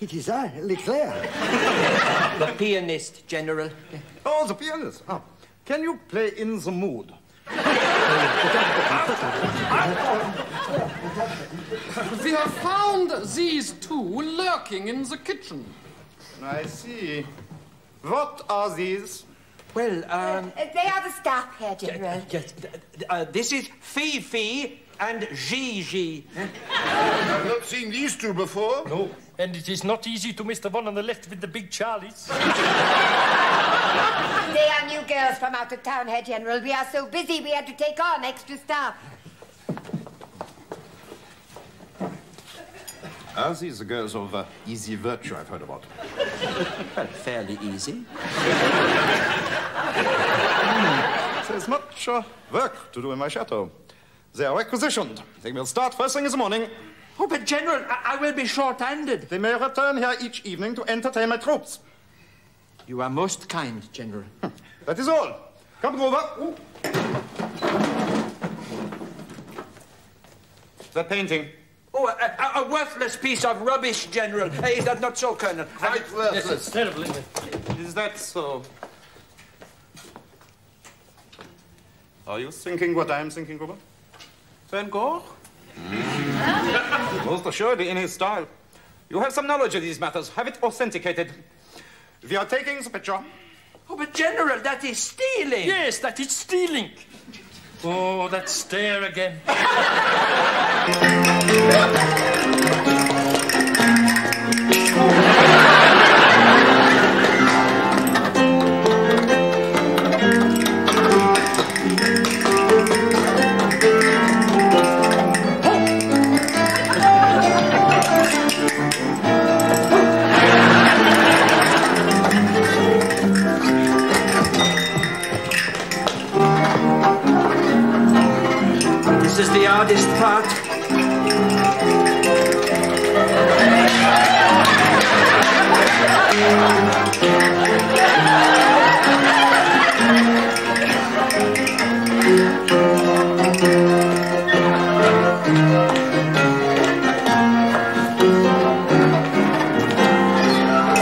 It is I, Leclerc. The pianist, General. Oh, the pianist. Ah. Can you play in the mood? [laughs] We have found these two lurking in the kitchen. I see. What are these? Well, um... Uh, they are the staff, here, General. Yes, uh, this is Fifi and Gigi. I've not seen these two before. No, and it is not easy to miss the one on the left with the big Charlies. They are new girls from out of town, Herr General. We are so busy we had to take on extra staff. Are these the girls of uh, Easy Virtue I've heard about? [laughs] Well, fairly easy. There's much uh, work to do in my chateau. They are requisitioned. They will start first thing in the morning. Oh, but General, I, I will be short-handed. They may return here each evening to entertain my troops. You are most kind, General. That is all. Come, Gruber. The painting. Oh, a, a, a worthless piece of rubbish, General. Uh, Is that not so, Colonel? Quite worthless. Yes, it's terrible, isn't it? Is that so? Are you thinking what I'm thinking, Gruber? Van Gogh? [laughs] Most assuredly in his style. You have some knowledge of these matters. Have it authenticated. We are taking the picture. Oh, but General, that is stealing. Yes, that is stealing. Oh, that stare again. Hardest part.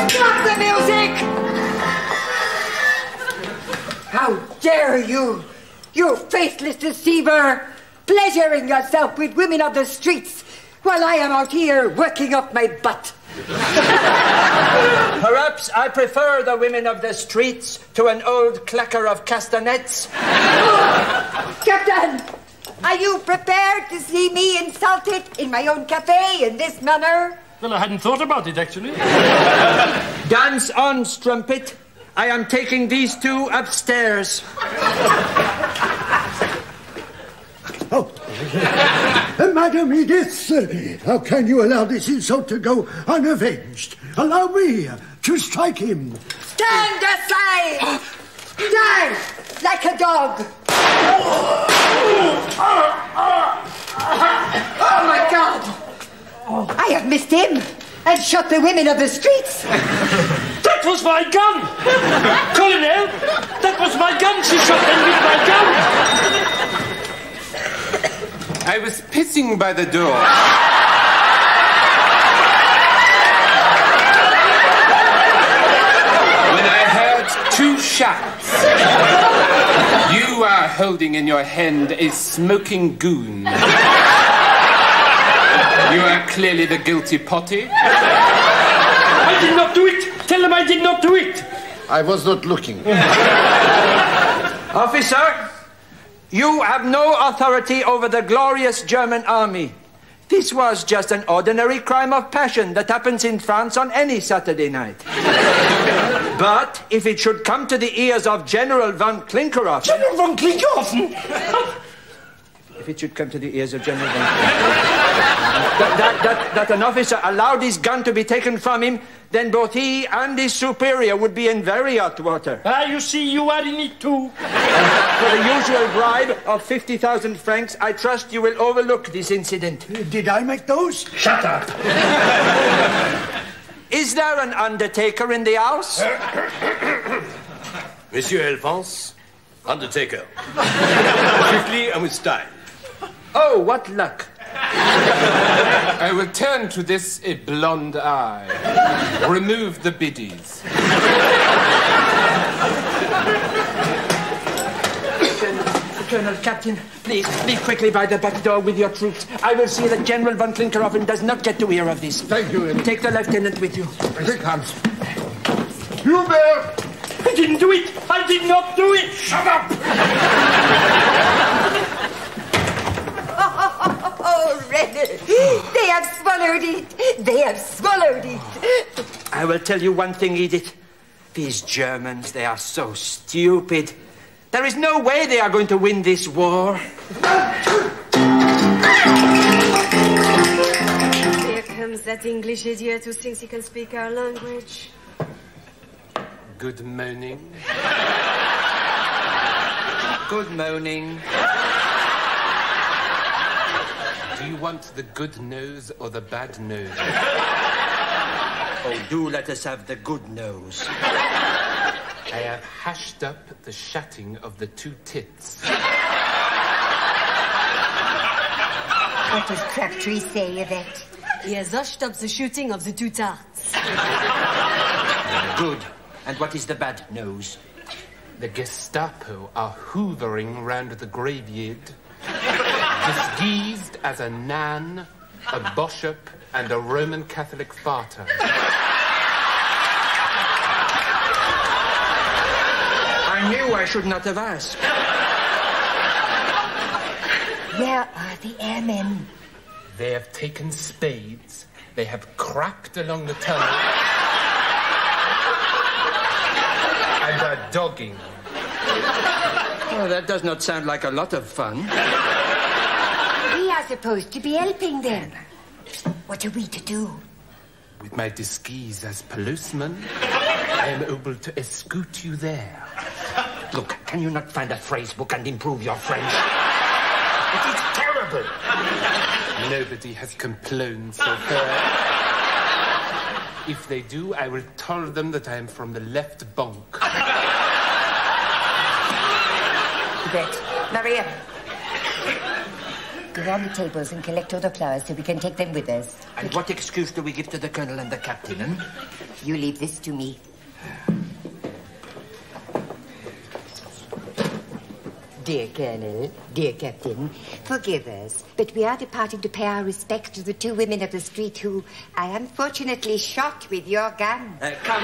Stop the music! How dare you, you faithless deceiver, pleasuring yourself with women of the streets while I am out here working up my butt. [laughs] Perhaps I prefer the women of the streets to an old clacker of castanets. [laughs] Captain, are you prepared to see me insulted in my own cafe in this manner? Well, I hadn't thought about it, actually. [laughs] Dance on, strumpet. I am taking these two upstairs. Oh, [laughs] Uh, Madam Edith, how can you allow this insult to go unavenged? Allow me to strike him. Stand aside! Die like a dog! Oh my God! I have missed him and shot the women of the streets. That was my gun! Colonel, that was my gun. She shot them with my gun. I was pissing by the door. when I heard two shots. You are holding in your hand a smoking goon. you are clearly the guilty potty. I did not do it! Tell them I did not do it! I was not looking. [laughs] Officer, you have no authority over the glorious German army. This was just an ordinary crime of passion that happens in France on any Saturday night. [laughs] but if it should come to the ears of General von Klinkerhoffen... General von Klinkerhoffen? [laughs] if it should come to the ears of General von that, that, that, that an officer allowed his gun to be taken from him, then both he and his superior would be in very hot water. Ah, you see, you are in it too. For the usual bribe of 50,000 francs, I trust you will overlook this incident. Did I make those? Shut up. [laughs] Is there an undertaker in the house? [coughs] Monsieur Alphonse, Undertaker. [laughs] Swiftly and with style. Oh, what luck. [laughs] I will turn to this a blonde eye. Remove the biddies. Colonel, Captain, please, leave quickly by the back door with your troops. I will see that General von Klinkerhoffen does not get to hear of this. Thank you, Edith. Take the lieutenant with you. Quick, Hans. Hubert! I didn't do it! I did not do it! Shut up! [laughs] René, [gasps] they have swallowed it. They have swallowed it. I will tell you one thing, Edith. These Germans, they are so stupid. There is no way they are going to win this war. Here comes that English idiot who thinks he can speak our language. Good morning. Good morning. Do you want the good news or the bad news? Oh, do let us have the good news. I have hashed up the shatting of the two tits. What does Crabtree say of that? He has hushed up the shooting of the two tarts. Good. And what is the bad news? The Gestapo are hoovering round the graveyard, disguised as a nan, a bishop, and a Roman Catholic farter. I knew I should not have asked. Where are the airmen? They have taken spades, they have cracked along the tunnel, and are dogging. Oh, that does not sound like a lot of fun. We are supposed to be helping them. What are we to do? With my disguise as policeman, I am able to escort you there. Look, can you not find a phrase book and improve your French? It is terrible. Nobody has complained so far. If they do, I will tell them that I am from the left bunk. Yvette, Maria. Go round the tables and collect all the flowers so we can take them with us. And what excuse do we give to the colonel and the captain, hmm? You leave this to me. Dear Colonel, dear Captain, forgive us, but we are departing to pay our respects to the two women of the street who I unfortunately shot with your gun. Uh, come.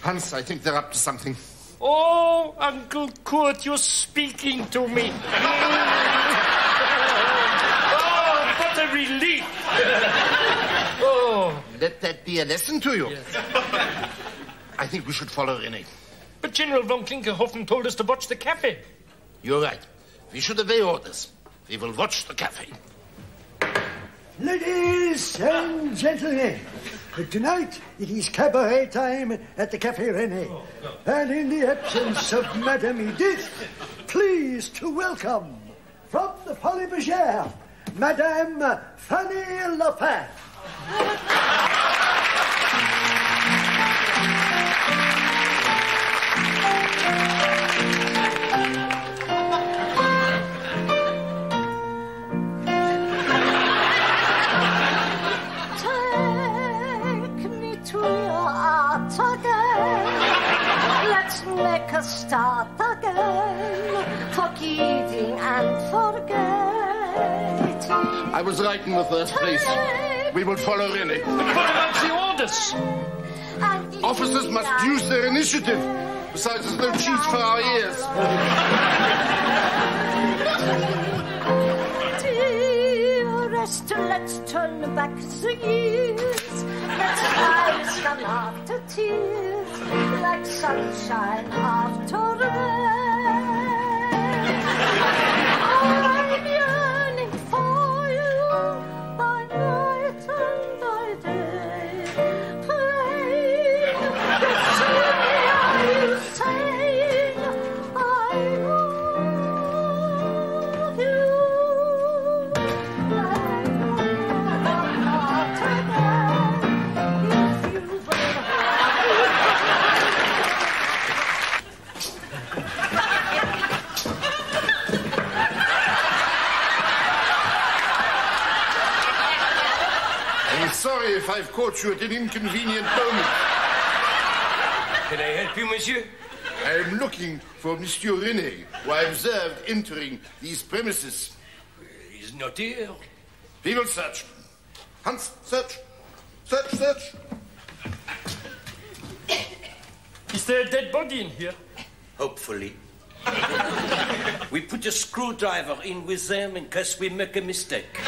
Hans, I think they're up to something. Oh, Uncle Kurt, you're speaking to me. [laughs] oh, what a relief. [laughs] oh. Let that be a lesson to you. I think we should follow René. But General von Klinkerhoffen told us to watch the cafe. You're right. We should obey orders. We will watch the cafe. Ladies and gentlemen, tonight it is cabaret time at the Cafe René. Oh, and in the absence of Madame Edith, please to welcome from the Folies Bergère, Madame Fanny Lopin. Let's make a start again. Forgiving and forgetting. I was right in the first place. We will follow René. What about the orders? Officers must use their initiative. Besides, there's no cheese for our ears. Dearest, let's turn back the years. Let's rise from after tears, like sunshine after rain. I've caught you at an inconvenient moment. Can I help you, monsieur? I am looking for Monsieur René, who I observed entering these premises. He's not here. We will search. Hans, search. Search, search. Is there a dead body in here? Hopefully. [laughs] we put a screwdriver in with them in case we make a mistake.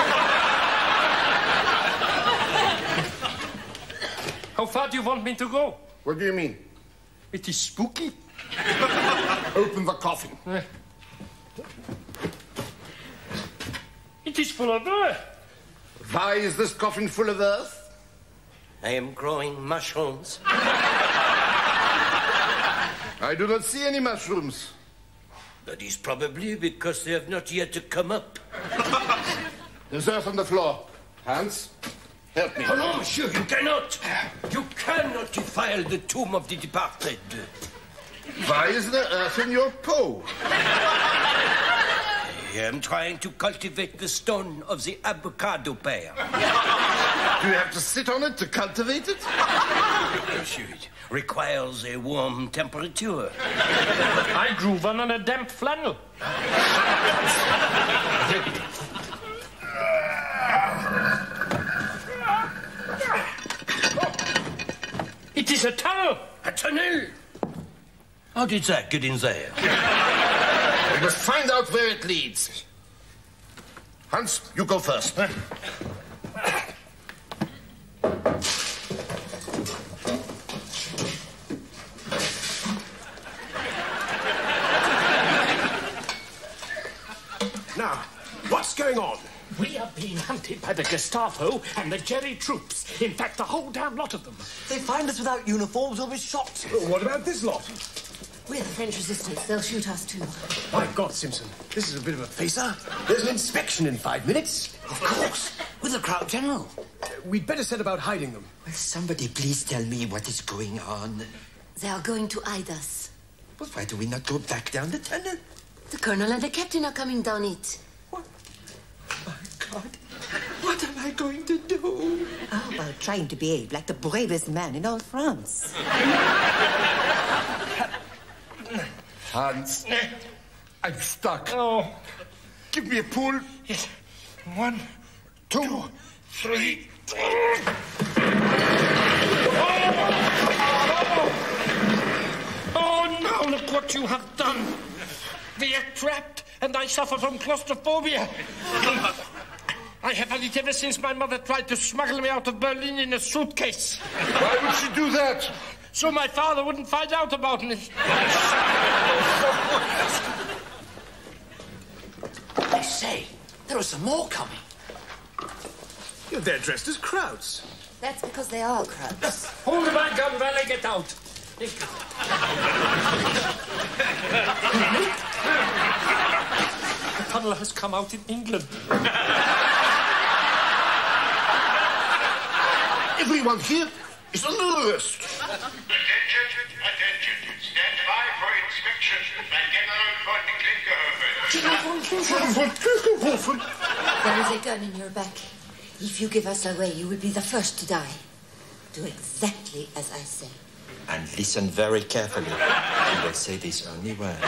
How far do you want me to go? What do you mean? It is spooky. [laughs] Open the coffin. Eh. It is full of earth. Why is this coffin full of earth? I am growing mushrooms. I do not see any mushrooms. That is probably because they have not yet come up. [laughs] There's earth on the floor. Hans, help me. Oh no, monsieur, you cannot. You cannot defile the tomb of the departed. Why is there earth in your toe? I am trying to cultivate the stone of the avocado pear. Do you have to sit on it to cultivate it? Monsieur, it requires a warm temperature. I grew one on a damp flannel. It is a tunnel. A tunnel? How did that get in there? We must find out where it leads. Hans, you go first. Now, what's going on? We being hunted by the Gestapo and the Jerry troops. In fact, the whole damn lot of them. They find us without uniforms, we'll be shot. What about this lot? We're the French resistance. They'll shoot us too. My God, Simpson, this is a bit of a facer. There's an inspection in five minutes. Of course, with the Kraut General. We'd better set about hiding them. Will somebody please tell me what is going on? They are going to hide us. But why do we not go back down the tunnel? The colonel and the captain are coming down it. What am I going to do? Ah, How about trying to behave like the bravest man in all France? Hans, I'm stuck. Oh. Give me a pull. Yes. One, two, three. Oh, now look what you have done. We are trapped, and I suffer from claustrophobia. I have had it ever since my mother tried to smuggle me out of Berlin in a suitcase. Why would she do that? So my father wouldn't find out about me. I say, there are some more coming. Yeah, they're dressed as Krauts. That's because they are Krauts. Hold my gun while I get out. the tunnel has come out in England. [laughs] Everyone here is under arrest. Attention, attention. Stand by for inspection by General von Klinkerhoffen. There is a gun in your back. If you give us away, you will be the first to die. Do exactly as I say. And listen very carefully. You will say these only words.